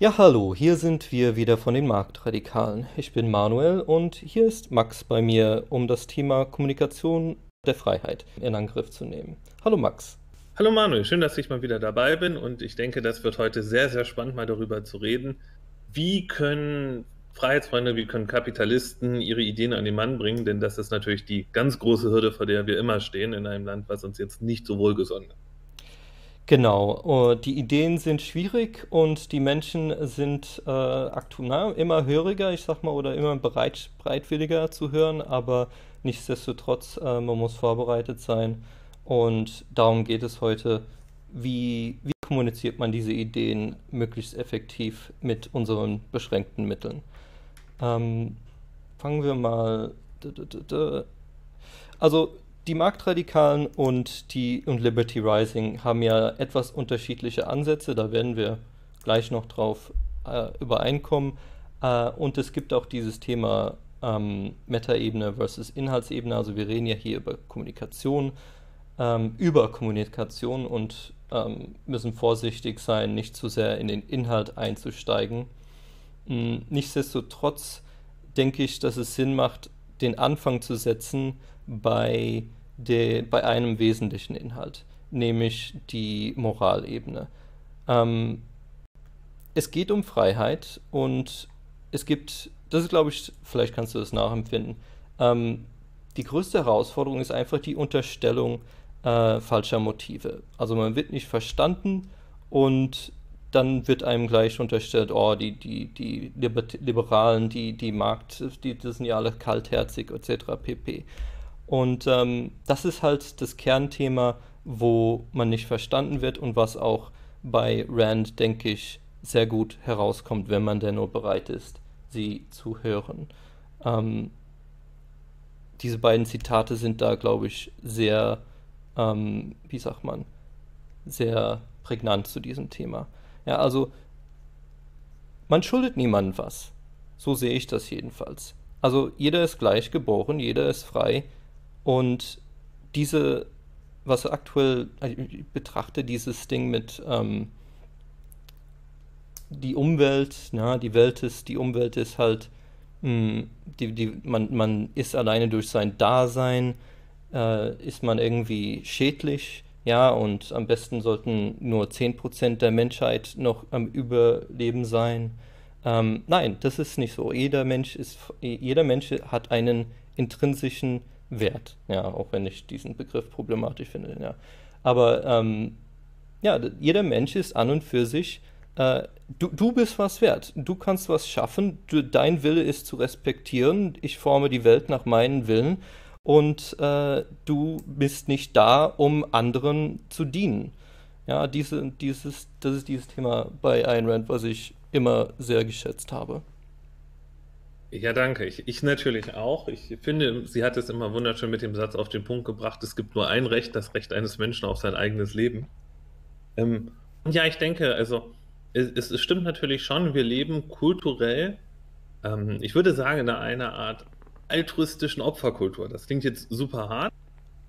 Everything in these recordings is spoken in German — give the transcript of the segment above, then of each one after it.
Ja, hallo, hier sind wir wieder von den Marktradikalen. Ich bin Manuel und hier ist Max bei mir, um das Thema Kommunikation der Freiheit in Angriff zu nehmen. Hallo Max. Hallo Manuel, schön, dass ich mal wieder dabei bin und ich denke, das wird heute sehr, sehr spannend, mal darüber zu reden. Wie können Freiheitsfreunde, wie können Kapitalisten ihre Ideen an den Mann bringen? Denn das ist natürlich die ganz große Hürde, vor der wir immer stehen in einem Land, was uns jetzt nicht so wohlgesonnen ist. Genau, äh, die Ideen sind schwierig und die Menschen sind äh, immer höriger, ich sag mal, oder immer bereit, bereitwilliger zu hören, aber nichtsdestotrotz, äh, man muss vorbereitet sein und darum geht es heute, wie, wie kommuniziert man diese Ideen möglichst effektiv mit unseren beschränkten Mitteln. Ähm, fangen wir mal. Also die Marktradikalen und die und Liberty Rising haben ja etwas unterschiedliche Ansätze, da werden wir gleich noch drauf äh, übereinkommen. Äh, und es gibt auch dieses Thema ähm, Metaebene versus Inhaltsebene. Also wir reden ja hier über Kommunikation, ähm, über Kommunikation und ähm, müssen vorsichtig sein, nicht zu sehr in den Inhalt einzusteigen. Ähm, nichtsdestotrotz denke ich, dass es Sinn macht, den Anfang zu setzen bei de, bei einem wesentlichen Inhalt, nämlich die Moralebene. Ähm, es geht um Freiheit und es gibt, das ist glaube ich, vielleicht kannst du das nachempfinden, ähm, die größte Herausforderung ist einfach die Unterstellung äh, falscher Motive. Also man wird nicht verstanden und dann wird einem gleich unterstellt, oh, die, die, die Liberalen, die, die Markt, die, die sind ja alle kaltherzig etc. pp. Und ähm, das ist halt das Kernthema, wo man nicht verstanden wird und was auch bei Rand, denke ich, sehr gut herauskommt, wenn man denn nur bereit ist, sie zu hören. Ähm, diese beiden Zitate sind da, glaube ich, sehr, ähm, wie sagt man, sehr prägnant zu diesem Thema. Ja, also man schuldet niemandem was. So sehe ich das jedenfalls. Also jeder ist gleich geboren, jeder ist frei, und diese, was aktuell, also ich betrachte dieses Ding mit ähm, die Umwelt, na, die Welt ist, die Umwelt ist halt, mh, hm, die, die, man, man ist alleine durch sein Dasein, äh, ist man irgendwie schädlich, ja, und am besten sollten nur 10% der Menschheit noch am Überleben sein. Ähm, nein, das ist nicht so. Jeder Mensch ist, jeder Mensch hat einen intrinsischen wert. Ja, auch wenn ich diesen Begriff problematisch finde. Ja. Aber ähm, ja, jeder Mensch ist an und für sich, äh, du, du bist was wert. Du kannst was schaffen. Du, dein Wille ist zu respektieren. Ich forme die Welt nach meinen Willen. Und äh, du bist nicht da, um anderen zu dienen. Ja, diese, dieses, das ist dieses Thema bei Ayn Rand, was ich immer sehr geschätzt habe. Ja, danke. Ich, ich natürlich auch. Ich finde, sie hat es immer wunderschön mit dem Satz auf den Punkt gebracht, es gibt nur ein Recht, das Recht eines Menschen auf sein eigenes Leben. Ähm, ja, ich denke, also es, es, stimmt natürlich schon, wir leben kulturell, ähm, ich würde sagen, in einer Art altruistischen Opferkultur. Das klingt jetzt super hart,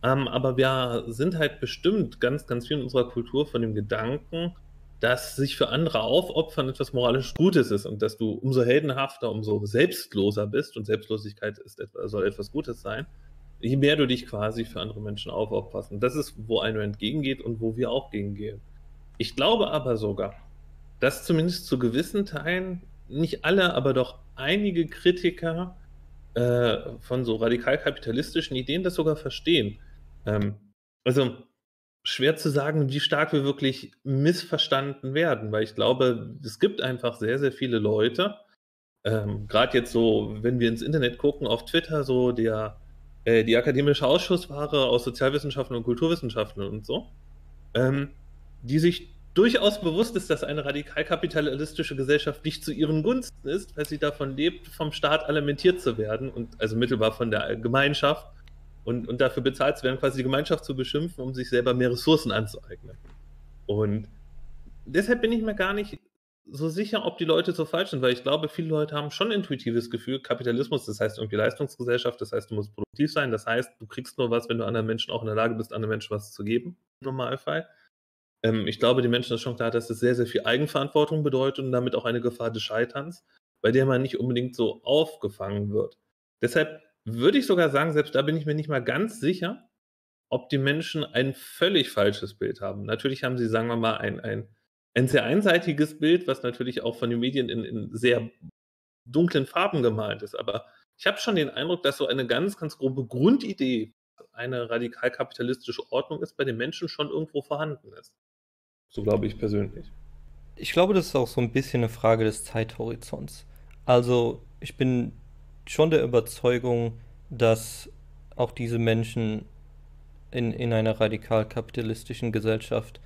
ähm, aber wir sind halt bestimmt ganz, ganz viel in unserer Kultur von dem Gedanken, dass sich für andere aufopfern etwas moralisch Gutes ist und dass du umso heldenhafter, umso selbstloser bist und Selbstlosigkeit ist, soll etwas Gutes sein, je mehr du dich quasi für andere Menschen aufopferst. Und das ist, wo einer entgegengeht und wo wir auch gegengehen. Ich glaube aber sogar, dass zumindest zu gewissen Teilen, nicht alle, aber doch einige Kritiker äh, von so radikal-kapitalistischen Ideen das sogar verstehen. Ähm, also schwer zu sagen, wie stark wir wirklich missverstanden werden, weil ich glaube, es gibt einfach sehr, sehr viele Leute, ähm, gerade jetzt so, wenn wir ins Internet gucken, auf Twitter, so der, äh, die akademische Ausschussware aus Sozialwissenschaften und Kulturwissenschaften und so, ähm, die sich durchaus bewusst ist, dass eine radikal-kapitalistische Gesellschaft nicht zu ihren Gunsten ist, weil sie davon lebt, vom Staat alimentiert zu werden und also mittelbar von der Gemeinschaft und, und dafür bezahlt zu werden, quasi die Gemeinschaft zu beschimpfen, um sich selber mehr Ressourcen anzueignen. Und deshalb bin ich mir gar nicht so sicher, ob die Leute so falsch sind, weil ich glaube, viele Leute haben schon ein intuitives Gefühl, Kapitalismus, das heißt irgendwie Leistungsgesellschaft, das heißt, du musst produktiv sein, das heißt, du kriegst nur was, wenn du anderen Menschen auch in der Lage bist, anderen Menschen was zu geben, im Normalfall. Ähm, ich glaube, die Menschen sind schon klar, dass es sehr, sehr viel Eigenverantwortung bedeutet und damit auch eine Gefahr des Scheiterns, bei der man nicht unbedingt so aufgefangen wird. Deshalb würde ich sogar sagen, selbst da bin ich mir nicht mal ganz sicher, ob die Menschen ein völlig falsches Bild haben. Natürlich haben sie, sagen wir mal, ein, ein, ein sehr einseitiges Bild, was natürlich auch von den Medien in, in sehr dunklen Farben gemalt ist. Aber ich habe schon den Eindruck, dass so eine ganz, ganz grobe Grundidee, eine radikal-kapitalistische Ordnung ist, bei den Menschen schon irgendwo vorhanden ist. So glaube ich persönlich. Ich glaube, das ist auch so ein bisschen eine Frage des Zeithorizonts. Also ich bin schon der Überzeugung, dass auch diese Menschen in, in einer radikal kapitalistischen Gesellschaft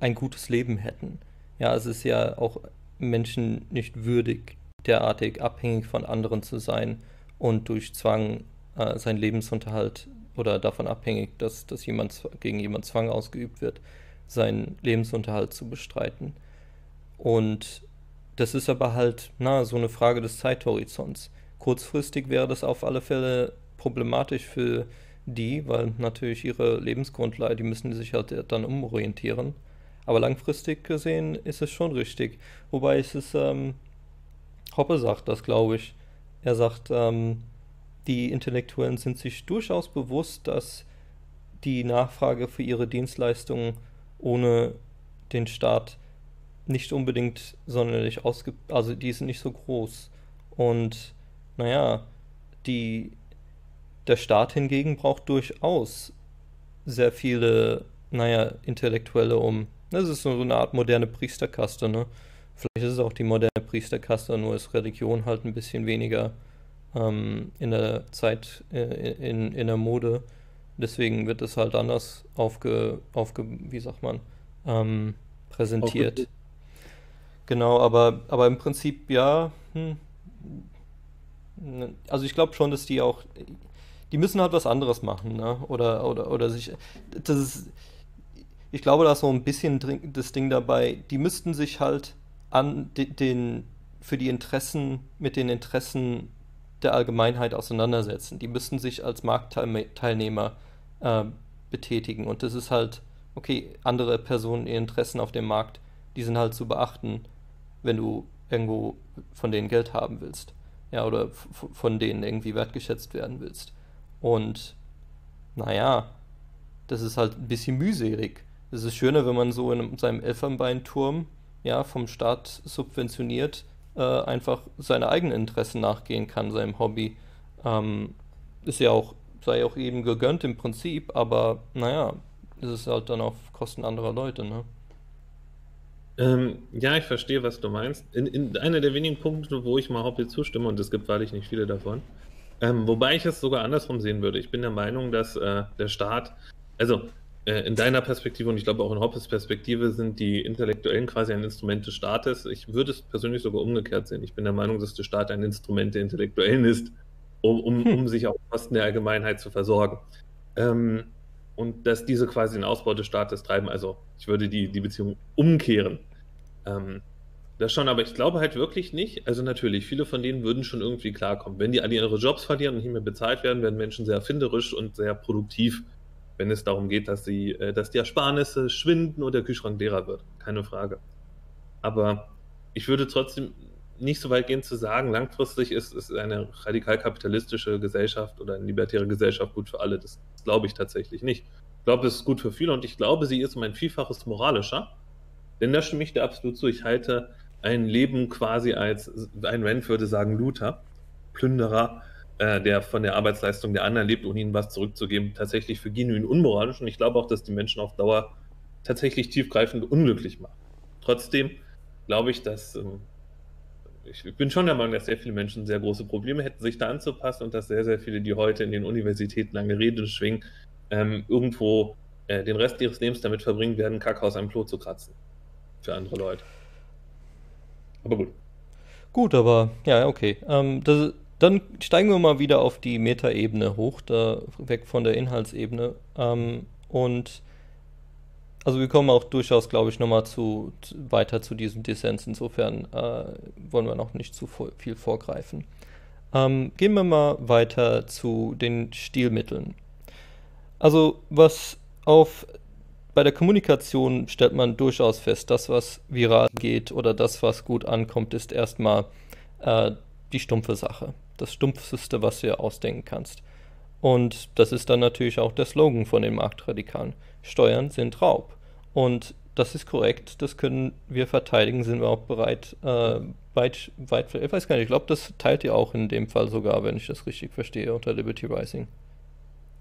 ein gutes Leben hätten. Ja, es ist ja auch Menschen nicht würdig, derartig abhängig von anderen zu sein und durch Zwang äh, seinen Lebensunterhalt oder davon abhängig, dass, dass jemand gegen jemand Zwang ausgeübt wird, seinen Lebensunterhalt zu bestreiten. Und das ist aber halt, na, so eine Frage des Zeithorizonts. Kurzfristig wäre das auf alle Fälle problematisch für die, weil natürlich ihre Lebensgrundlage, die müssen sich halt dann umorientieren. Aber langfristig gesehen ist es schon richtig. Wobei es ist, ähm, Hoppe sagt das, glaube ich. Er sagt, ähm, die Intellektuellen sind sich durchaus bewusst, dass die Nachfrage für ihre Dienstleistungen ohne den Staat nicht unbedingt sonderlich ausge... Also die sind nicht so groß. Und naja, die, der Staat hingegen braucht durchaus sehr viele, naja, Intellektuelle um. Das ist so eine Art moderne Priesterkaste, ne? Vielleicht ist es auch die moderne Priesterkaste, nur ist Religion halt ein bisschen weniger ähm, in der Zeit, äh, in, in der Mode. Deswegen wird es halt anders aufge, aufge wie sagt man, ähm, präsentiert. Aufge genau, aber, aber im Prinzip ja. Hm, ne, also ich glaube schon, dass die auch, die müssen halt was anderes machen, ne? Oder, oder, oder sich, das ist, ich glaube, da ist so ein bisschen das Ding dabei, die müssten sich halt an den, für die Interessen, mit den Interessen der Allgemeinheit auseinandersetzen. Die müssten sich als Marktteilnehmer äh, betätigen. Und das ist halt, okay, andere Personen, ihre Interessen auf dem Markt, die sind halt zu beachten, wenn du irgendwo von denen Geld haben willst. Ja, oder von denen irgendwie wertgeschätzt werden willst. Und naja, das ist halt ein bisschen mühselig. Es ist schöner, wenn man so in seinem Elfenbeinturm, ja, vom Staat subventioniert, äh, einfach seine eigenen Interessen nachgehen kann, seinem Hobby. Ähm, ist ja auch, sei auch eben gegönnt im Prinzip, aber naja, ist es halt dann auf Kosten anderer Leute, ne? Ähm, ja, ich verstehe, was du meinst. In, in einer der wenigen Punkte, wo ich mal Hobby zustimme, und es gibt wahrlich nicht viele davon, ähm, wobei ich es sogar andersrum sehen würde. Ich bin der Meinung, dass äh, der Staat, also äh, in deiner Perspektive und ich glaube auch in Hoppes Perspektive sind die Intellektuellen quasi ein Instrument des Staates. Ich würde es persönlich sogar umgekehrt sehen. Ich bin der Meinung, dass der Staat ein Instrument der Intellektuellen ist, um, um, um sich auf Kosten der Allgemeinheit zu versorgen. Ähm, und dass diese quasi den Ausbau des Staates treiben. Also ich würde die, die Beziehung umkehren. Ähm, das schon, aber ich glaube halt wirklich nicht. Also natürlich, viele von denen würden schon irgendwie klarkommen. Wenn die alle ihre Jobs verlieren und nicht mehr bezahlt werden, werden Menschen sehr erfinderisch und sehr produktiv wenn es darum geht, dass, sie, äh, dass die Ersparnisse schwinden und der Kühlschrank leerer wird. Keine Frage. Aber ich würde trotzdem nicht so weit gehen zu sagen, langfristig ist, ist eine radikal kapitalistische Gesellschaft oder eine libertäre Gesellschaft gut für alle. Das glaube ich tatsächlich nicht. Ich glaube, es ist gut für viele und ich glaube, sie ist um ein Vielfaches moralischer. Denn da stimme ich dir absolut zu. Ich halte ein Leben quasi als, ein Rand würde sagen, Luther, Plünderer, äh, der von der Arbeitsleistung der anderen lebt, ohne ihnen was zurückzugeben, tatsächlich für genuin unmoralisch. Und ich glaube auch, dass die Menschen auf Dauer tatsächlich tiefgreifend unglücklich machen. Trotzdem glaube ich, dass ähm, ich bin schon der Meinung, dass sehr viele Menschen sehr große Probleme hätten, sich da anzupassen und dass sehr, sehr viele, die heute in den Universitäten lange Reden schwingen, ähm, irgendwo äh, den Rest ihres Lebens damit verbringen werden, Kacke aus einem Klo zu kratzen. Für andere Leute. Aber gut. Gut, aber ja, okay. Ähm, das, dann steigen wir mal wieder auf die Metaebene hoch, da weg von der Inhaltsebene. Ähm, und also wir kommen auch durchaus, glaube ich, nochmal zu, weiter zu diesem Dissens. Insofern äh, wollen wir noch nicht zu viel vorgreifen. Ähm, gehen wir mal weiter zu den Stilmitteln. Also was auf bei der Kommunikation stellt man durchaus fest, das, was viral geht oder das, was gut ankommt, ist erstmal äh, die stumpfe Sache. Das stumpfeste, was du dir ausdenken kannst. Und das ist dann natürlich auch der Slogan von den Marktradikalen. Steuern sind Raub. Und das ist korrekt, das können wir verteidigen, sind wir auch bereit, äh, weit, weit, ich weiß gar nicht, ich glaube, das teilt ihr auch in dem Fall sogar, wenn ich das richtig verstehe, unter Liberty Rising.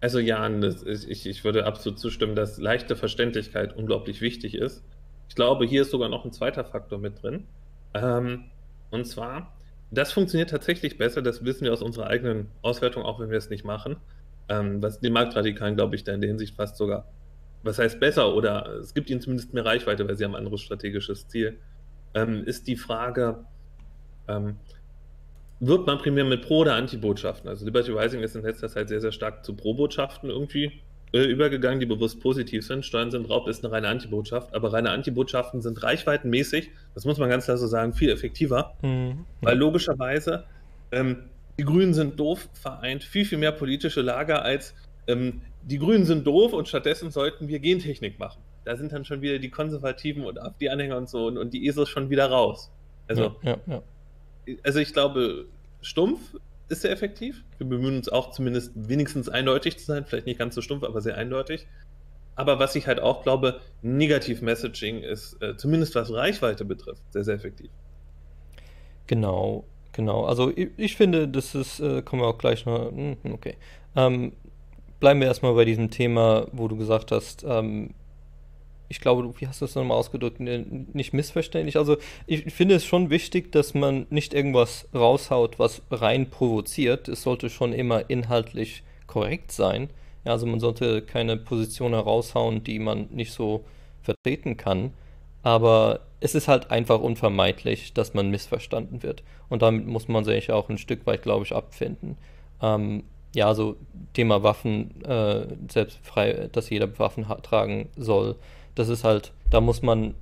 Also Jan, das, ich, ich würde absolut zustimmen, dass leichte Verständlichkeit unglaublich wichtig ist. Ich glaube, hier ist sogar noch ein zweiter Faktor mit drin. Ähm, und zwar, das funktioniert tatsächlich besser, das wissen wir aus unserer eigenen Auswertung, auch wenn wir es nicht machen. Ähm, was die Marktradikalen, glaube ich, da in der Hinsicht fast sogar, was heißt besser oder es gibt ihnen zumindest mehr Reichweite, weil sie haben ein anderes strategisches Ziel, ähm, ist die Frage, ähm, wirbt man primär mit Pro- oder Anti-Botschaften. Also Liberty Rising ist in letzter Zeit sehr, sehr stark zu Pro-Botschaften irgendwie äh, übergegangen, die bewusst positiv sind. Steuern sind Raub ist eine reine Anti-Botschaft, aber reine Anti-Botschaften sind reichweitenmäßig, das muss man ganz klar so sagen, viel effektiver, mhm. weil logischerweise ähm, die Grünen sind doof vereint viel, viel mehr politische Lager als ähm, die Grünen sind doof und stattdessen sollten wir Gentechnik machen. Da sind dann schon wieder die Konservativen und AfD-Anhänger und so und, und die ESOs schon wieder raus. Also ja, ja, ja also ich glaube, stumpf ist sehr effektiv. Wir bemühen uns auch zumindest wenigstens eindeutig zu sein, vielleicht nicht ganz so stumpf, aber sehr eindeutig. Aber was ich halt auch glaube, Negativ-Messaging ist, äh, zumindest was Reichweite betrifft, sehr, sehr effektiv. Genau, genau. Also ich, ich finde, das ist, äh, kommen wir auch gleich noch, hm, okay. Ähm, bleiben wir erstmal bei diesem Thema, wo du gesagt hast, ähm, ich glaube, wie hast du es nochmal ausgedrückt, nicht missverständlich. Also ich finde es schon wichtig, dass man nicht irgendwas raushaut, was rein provoziert. Es sollte schon immer inhaltlich korrekt sein. Ja, also man sollte keine Position heraushauen, die man nicht so vertreten kann. Aber es ist halt einfach unvermeidlich, dass man missverstanden wird. Und damit muss man sich auch ein Stück weit, glaube ich, abfinden. Ähm, ja, so Thema Waffen, äh, selbst frei, dass jeder Waffen tragen soll das ist halt, da muss man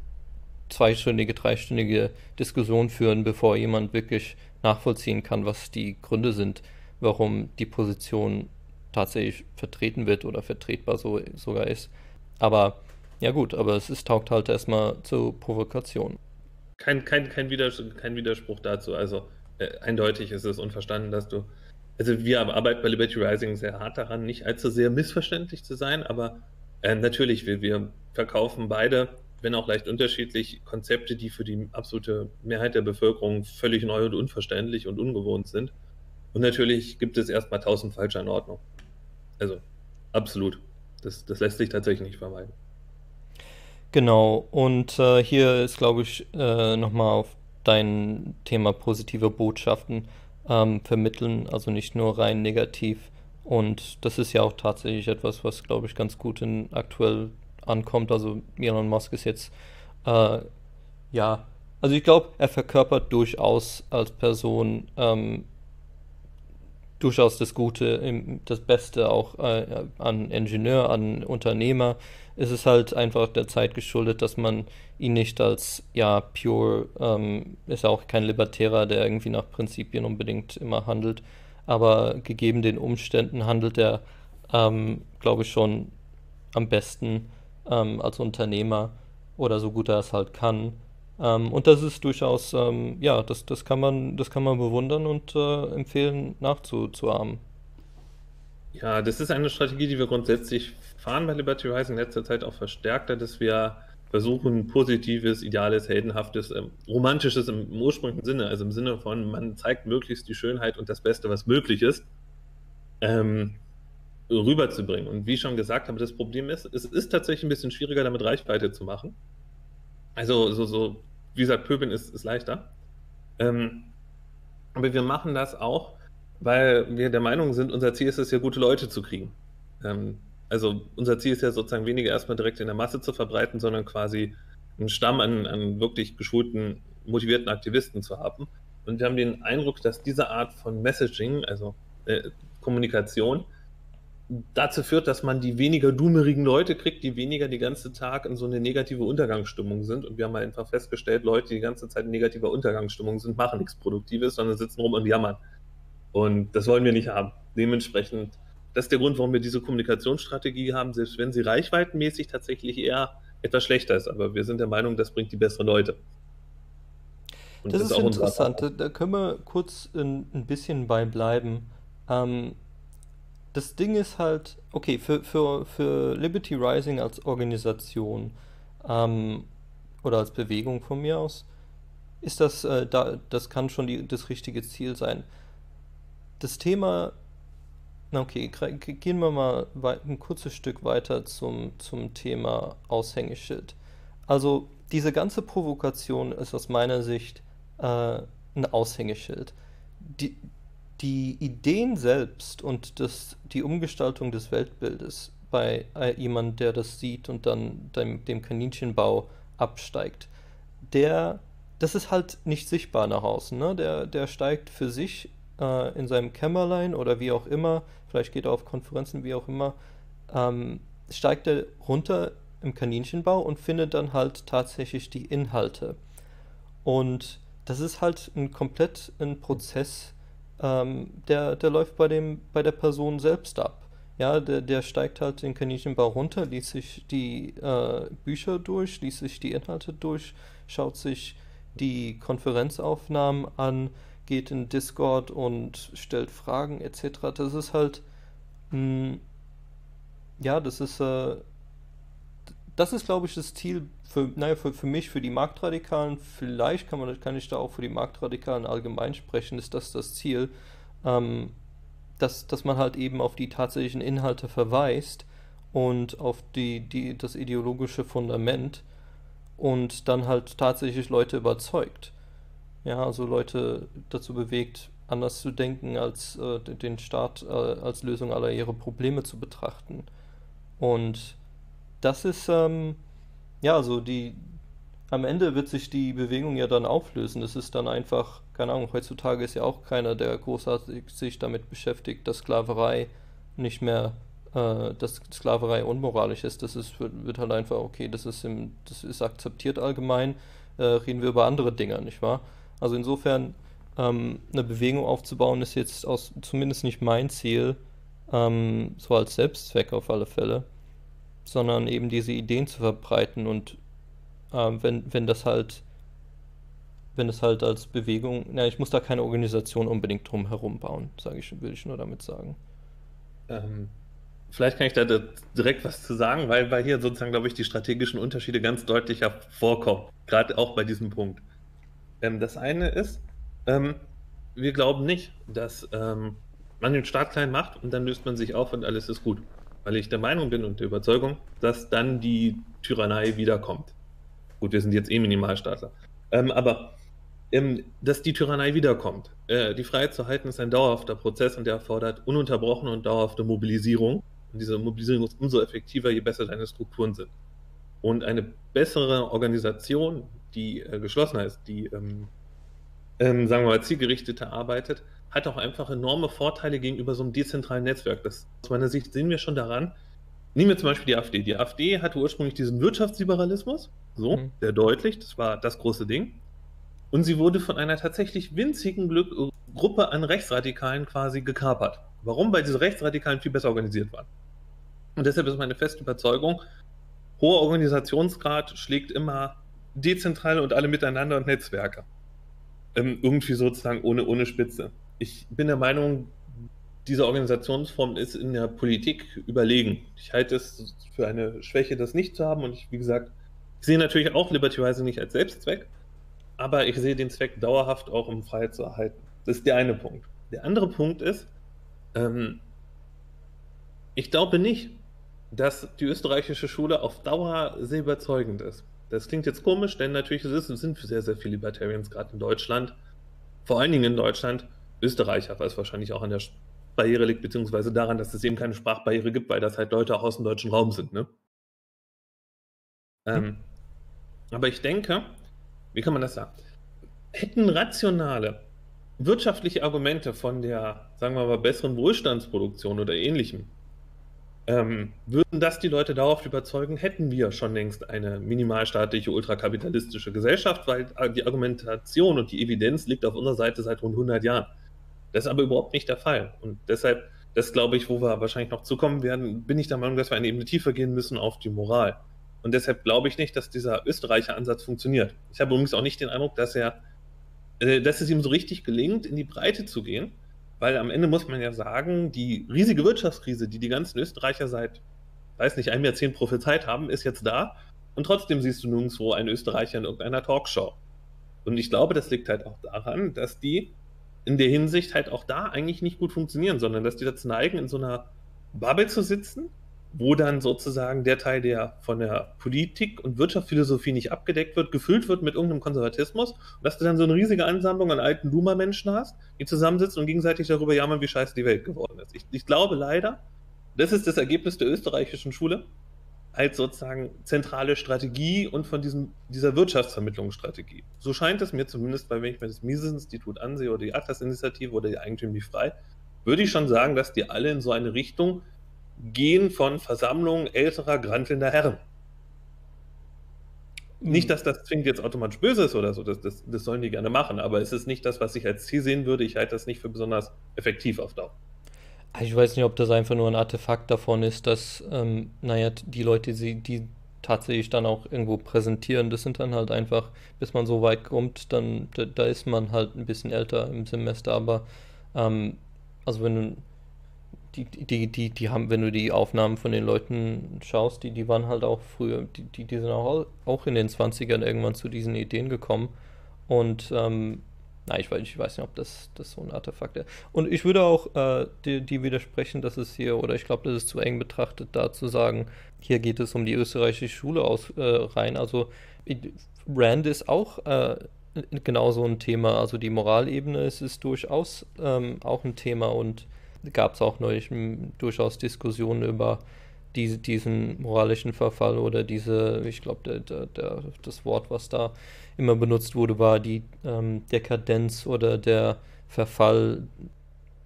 zweistündige, dreistündige Diskussion führen, bevor jemand wirklich nachvollziehen kann, was die Gründe sind, warum die Position tatsächlich vertreten wird oder vertretbar so, sogar ist. Aber ja gut, aber es ist, taugt halt erstmal zur Provokation. Kein, kein, kein, Widerspruch, kein Widerspruch dazu. Also äh, eindeutig ist es unverstanden, dass du. Also wir arbeiten bei Liberty Rising sehr hart daran, nicht allzu sehr missverständlich zu sein, aber äh, natürlich, wir, wir verkaufen beide, wenn auch leicht unterschiedlich, Konzepte, die für die absolute Mehrheit der Bevölkerung völlig neu und unverständlich und ungewohnt sind. Und natürlich gibt es erstmal tausend falsche Anordnungen. Also, absolut. Das, das lässt sich tatsächlich nicht vermeiden. Genau, und äh, hier ist, glaube ich, äh, nochmal auf dein Thema positive Botschaften ähm, vermitteln, also nicht nur rein negativ und das ist ja auch tatsächlich etwas, was, glaube ich, ganz gut in aktuell ankommt. Also Elon Musk ist jetzt, äh, ja, also ich glaube, er verkörpert durchaus als Person ähm, durchaus das Gute, das Beste auch äh, an Ingenieur, an Unternehmer. Es ist halt einfach der Zeit geschuldet, dass man ihn nicht als, ja, pure, ähm, ist auch kein Libertärer, der irgendwie nach Prinzipien unbedingt immer handelt, aber gegeben den Umständen handelt er, ähm, glaube ich, schon am besten ähm, als Unternehmer oder so gut er es halt kann. Ähm, und das ist durchaus, ähm, ja, das, das, kann man, das kann man bewundern und äh, empfehlen nachzuahmen. Ja, das ist eine Strategie, die wir grundsätzlich fahren bei Liberty Rising in letzter Zeit auch verstärkter, dass wir versuchen, positives, ideales, heldenhaftes, ähm, romantisches im, im, ursprünglichen Sinne, also im Sinne von, man zeigt möglichst die Schönheit und das Beste, was möglich ist, ähm, rüberzubringen. Und wie ich schon gesagt habe, das Problem ist, es ist tatsächlich ein bisschen schwieriger, damit Reichweite zu machen. Also, so, so wie gesagt, Pöbeln ist, ist leichter. Ähm, aber wir machen das auch, weil wir der Meinung sind, unser Ziel ist es ja, gute Leute zu kriegen. Ähm, also unser Ziel ist ja sozusagen weniger erstmal direkt in der Masse zu verbreiten, sondern quasi einen Stamm an, an wirklich geschulten, motivierten Aktivisten zu haben. Und wir haben den Eindruck, dass diese Art von Messaging, also äh, Kommunikation, dazu führt, dass man die weniger dummerigen Leute kriegt, die weniger die ganze Tag in so eine negative Untergangsstimmung sind. Und wir haben einfach festgestellt, Leute, die die ganze Zeit in negativer Untergangsstimmung sind, machen nichts Produktives, sondern sitzen rum und jammern. Und das wollen wir nicht haben. Dementsprechend Das ist der Grund, warum wir diese Kommunikationsstrategie haben, selbst wenn sie reichweitenmäßig tatsächlich eher etwas schlechter ist. Aber wir sind der Meinung, das bringt die besseren Leute. Und das, das ist, ist interessant. Da können wir kurz ein, ein bisschen bei bleiben. Ähm, das Ding ist halt, okay, für, für, für Liberty Rising als Organisation ähm, oder als Bewegung von mir aus, ist das, äh, da, das kann schon die, das richtige Ziel sein. Das Thema, okay, gehen wir mal ein kurzes Stück weiter zum, zum Thema Aushängeschild. Also diese ganze Provokation ist aus meiner Sicht äh, ein Aushängeschild. Die, die Ideen selbst und das, die Umgestaltung des Weltbildes bei äh, jemand, der das sieht und dann dem, dem Kaninchenbau absteigt, der, das ist halt nicht sichtbar nach außen. Ne? Der, der steigt für sich äh, in seinem Kämmerlein oder wie auch immer, vielleicht geht er auf Konferenzen, wie auch immer, ähm, steigt er runter im Kaninchenbau und findet dann halt tatsächlich die Inhalte. Und das ist halt ein komplett ein Prozess, ähm, der, der läuft bei, dem, bei der Person selbst ab. Ja, der, der steigt halt den Kaninchenbau runter, liest sich die äh, Bücher durch, liest sich die Inhalte durch, schaut sich die Konferenzaufnahmen an, geht in Discord und stellt Fragen etc. Das ist halt, mh, hm, ja, das ist, äh, das ist, glaube ich, das Ziel für, naja, für, für mich, für die Marktradikalen, vielleicht kann, man, kann ich da auch für die Marktradikalen allgemein sprechen, ist das das Ziel, ähm, dass, dass man halt eben auf die tatsächlichen Inhalte verweist und auf die, die, das ideologische Fundament und dann halt tatsächlich Leute überzeugt. Ja, also Leute dazu bewegt, anders zu denken, als äh, den Staat äh, als Lösung aller ihre Probleme zu betrachten. Und das ist, ähm, ja, also die, am Ende wird sich die Bewegung ja dann auflösen. Das ist dann einfach, keine Ahnung, heutzutage ist ja auch keiner, der großartig sich damit beschäftigt, dass Sklaverei nicht mehr, äh, dass Sklaverei unmoralisch ist. Das ist, wird, wird halt einfach, okay, das ist, im, das ist akzeptiert allgemein, äh, reden wir über andere Dinge, nicht wahr? Also insofern, ähm, eine Bewegung aufzubauen, ist jetzt aus, zumindest nicht mein Ziel, ähm, so als Selbstzweck auf alle Fälle sondern eben diese Ideen zu verbreiten und äh, wenn, wenn das halt wenn es halt als Bewegung, na, ich muss da keine Organisation unbedingt drum herum bauen, sage ich, will ich nur damit sagen. Ähm, vielleicht kann ich da direkt was zu sagen, weil, weil hier sozusagen, glaube ich, die strategischen Unterschiede ganz deutlich hervorkommen, gerade auch bei diesem Punkt. Ähm, das eine ist, ähm, wir glauben nicht, dass ähm, man den Staat klein macht und dann löst man sich auf und alles ist gut weil ich der Meinung bin und der Überzeugung, dass dann die Tyrannei wiederkommt. Gut, wir sind jetzt eh Minimalstaatler. Ähm, aber ähm, dass die Tyrannei wiederkommt. Äh, die Freiheit zu halten ist ein dauerhafter Prozess und der erfordert ununterbrochene und dauerhafte Mobilisierung. Und diese Mobilisierung ist umso effektiver, je besser deine Strukturen sind. Und eine bessere Organisation, die äh, geschlossener ist, die, ähm, ähm sagen wir mal, zielgerichteter arbeitet, hat auch einfach enorme Vorteile gegenüber so einem dezentralen Netzwerk. Das aus meiner Sicht sehen wir schon daran. Nehmen wir zum Beispiel die AfD. Die AfD hatte ursprünglich diesen Wirtschaftsliberalismus, so, mhm. sehr deutlich, das war das große Ding. Und sie wurde von einer tatsächlich winzigen Glück Gruppe an Rechtsradikalen quasi gekapert. Warum? Weil diese Rechtsradikalen viel besser organisiert waren. Und deshalb ist meine feste Überzeugung, hoher Organisationsgrad schlägt immer dezentrale und alle miteinander und Netzwerke. Ähm, irgendwie sozusagen ohne, ohne Spitze ich bin der Meinung, diese Organisationsform ist in der Politik überlegen. Ich halte es für eine Schwäche, das nicht zu haben. Und ich, wie gesagt, ich sehe natürlich auch Liberty Rising nicht als Selbstzweck, aber ich sehe den Zweck dauerhaft auch, um Freiheit zu erhalten. Das ist der eine Punkt. Der andere Punkt ist, ähm, ich glaube nicht, dass die österreichische Schule auf Dauer sehr überzeugend ist. Das klingt jetzt komisch, denn natürlich ist, sind sehr, sehr viele Libertarians gerade in Deutschland, vor allen Dingen in Deutschland, Österreicher, weil es wahrscheinlich auch an der Barriere liegt, beziehungsweise daran, dass es eben keine Sprachbarriere gibt, weil das halt Leute auch aus dem deutschen Raum sind. Ne? Ähm, hm. aber ich denke, wie kann man das sagen? Hätten rationale wirtschaftliche Argumente von der, sagen wir mal, besseren Wohlstandsproduktion oder ähnlichem ähm, würden das die Leute darauf überzeugen, hätten wir schon längst eine minimalstaatliche, ultrakapitalistische Gesellschaft, weil die Argumentation und die Evidenz liegt auf unserer Seite seit rund 100 Jahren. Das ist aber überhaupt nicht der Fall. Und deshalb, das glaube ich, wo wir wahrscheinlich noch zukommen werden, bin ich der Meinung, dass wir eine Ebene tiefer gehen müssen auf die Moral. Und deshalb glaube ich nicht, dass dieser Österreicher Ansatz funktioniert. Ich habe übrigens auch nicht den Eindruck, dass er, äh, dass es ihm so richtig gelingt, in die Breite zu gehen, weil am Ende muss man ja sagen, die riesige Wirtschaftskrise, die die ganzen Österreicher seit, weiß nicht, einem Jahrzehnt prophezeit haben, ist jetzt da. Und trotzdem siehst du nirgendwo einen Österreicher in irgendeiner Talkshow. Und ich glaube, das liegt halt auch daran, dass die in der Hinsicht halt auch da eigentlich nicht gut funktionieren, sondern dass die dazu neigen, in so einer Bubble zu sitzen, wo dann sozusagen der Teil, der von der Politik und Wirtschaftsphilosophie nicht abgedeckt wird, gefüllt wird mit irgendeinem Konservatismus und dass du dann so eine riesige Ansammlung an alten Luma-Menschen hast, die zusammensitzen und gegenseitig darüber jammern, wie scheiße die Welt geworden ist. Ich, ich glaube leider, das ist das Ergebnis der österreichischen Schule, als sozusagen zentrale Strategie und von diesem, dieser Wirtschaftsvermittlungsstrategie. So scheint es mir zumindest, weil wenn ich mir das Mises-Institut ansehe oder die Atlas-Initiative oder die Eigentümlich Frei, würde ich schon sagen, dass die alle in so eine Richtung gehen von Versammlungen älterer, grantelnder Herren. Nicht, dass das zwingend jetzt automatisch böse ist oder so, das, das, das sollen die gerne machen, aber es ist nicht das, was ich als Ziel sehen würde. Ich halte das nicht für besonders effektiv auf Dauer. Ich weiß nicht, ob das einfach nur ein Artefakt davon ist, dass, ähm, naja, die Leute, die, die tatsächlich dann auch irgendwo präsentieren, das sind dann halt einfach, bis man so weit kommt, dann, da, da ist man halt ein bisschen älter im Semester, aber, ähm, also wenn du, die, die, die, die haben, wenn du die Aufnahmen von den Leuten schaust, die, die waren halt auch früher, die, die, die sind auch, auch in den 20ern irgendwann zu diesen Ideen gekommen und, ähm, Nein, ich weiß, ich weiß nicht, ob das, das so ein Artefakt ist. Und ich würde auch äh, die, die, widersprechen, dass es hier, oder ich glaube, das ist zu eng betrachtet, da zu sagen, hier geht es um die österreichische Schule aus äh, rein. Also Rand ist auch äh, genau so ein Thema. Also die Moralebene ist, ist durchaus ähm, auch ein Thema und gab es auch neulich durchaus Diskussionen über diese, diesen moralischen Verfall oder diese, ich glaube, das Wort, was da immer benutzt wurde, war die ähm, Dekadenz oder der Verfall.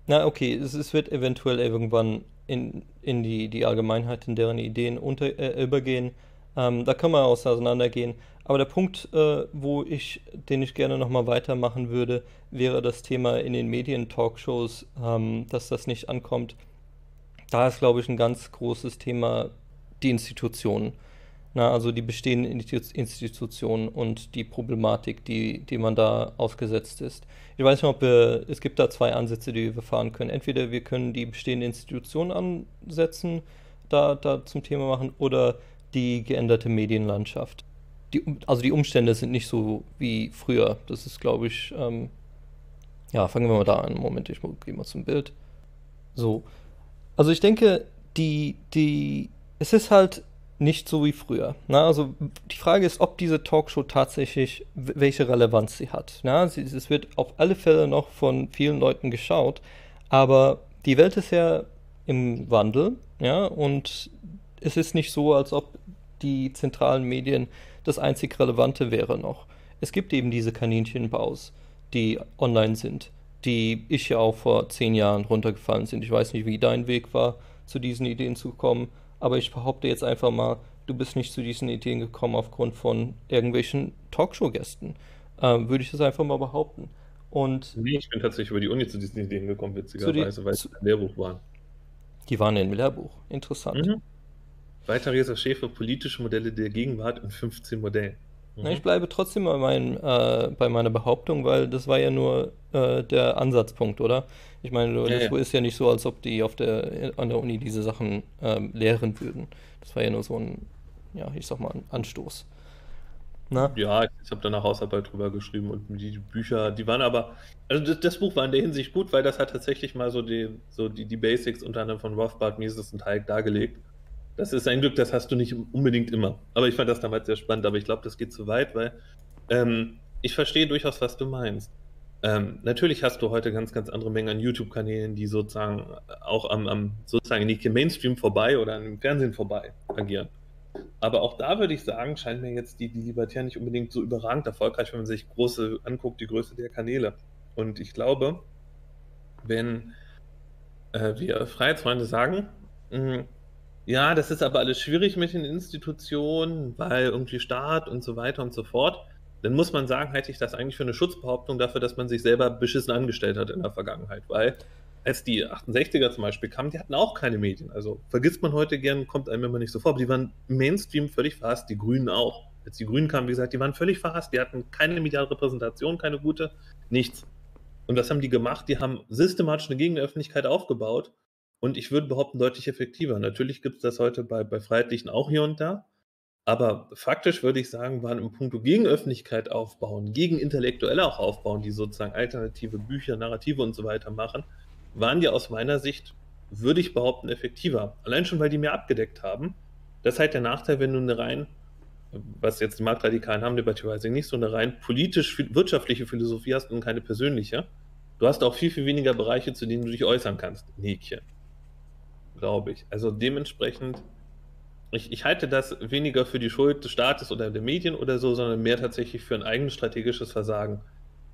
Na, okay, es, es wird eventuell irgendwann in, in die, die Allgemeinheit, in deren Ideen unter, äh, übergehen. Ähm, da kann man auseinandergehen. Aber der Punkt, äh, wo ich, den ich gerne nochmal weitermachen würde, wäre das Thema in den Medien-Talkshows, ähm, dass das nicht ankommt. Da ist, glaube ich, ein ganz großes Thema die Institutionen. Na, also die bestehenden Institutionen und die Problematik, die, die man da ausgesetzt ist. Ich weiß nicht, ob wir, es gibt da zwei Ansätze, die wir fahren können. Entweder wir können die bestehenden Institutionen ansetzen, da, da zum Thema machen, oder die geänderte Medienlandschaft. Die, also die Umstände sind nicht so wie früher. Das ist, glaube ich, ähm, ja, fangen wir mal da an. Moment, ich gehe mal zum Bild. So. Also ich denke, die, die, es ist halt nicht so wie früher. Na, also die Frage ist, ob diese Talkshow tatsächlich welche Relevanz sie hat. Na, sie, es wird auf alle Fälle noch von vielen Leuten geschaut, aber die Welt ist ja im Wandel, ja, und es ist nicht so, als ob die zentralen Medien das einzig Relevante wäre noch. Es gibt eben diese Kaninchenbaus, die online sind, die ich ja auch vor zehn Jahren runtergefallen sind. Ich weiß nicht, wie dein Weg war, zu diesen Ideen zu kommen aber ich behaupte jetzt einfach mal, du bist nicht zu diesen Ideen gekommen aufgrund von irgendwelchen Talkshow-Gästen. Ähm, würde ich das einfach mal behaupten. Und nee, ich bin tatsächlich über die Uni zu diesen Ideen gekommen, witzigerweise, weil es ein Lehrbuch waren. Die waren in im Lehrbuch. Interessant. Mhm. Weiter Schäfer, politische Modelle der Gegenwart in 15 Modellen. Mhm. Na, ich bleibe trotzdem bei, mein, äh, bei, meiner Behauptung, weil das war ja nur äh, der Ansatzpunkt, oder? Ich meine, ja, das ja. ist ja nicht so, als ob die auf der, an der Uni diese Sachen ähm, lehren würden. Das war ja nur so ein, ja, ich sag mal, ein Anstoß. Na? Ja, ich habe da eine Hausarbeit drüber geschrieben und die Bücher, die waren aber, also das, das, Buch war in der Hinsicht gut, weil das hat tatsächlich mal so die, so die, die Basics unter anderem von Rothbard, Mises und Teig dargelegt. Das ist ein Glück, das hast du nicht unbedingt immer. Aber ich fand das damals sehr spannend, aber ich glaube, das geht zu weit, weil ähm, ich verstehe durchaus, was du meinst. Ähm, natürlich hast du heute ganz, ganz andere Mengen an YouTube-Kanälen, die sozusagen auch am, am sozusagen nicht im Mainstream vorbei oder dem Fernsehen vorbei agieren. Aber auch da würde ich sagen, scheint mir jetzt die, die Libertären nicht unbedingt so überragend erfolgreich, wenn man sich große anguckt, die Größe der Kanäle. Und ich glaube, wenn äh, wir Freiheitsfreunde sagen, mh, ja, das ist aber alles schwierig mit den Institutionen, weil irgendwie Staat und so weiter und so fort. Dann muss man sagen, halte ich das eigentlich für eine Schutzbehauptung dafür, dass man sich selber beschissen angestellt hat in der Vergangenheit. Weil als die 68er zum Beispiel kamen, die hatten auch keine Medien. Also vergisst man heute gern, kommt einem immer nicht so vor, aber die waren Mainstream völlig verhasst, die Grünen auch. Als die Grünen kamen, wie gesagt, die waren völlig verhasst, die hatten keine mediale Repräsentation, keine gute, nichts. Und was haben die gemacht? Die haben systematisch eine Gegenöffentlichkeit aufgebaut und ich würde behaupten, deutlich effektiver. Natürlich gibt es das heute bei, bei Freiheitlichen auch hier und da, aber faktisch würde ich sagen, waren im Punkt Gegenöffentlichkeit aufbauen, gegen Intellektuelle auch aufbauen, die sozusagen alternative Bücher, Narrative und so weiter machen, waren die aus meiner Sicht, würde ich behaupten, effektiver. Allein schon, weil die mehr abgedeckt haben. Das ist halt der Nachteil, wenn du eine rein, was jetzt die Marktradikalen haben, Rising nicht, so eine rein politisch-wirtschaftliche Philosophie hast und keine persönliche. Du hast auch viel, viel weniger Bereiche, zu denen du dich äußern kannst. Häkchen. Glaube ich. Also dementsprechend, ich, ich halte das weniger für die Schuld des Staates oder der Medien oder so, sondern mehr tatsächlich für ein eigenes strategisches Versagen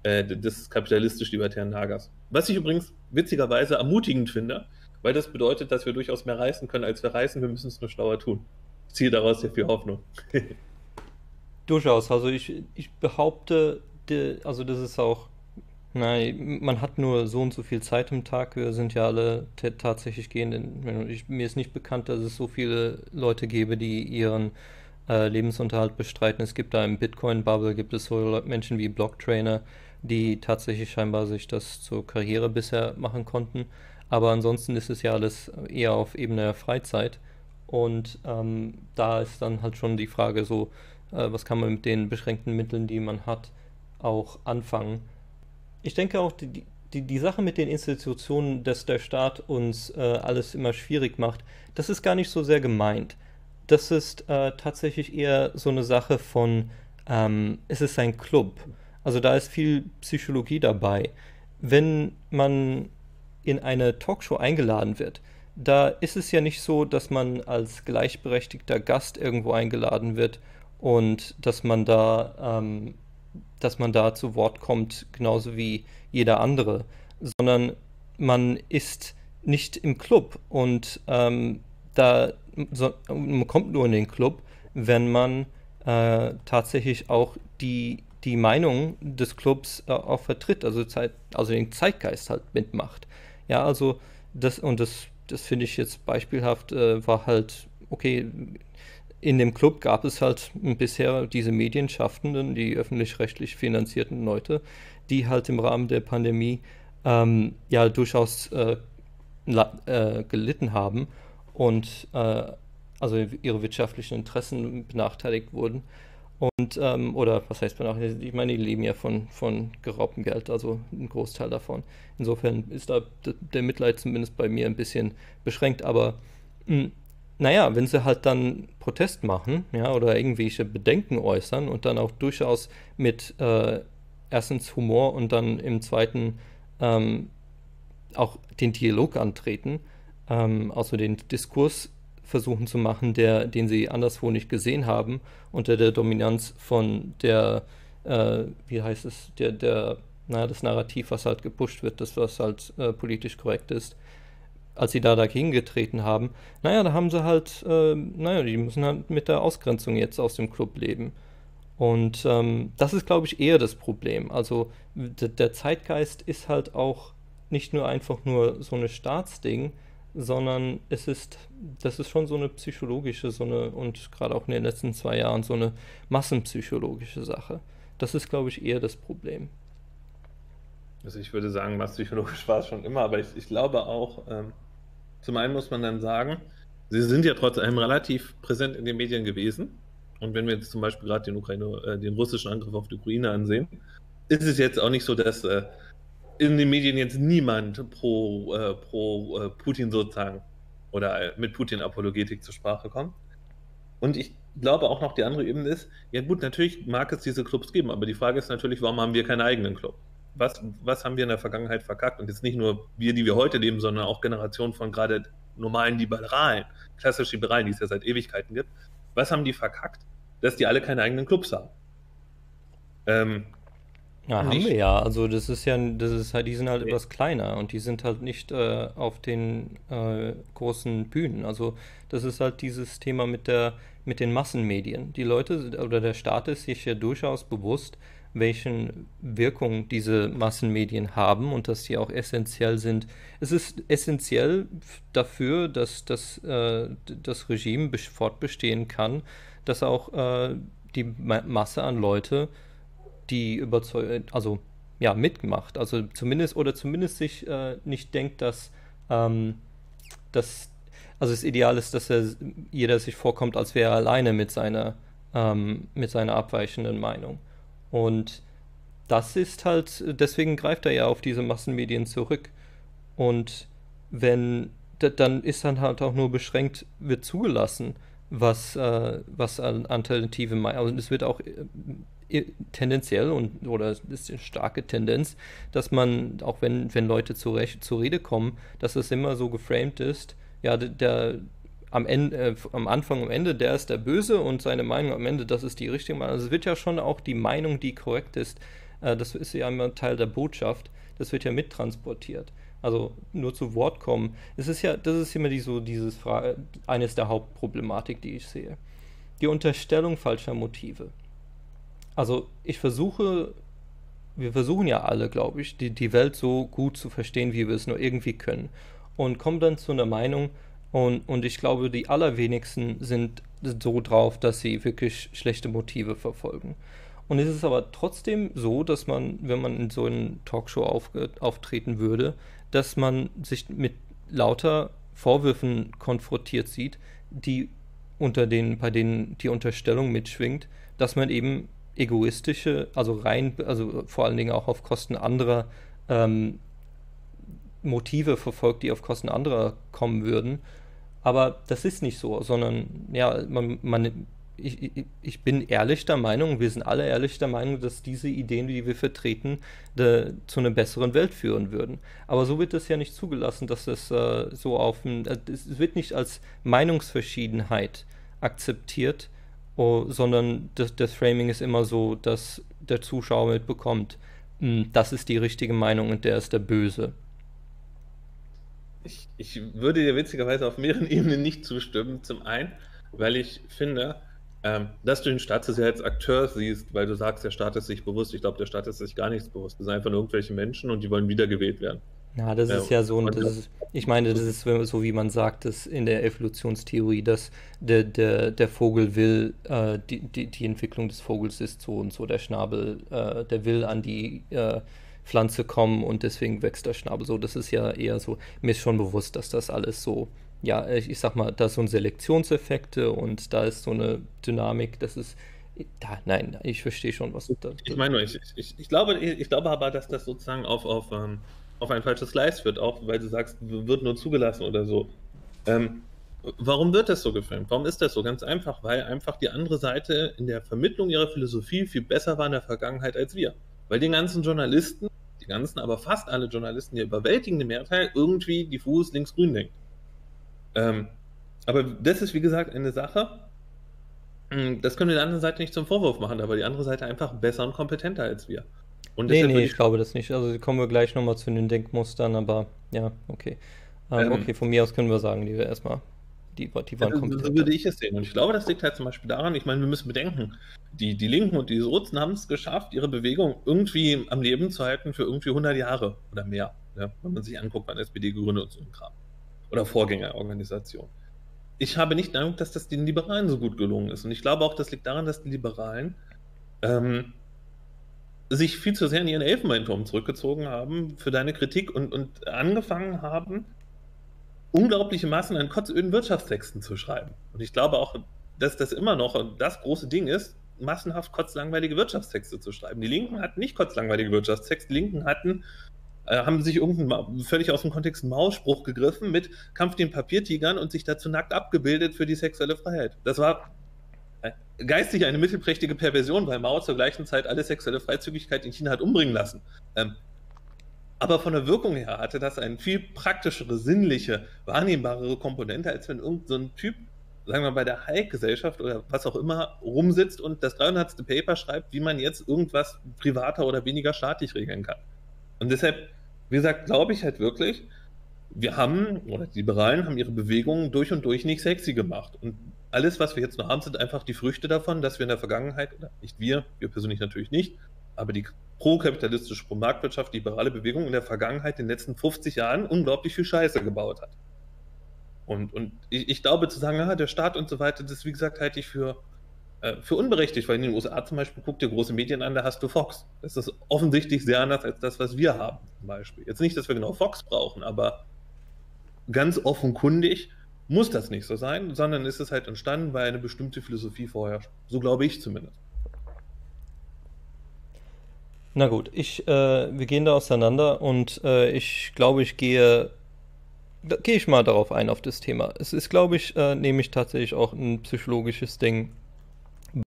äh, des kapitalistisch-libertären Lagers. Was ich übrigens witzigerweise ermutigend finde, weil das bedeutet, dass wir durchaus mehr reißen können, als wir reißen. Wir müssen es nur schlauer tun. Ich ziehe daraus sehr viel Hoffnung. Durchaus. Also ich, ich behaupte, also das ist auch, nein, man hat nur so und so viel Zeit im Tag. Wir sind ja alle tatsächlich gehend. Mir ist nicht bekannt, dass es so viele Leute gäbe, die ihren äh, Lebensunterhalt bestreiten. Es gibt da im Bitcoin-Bubble, gibt es so Menschen wie Blocktrainer, die tatsächlich scheinbar sich das zur Karriere bisher machen konnten. Aber ansonsten ist es ja alles eher auf Ebene der Freizeit. Und ähm, da ist dann halt schon die Frage so, äh, was kann man mit den beschränkten Mitteln, die man hat, auch anfangen. Ich denke auch, die, die, die Sache mit den Institutionen, dass der Staat uns äh, alles immer schwierig macht, das ist gar nicht so sehr gemeint. Das ist äh, tatsächlich eher so eine Sache von, ähm, es ist ein Club. Also da ist viel Psychologie dabei. Wenn man in eine Talkshow eingeladen wird, da ist es ja nicht so, dass man als gleichberechtigter Gast irgendwo eingeladen wird und dass man da, ähm, dass man da zu Wort kommt, genauso wie jeder andere, sondern man ist nicht im Club und ähm, da so, man kommt nur in den Club, wenn man äh, tatsächlich auch die die Meinung des Clubs äh, auch vertritt, also, Zeit, also den Zeitgeist halt mitmacht. Ja, also das, und das, das finde ich jetzt beispielhaft, äh, war halt, okay, in dem Club gab es halt bisher diese Medienschaffenden, die öffentlich-rechtlich finanzierten Leute, die halt im Rahmen der Pandemie ähm, ja durchaus äh, äh, gelitten haben und äh, also ihre wirtschaftlichen Interessen benachteiligt wurden. Und, ähm, oder was heißt man Ich meine, die leben ja von, von geraubtem Geld, also ein Großteil davon. Insofern ist da der Mitleid zumindest bei mir ein bisschen beschränkt, aber hm, naja, wenn sie halt dann Protest machen, ja, oder irgendwelche Bedenken äußern und dann auch durchaus mit äh, erstens Humor und dann im zweiten ähm, auch den Dialog antreten, ähm, also den Diskurs versuchen zu machen, der, den sie anderswo nicht gesehen haben, unter der Dominanz von der, äh, wie heißt es, der, der, naja, das Narrativ, was halt gepusht wird, das, was halt äh, politisch korrekt ist. Als sie da dagegen getreten haben, naja, da haben sie halt, äh, naja, die müssen halt mit der Ausgrenzung jetzt aus dem Club leben. Und ähm, das ist, glaube ich, eher das Problem. Also der Zeitgeist ist halt auch nicht nur einfach nur so eine Staatsding, sondern es ist, das ist schon so eine psychologische, so eine, und gerade auch in den letzten zwei Jahren so eine massenpsychologische Sache. Das ist, glaube ich, eher das Problem. Also ich würde sagen, massenpsychologisch war es schon immer, aber ich, ich glaube auch, ähm, zum einen muss man dann sagen, sie sind ja trotz allem relativ präsent in den Medien gewesen. Und wenn wir jetzt zum Beispiel gerade den, äh, den russischen Angriff auf die Ukraine ansehen, ist es jetzt auch nicht so, dass äh, in den Medien jetzt niemand pro, äh, pro äh, Putin sozusagen oder mit Putin-Apologetik zur Sprache kommt. Und ich glaube auch noch die andere Ebene ist, ja gut, natürlich mag es diese Clubs geben, aber die Frage ist natürlich, warum haben wir keinen eigenen Club? Was, was haben wir in der Vergangenheit verkackt? Und jetzt nicht nur wir, die wir heute leben, sondern auch Generationen von gerade normalen Liberalen, klassisch Liberalen, die es ja seit Ewigkeiten gibt. Was haben die verkackt? Dass die alle keine eigenen Clubs haben. Ähm, ja, haben wir ja. Also das ist ja, das ist halt, die sind halt nee. etwas kleiner und die sind halt nicht äh, auf den äh, großen Bühnen. Also das ist halt dieses Thema mit der, mit den Massenmedien. Die Leute oder der Staat ist sich ja durchaus bewusst, welchen Wirkung diese Massenmedien haben und dass sie auch essentiell sind. Es ist essentiell dafür, dass, dass äh, das Regime fortbestehen kann, dass auch äh, die Masse an Leute, die überzeugt, also ja, mitmacht. Also zumindest oder zumindest sich äh, nicht denkt, dass, ähm, dass also das Ideal ist, dass er, jeder sich vorkommt, als wäre er alleine mit seiner, ähm, mit seiner abweichenden Meinung. Und das ist halt, deswegen greift er ja auf diese Massenmedien zurück. Und wenn, dann ist dann halt auch nur beschränkt, wird zugelassen, was, äh, was alternative Meinung, also es wird auch äh, tendenziell und oder es ist eine starke Tendenz, dass man, auch wenn, wenn Leute zu zur Rede kommen, dass es immer so geframed ist, ja, der am, Ende, äh, am Anfang, am Ende, der ist der Böse und seine Meinung am Ende, das ist die richtige Meinung. Also es wird ja schon auch die Meinung, die korrekt ist, äh, das ist ja immer Teil der Botschaft, das wird ja mittransportiert. Also nur zu Wort kommen. Es ist ja, das ist immer die, so dieses Frage, eines der Hauptproblematik, die ich sehe. Die Unterstellung falscher Motive. Also ich versuche, wir versuchen ja alle, glaube ich, die, die Welt so gut zu verstehen, wie wir es nur irgendwie können. Und kommen dann zu einer Meinung, und, und ich glaube, die allerwenigsten sind so drauf, dass sie wirklich schlechte Motive verfolgen. Und es ist aber trotzdem so, dass man, wenn man in so einer Talkshow auf, auftreten würde, dass man sich mit lauter Vorwürfen konfrontiert sieht, die unter den, bei denen die Unterstellung mitschwingt, dass man eben egoistische, also rein, also vor allen Dingen auch auf Kosten anderer ähm, Motive verfolgt, die auf Kosten anderer kommen würden. Aber das ist nicht so, sondern ja, man, man ich, ich, bin ehrlich der Meinung, wir sind alle ehrlich der Meinung, dass diese Ideen, die wir vertreten, de, zu einer besseren Welt führen würden. Aber so wird es ja nicht zugelassen, dass es äh, so auf äh, es wird nicht als Meinungsverschiedenheit akzeptiert, oh, sondern das, das, Framing ist immer so, dass der Zuschauer mitbekommt, mh, hm, das ist die richtige Meinung und der ist der Böse. Ich, ich würde dir witzigerweise auf mehreren Ebenen nicht zustimmen. Zum einen, weil ich finde, ähm, dass du den Staat sehr als Akteur siehst, weil du sagst, der Staat ist sich bewusst. Ich glaube, der Staat ist sich gar nichts bewusst. Das sind einfach nur irgendwelche Menschen und die wollen wiedergewählt werden. Ja, das ist ja, ja so, das ist, ich meine, das ist so, wie man sagt, dass in der Evolutionstheorie, dass der, der, der Vogel will, äh, die, die, die Entwicklung des Vogels ist so und so, der Schnabel, äh, der will an die äh, Pflanze kommen und deswegen wächst der Schnabel so. Das ist ja eher so, mir ist schon bewusst, dass das alles so ja, ich sag mal, da sind Selektionseffekte und da ist so eine Dynamik, das ist, da, nein, ich verstehe schon, was da. Ich meine, ich, ich, ich, glaube, ich glaube aber, dass das sozusagen auf, auf, ähm, auf ein falsches Gleis wird, auch weil du sagst, wird nur zugelassen oder so. Ähm, warum wird das so gefilmt? Warum ist das so? Ganz einfach, weil einfach die andere Seite in der Vermittlung ihrer Philosophie viel besser war in der Vergangenheit als wir. Weil die ganzen Journalisten, die ganzen, aber fast alle Journalisten, der überwältigende Mehrteil irgendwie diffus links-grün denkt. Ähm, aber das ist, wie gesagt, eine Sache, hm, das können wir der anderen Seite nicht zum Vorwurf machen, aber die andere Seite einfach besser und kompetenter als wir. Und nee, nee, ich, ich glaube das nicht. Also kommen wir gleich nochmal zu den Denkmustern, aber ja, okay. Ähm, ähm, okay, von mir aus können wir sagen, die wir erstmal, die, die waren ja, So würde ich es sehen. Und ich glaube, das liegt halt zum Beispiel daran, ich meine, wir müssen bedenken, die, die Linken und die Sozen haben es geschafft, ihre Bewegung irgendwie am Leben zu halten für irgendwie 100 Jahre oder mehr. Ja, wenn man sich anguckt, wann SPD gegründet und so ein Kram oder Vorgängerorganisation. Ich habe nicht den Eindruck, dass das den Liberalen so gut gelungen ist. Und ich glaube auch, das liegt daran, dass die Liberalen ähm, sich viel zu sehr in ihren Elfenbeinturm zurückgezogen haben für deine Kritik und, und angefangen haben, unglaubliche Massen an kotzöden Wirtschaftstexten zu schreiben. Und ich glaube auch, dass das immer noch das große Ding ist, massenhaft kotzlangweilige Wirtschaftstexte zu schreiben. Die Linken hatten nicht kotzlangweilige Wirtschaftstexte, die Linken hatten äh, haben sich irgendeinen völlig aus dem Kontext Mausspruch gegriffen mit Kampf den Papiertigern und sich dazu nackt abgebildet für die sexuelle Freiheit. Das war äh, geistig eine mittelprächtige Perversion, weil Mao zur gleichen Zeit alle sexuelle Freizügigkeit in China hat umbringen lassen. Ähm, aber von der Wirkung her hatte das eine viel praktischere, sinnliche, wahrnehmbarere Komponente, als wenn irgendein so Typ, sagen wir mal bei der High-Gesellschaft oder was auch immer, rumsitzt und das 300. Paper schreibt, wie man jetzt irgendwas privater oder weniger staatlich regeln kann. Und deshalb wie gesagt, glaube ich halt wirklich, wir haben, oder die Liberalen haben ihre Bewegungen durch und durch nicht sexy gemacht. Und alles, was wir jetzt noch haben, sind einfach die Früchte davon, dass wir in der Vergangenheit, oder nicht wir, wir persönlich natürlich nicht, aber die pro-kapitalistische, pro-Marktwirtschaft, liberale Bewegung in der Vergangenheit, in den letzten 50 Jahren, unglaublich viel Scheiße gebaut hat. Und, und ich, ich glaube zu sagen, ja, der Staat und so weiter, das wie gesagt halte ich für, äh, für unberechtigt, weil in den USA zum Beispiel, guck dir große Medien an, da hast du Fox. Das ist offensichtlich sehr anders als das, was wir haben, zum Beispiel. Jetzt nicht, dass wir genau Fox brauchen, aber ganz offenkundig muss das nicht so sein, sondern ist es halt entstanden, weil eine bestimmte Philosophie vorherrscht. So glaube ich zumindest. Na gut, ich, äh, wir gehen da auseinander und äh, ich glaube, ich gehe, gehe ich mal darauf ein, auf das Thema. Es ist, glaube ich, äh, nämlich tatsächlich auch ein psychologisches Ding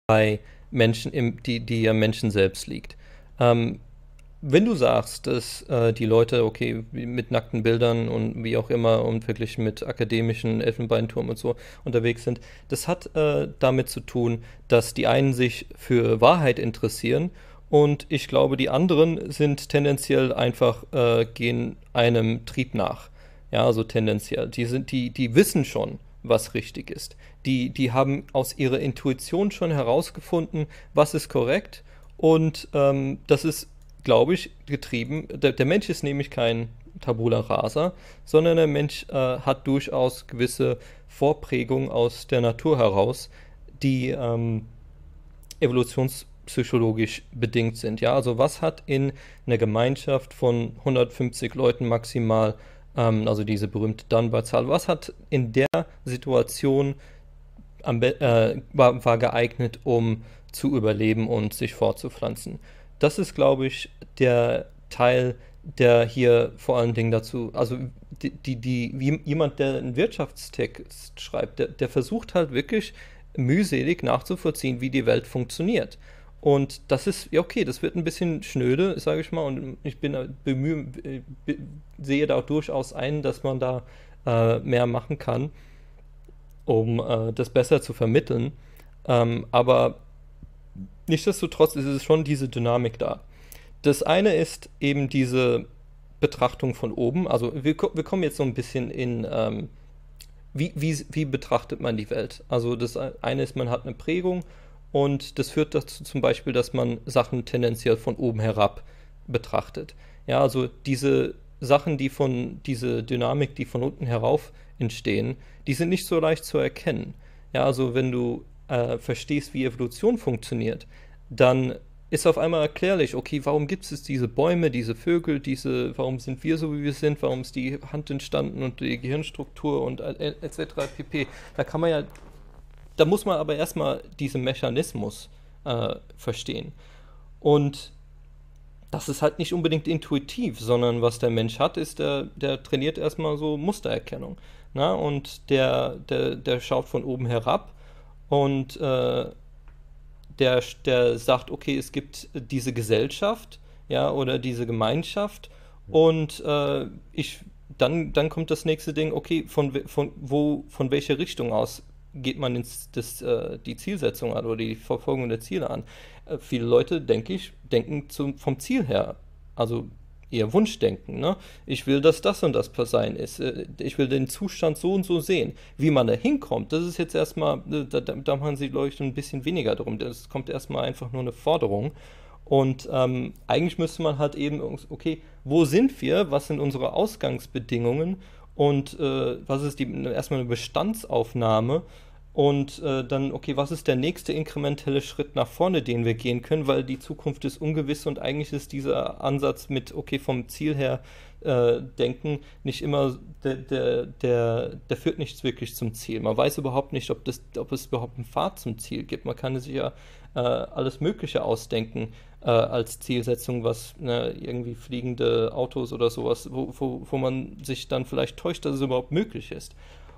bei Menschen, im, die, die ja Menschen selbst liegt. Ähm, wenn du sagst, dass äh, die Leute, okay, mit nackten Bildern und wie auch immer und wirklich mit akademischen Elfenbeinturm und so unterwegs sind, das hat äh, damit zu tun, dass die einen sich für Wahrheit interessieren und ich glaube, die anderen sind tendenziell einfach, äh, gehen einem Trieb nach. Ja, also tendenziell. Die, sind, die, die wissen schon, was richtig ist. Die, die haben aus ihrer Intuition schon herausgefunden, was ist korrekt. Und ähm, das ist, glaube ich, getrieben. Der, der, Mensch ist nämlich kein Tabula rasa, sondern der Mensch äh, hat durchaus gewisse Vorprägungen aus der Natur heraus, die ähm, evolutionspsychologisch bedingt sind. Ja, also was hat in einer Gemeinschaft von 150 Leuten maximal ähm, also diese berühmte Dunbar-Zahl. Was hat in der Situation am, äh, war, war geeignet, um zu überleben und sich fortzupflanzen? Das ist, glaube ich, der Teil, der hier vor allen Dingen dazu, also die, die, die jemand, der einen Wirtschaftstext schreibt, der, der versucht halt wirklich mühselig nachzuvollziehen, wie die Welt funktioniert. Und das ist, ja okay, das wird ein bisschen schnöde, sage ich mal, und ich bin äh, bemühe, be, sehe da durchaus ein, dass man da äh, mehr machen kann, um äh, das besser zu vermitteln. Ähm, aber nichtsdestotrotz ist es schon diese Dynamik da. Das eine ist eben diese Betrachtung von oben. Also wir, wir kommen jetzt so ein bisschen in, ähm, wie, wie, wie betrachtet man die Welt? Also das eine ist, man hat eine Prägung und das führt dazu zum Beispiel, dass man Sachen tendenziell von oben herab betrachtet. Ja, also diese Sachen, die von, diese Dynamik, die von unten herauf entstehen, die sind nicht so leicht zu erkennen. Ja, also wenn du äh, verstehst, wie Evolution funktioniert, dann ist auf einmal erklärlich, okay, warum gibt es diese Bäume, diese Vögel, diese, warum sind wir so, wie wir sind, warum ist die Hand entstanden und die Gehirnstruktur und etc. pp. Da kann man ja da muss man aber erstmal diesen Mechanismus äh, verstehen. Und das ist halt nicht unbedingt intuitiv, sondern was der Mensch hat, ist, der, der trainiert erstmal so Mustererkennung. Na? Und der, der, der schaut von oben herab und äh, der, der sagt, okay, es gibt diese Gesellschaft, ja, oder diese Gemeinschaft und äh, ich, dann, dann kommt das nächste Ding, okay, von, von, wo, von welcher Richtung aus geht man ins, das, äh, die Zielsetzung an oder die Verfolgung der Ziele an. Äh, viele Leute, denke ich, denken zum, vom Ziel her, also eher Wunschdenken. Ne? Ich will, dass das und das sein ist. Äh, ich will den Zustand so und so sehen. Wie man da hinkommt, das ist jetzt erstmal, äh, da, da machen sie, glaube ich, ein bisschen weniger darum. Das kommt erstmal einfach nur eine Forderung. Und ähm, eigentlich müsste man halt eben, okay, wo sind wir? Was sind unsere Ausgangsbedingungen? Und äh, was ist die erstmal eine Bestandsaufnahme? Und äh, dann, okay, was ist der nächste inkrementelle Schritt nach vorne, den wir gehen können, weil die Zukunft ist ungewiss und eigentlich ist dieser Ansatz mit, okay, vom Ziel her äh, denken, nicht immer, der, der, der, der führt nichts wirklich zum Ziel. Man weiß überhaupt nicht, ob, das, ob es überhaupt einen Pfad zum Ziel gibt. Man kann sich ja äh, alles Mögliche ausdenken äh, als Zielsetzung, was ne, irgendwie fliegende Autos oder sowas, wo, wo, wo man sich dann vielleicht täuscht, dass es überhaupt möglich ist.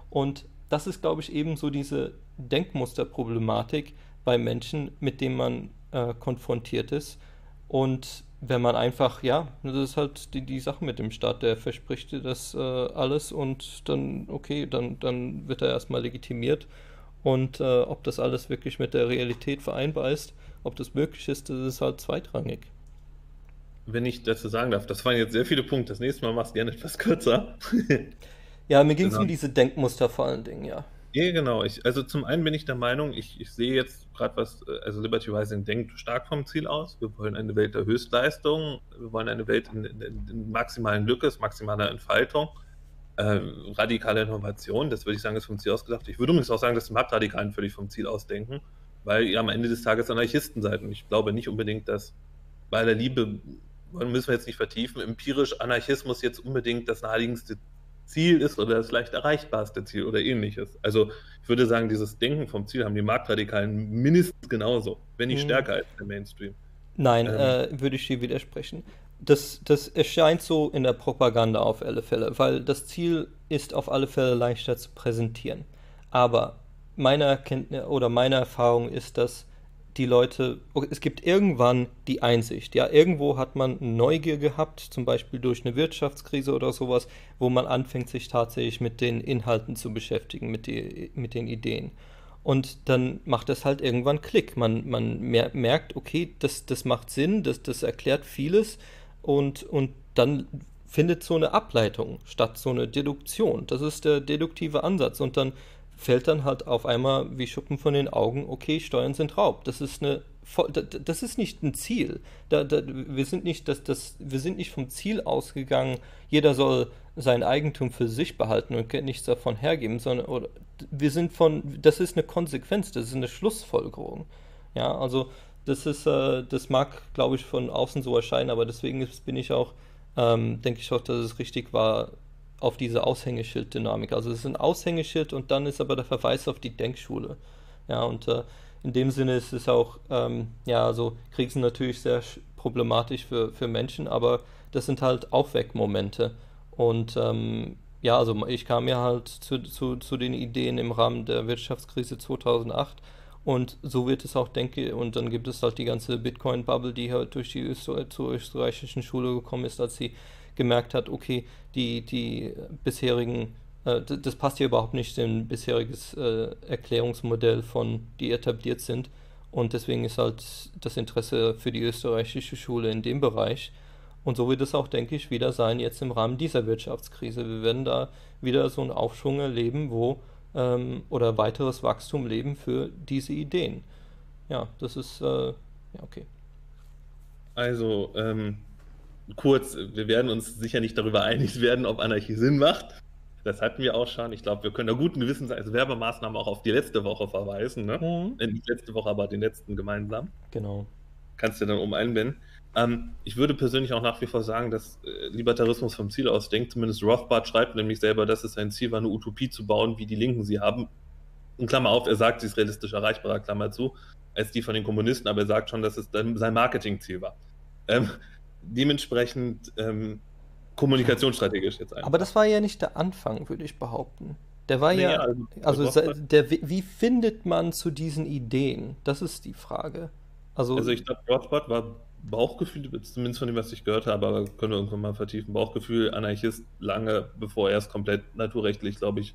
Und das ist, glaube ich, eben so diese Denkmusterproblematik bei Menschen, mit denen man äh, konfrontiert ist. Und wenn man einfach, ja, das ist halt die, die Sache mit dem Staat, der verspricht dir das äh, alles und dann, okay, dann, dann wird er erstmal legitimiert. Und äh, ob das alles wirklich mit der Realität vereinbar ist, ob das möglich ist, das ist halt zweitrangig. Wenn ich dazu sagen darf, das waren jetzt sehr viele Punkte. Das nächste Mal machst du gerne etwas kürzer. ja, mir ging es genau. um diese Denkmuster vor allen Dingen, ja. Ja, genau. Ich, also zum einen bin ich der Meinung, ich, ich sehe jetzt gerade was, äh, also Liberty Rising denkt stark vom Ziel aus. Wir wollen eine Welt der Höchstleistung, wir wollen eine Welt in, in, in maximalen Glückes, maximaler Entfaltung, äh, radikale Innovation, das würde ich sagen, ist vom Ziel aus gedacht. Ich würde übrigens auch sagen, dass die Marktradikalen völlig vom Ziel aus denken, weil ihr am Ende des Tages Anarchisten seid. Und ich glaube nicht unbedingt, dass bei der Liebe, müssen wir jetzt nicht vertiefen, empirisch Anarchismus jetzt unbedingt das naheliegendste Ziel ist oder das leicht erreichbarste Ziel oder ähnliches. Also ich würde sagen, dieses Denken vom Ziel haben die Marktradikalen mindestens genauso, wenn nicht hm. stärker als der Mainstream. Nein, ähm, äh, würde ich dir widersprechen. Das, das erscheint so in der Propaganda auf alle Fälle, weil das Ziel ist auf alle Fälle leichter zu präsentieren. Aber meine Erkenntnis oder meine Erfahrung ist, dass die Leute, es gibt irgendwann die Einsicht, ja, irgendwo hat man Neugier gehabt, zum Beispiel durch eine Wirtschaftskrise oder sowas, wo man anfängt, sich tatsächlich mit den Inhalten zu beschäftigen, mit, die, mit den Ideen. Und dann macht das halt irgendwann Klick. Man, man mer merkt, okay, das, das macht Sinn, das, das erklärt vieles und, und dann findet so eine Ableitung statt, so eine Deduktion. Das ist der deduktive Ansatz. Und dann fällt dann halt auf einmal wie Schuppen von den Augen, okay, Steuern sind Raub. Das ist eine das ist nicht ein Ziel. Da, da, wir, sind nicht, das, das, wir sind nicht vom Ziel ausgegangen, jeder soll sein Eigentum für sich behalten und nichts davon hergeben, sondern oder, wir sind von, das ist eine Konsequenz, das ist eine Schlussfolgerung. Ja, also das ist, äh, das mag, glaube ich, von außen so erscheinen, aber deswegen ist, bin ich auch, ähm, denke ich auch, dass es richtig war, auf diese Aushängeschild-Dynamik. Also es ist ein Aushängeschild und dann ist aber der Verweis auf die Denkschule. Ja, und äh, in dem Sinne ist es auch, ähm, ja, also Krieg sind natürlich sehr problematisch für, für Menschen, aber das sind halt Aufweckmomente. Und ähm, ja, also ich kam ja halt zu, zu, zu den Ideen im Rahmen der Wirtschaftskrise 2008 und so wird es auch, denke ich, und dann gibt es halt die ganze Bitcoin-Bubble, die halt durch die Öster zur österreichischen Schule gekommen ist, als sie gemerkt hat, okay, die, die bisherigen, äh, das passt hier überhaupt nicht in bisheriges äh, Erklärungsmodell von, die etabliert sind. Und deswegen ist halt das Interesse für die österreichische Schule in dem Bereich. Und so wird es auch, denke ich, wieder sein jetzt im Rahmen dieser Wirtschaftskrise. Wir werden da wieder so einen Aufschwung erleben, wo ähm, oder weiteres Wachstum leben für diese Ideen. Ja, das ist äh, ja okay. Also ähm, kurz, wir werden uns sicher nicht darüber einig werden, ob Anarchie Sinn macht. Das hatten wir auch schon. Ich glaube, wir können da guten Gewissens als Werbemaßnahme auch auf die letzte Woche verweisen. Ne? Mhm. Nicht letzte Woche, aber den letzten gemeinsam. Genau. Kannst du dann oben einbinden. Ähm, ich würde persönlich auch nach wie vor sagen, dass äh, Libertarismus vom Ziel aus denkt. Zumindest Rothbard schreibt nämlich selber, dass es sein Ziel war, eine Utopie zu bauen, wie die Linken sie haben. In Klammer auf, er sagt, sie ist realistisch erreichbarer, Klammer zu, als die von den Kommunisten, aber er sagt schon, dass es dann sein Marketingziel war. Ähm, dementsprechend ähm, kommunikationsstrategisch jetzt einfach. Aber das war ja nicht der Anfang, würde ich behaupten. Der war nee, ja, also, also der, wie findet man zu diesen Ideen? Das ist die Frage. Also, also ich glaube, Rothbard war Bauchgefühl, zumindest von dem, was ich gehört habe, aber können wir irgendwann mal vertiefen. Bauchgefühl, Anarchist, lange bevor er es komplett naturrechtlich, glaube ich,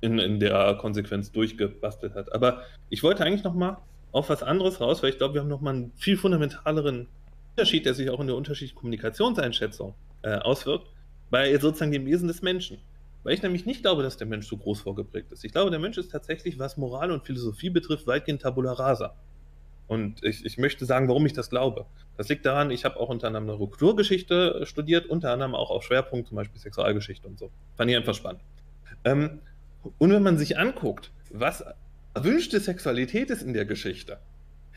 in, in der Konsequenz durchgebastelt hat. Aber ich wollte eigentlich noch mal auf was anderes raus, weil ich glaube, wir haben noch mal einen viel fundamentaleren Unterschied, der sich auch in der unterschiedlichen Kommunikationseinschätzung äh, auswirkt, bei sozusagen dem Wesen des Menschen. Weil ich nämlich nicht glaube, dass der Mensch so groß vorgeprägt ist. Ich glaube, der Mensch ist tatsächlich, was Moral und Philosophie betrifft, weitgehend tabula rasa. Und ich, ich möchte sagen, warum ich das glaube. Das liegt daran, ich habe auch unter anderem eine Kulturgeschichte studiert, unter anderem auch auf Schwerpunkt, zum Beispiel Sexualgeschichte und so. Fand ich einfach spannend. Ähm, und wenn man sich anguckt, was erwünschte Sexualität ist in der Geschichte,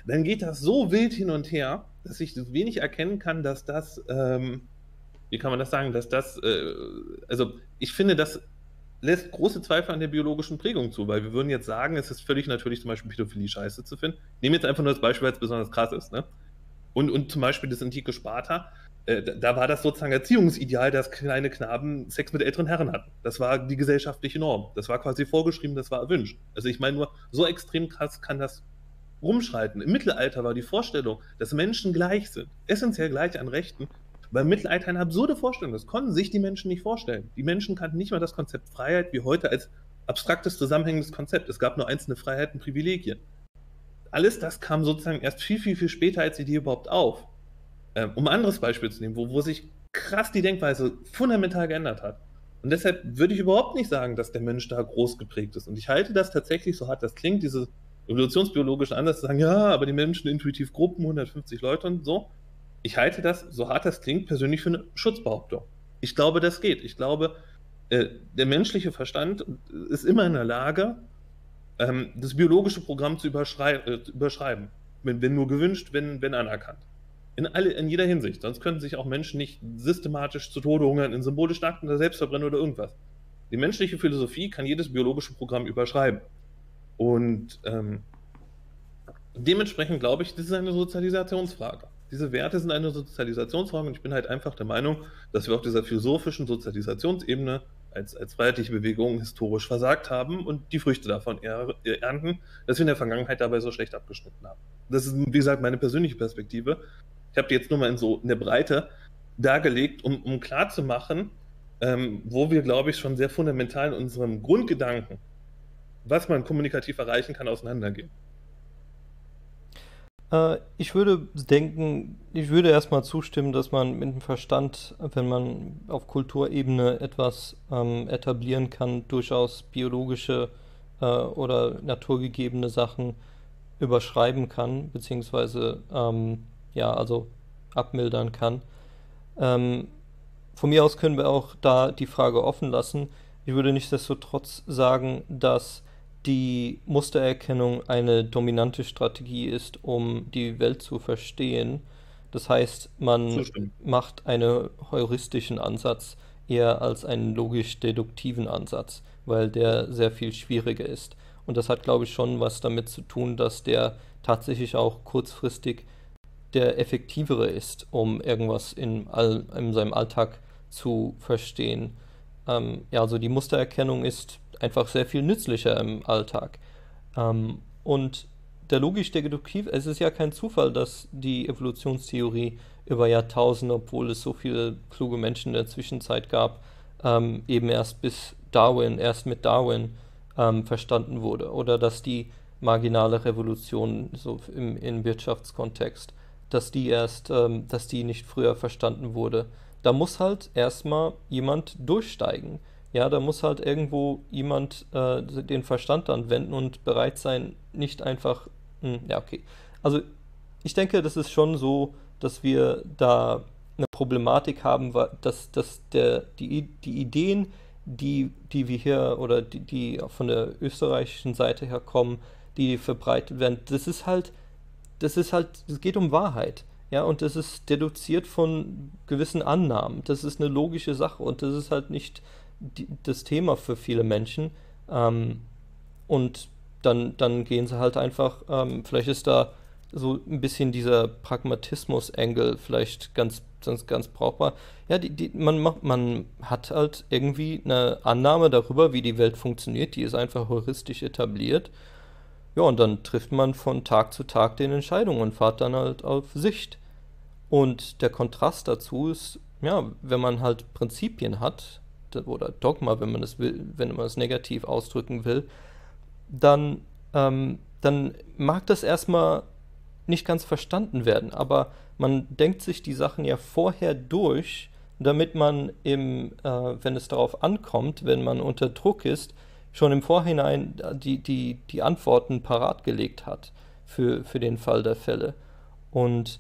dann geht das so wild hin und her, dass ich wenig erkennen kann, dass das, ähm, wie kann man das sagen, dass das, äh, also ich finde, das lässt große Zweifel an der biologischen Prägung zu, weil wir würden jetzt sagen, es ist völlig natürlich, zum Beispiel Pädophilie scheiße zu finden. Ich nehme jetzt einfach nur das Beispiel, weil es besonders krass ist. Ne? Und, und zum Beispiel das antike Sparta, äh, da war das sozusagen Erziehungsideal, dass kleine Knaben Sex mit älteren Herren hatten. Das war die gesellschaftliche Norm. Das war quasi vorgeschrieben, das war erwünscht. Also ich meine nur, so extrem krass kann das rumschreiten. Im Mittelalter war die Vorstellung, dass Menschen gleich sind, essentiell gleich an Rechten, weil im Mittelalter eine absurde Vorstellung. Das konnten sich die Menschen nicht vorstellen. Die Menschen kannten nicht mal das Konzept Freiheit wie heute als abstraktes zusammenhängendes Konzept. Es gab nur einzelne Freiheiten, Privilegien. Alles das kam sozusagen erst viel, viel, viel später als Idee überhaupt auf. Ähm, um ein anderes Beispiel zu nehmen, wo, wo sich krass die Denkweise fundamental geändert hat. Und deshalb würde ich überhaupt nicht sagen, dass der Mensch da groß geprägt ist. Und ich halte das tatsächlich, so hart das klingt, diese evolutionsbiologischen Ansatz zu sagen, ja, aber die Menschen intuitiv Gruppen, 150 Leute und so. Ich halte das, so hart das klingt, persönlich für eine Schutzbehauptung. Ich glaube, das geht. Ich glaube, äh, der menschliche Verstand ist immer in der Lage, ähm, das biologische Programm zu äh, überschreiben. Wenn, nur gewünscht, wenn, wenn anerkannt. In, alle, in jeder Hinsicht. Sonst könnten sich auch Menschen nicht systematisch zu Tode hungern, in symbolischen Akten oder selbst verbrennen oder irgendwas. Die menschliche Philosophie kann jedes biologische Programm überschreiben. Und ähm, dementsprechend glaube ich, das ist eine Sozialisationsfrage. Diese Werte sind eine Sozialisationsfrage und ich bin halt einfach der Meinung, dass wir auf dieser philosophischen Sozialisationsebene als, als freiheitliche Bewegung historisch versagt haben und die Früchte davon ernten, dass wir in der Vergangenheit dabei so schlecht abgeschnitten haben. Das ist, wie gesagt, meine persönliche Perspektive. Ich habe die jetzt nur mal in so in der Breite dargelegt, um, um klarzumachen, ähm, wo wir, glaube ich, schon sehr fundamental in unserem Grundgedanken, was man kommunikativ erreichen kann, auseinandergehen. Äh, ich würde denken, ich würde erstmal zustimmen, dass man mit dem Verstand, wenn man auf Kulturebene etwas ähm, etablieren kann, durchaus biologische äh, oder naturgegebene Sachen überschreiben kann, beziehungsweise ähm, ja, also abmildern kann. Ähm, von mir aus können wir auch da die Frage offen lassen. Ich würde nichtsdestotrotz sagen, dass die Mustererkennung eine dominante Strategie ist, um die Welt zu verstehen. Das heißt, man macht einen heuristischen Ansatz eher als einen logisch-deduktiven Ansatz, weil der sehr viel schwieriger ist. Und das hat, glaube ich, schon was damit zu tun, dass der tatsächlich auch kurzfristig der effektivere ist, um irgendwas in, all, in seinem Alltag zu verstehen. Ähm, ja, also die Mustererkennung ist einfach sehr viel nützlicher im Alltag. Ähm, und der logisch-deduktiv, es ist ja kein Zufall, dass die Evolutionstheorie über Jahrtausende, obwohl es so viele kluge Menschen in der Zwischenzeit gab, ähm, eben erst bis Darwin, erst mit Darwin ähm, verstanden wurde. Oder dass die marginale Revolution so im, im Wirtschaftskontext, dass die erst, ähm, dass die nicht früher verstanden wurde. Da muss halt erstmal jemand durchsteigen. Ja, da muss halt irgendwo jemand äh, den Verstand anwenden und bereit sein, nicht einfach. Mh, hm, ja, okay. Also ich denke, das ist schon so, dass wir da eine Problematik haben, dass, dass der, die, die Ideen, die, die wir hier oder die, die von der österreichischen Seite her kommen, die verbreitet werden, das ist halt, das ist halt, es geht um Wahrheit. Ja, und das ist deduziert von gewissen Annahmen. Das ist eine logische Sache und das ist halt nicht die, das Thema für viele Menschen. Ähm, und dann, dann gehen sie halt einfach, ähm, vielleicht ist da so ein bisschen dieser Pragmatismus-Engel vielleicht ganz, ganz, ganz brauchbar. Ja, die, die, man, macht, man hat halt irgendwie eine Annahme darüber, wie die Welt funktioniert, die ist einfach heuristisch etabliert. Ja, und dann trifft man von Tag zu Tag den Entscheidungen und fahrt dann halt auf Sicht. Und der Kontrast dazu ist, ja, wenn man halt Prinzipien hat, oder Dogma, wenn man es will, wenn man es negativ ausdrücken will, dann, ähm, dann mag das erstmal nicht ganz verstanden werden, aber man denkt sich die Sachen ja vorher durch, damit man im, äh, wenn es darauf ankommt, wenn man unter Druck ist, schon im Vorhinein die, die, die Antworten parat gelegt hat für, für den Fall der Fälle. Und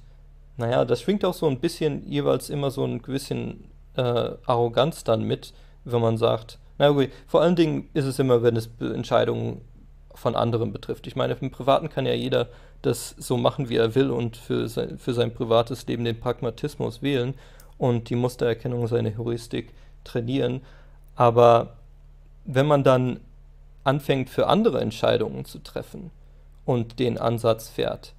naja, das schwingt auch so ein bisschen jeweils immer so ein bisschen äh, Arroganz dann mit, wenn man sagt, na gut, vor allen Dingen ist es immer, wenn es Entscheidungen von anderen betrifft. Ich meine, im Privaten kann ja jeder das so machen, wie er will und für sein, für sein privates Leben den Pragmatismus wählen und die Mustererkennung, seine Heuristik trainieren. Aber wenn man dann anfängt, für andere Entscheidungen zu treffen und den Ansatz fährt,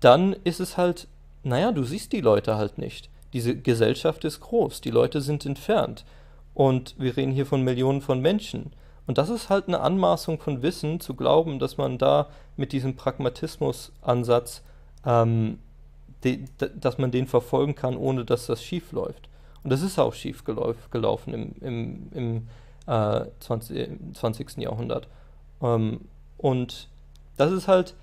dann ist es halt, naja, du siehst die Leute halt nicht. Diese Gesellschaft ist groß, die Leute sind entfernt. Und wir reden hier von Millionen von Menschen. Und das ist halt eine Anmaßung von Wissen, zu glauben, dass man da mit diesem Pragmatismus-Ansatz, ähm, dass man den verfolgen kann, ohne dass das schief läuft. Und das ist auch schief gelaufen im, im, im äh, 20, 20. Jahrhundert. Ähm, und das ist halt,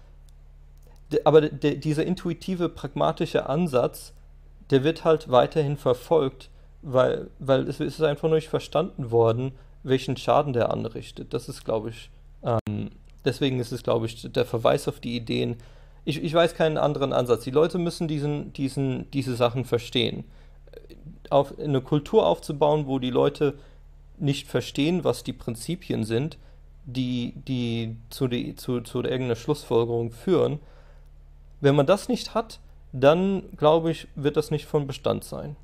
aber dieser intuitive, pragmatische Ansatz, der wird halt weiterhin verfolgt, weil, weil es ist einfach nur nicht verstanden worden, welchen Schaden der anrichtet. Das ist, glaube ich, ähm, deswegen ist es, glaube ich, der Verweis auf die Ideen. Ich, ich weiß keinen anderen Ansatz. Die Leute müssen diesen, diesen, diese Sachen verstehen. Auf, eine Kultur aufzubauen, wo die Leute nicht verstehen, was die Prinzipien sind, die, die zu, die, zu, zu irgendeiner Schlussfolgerung führen. Wenn man das nicht hat, dann glaube ich, wird das nicht von Bestand sein.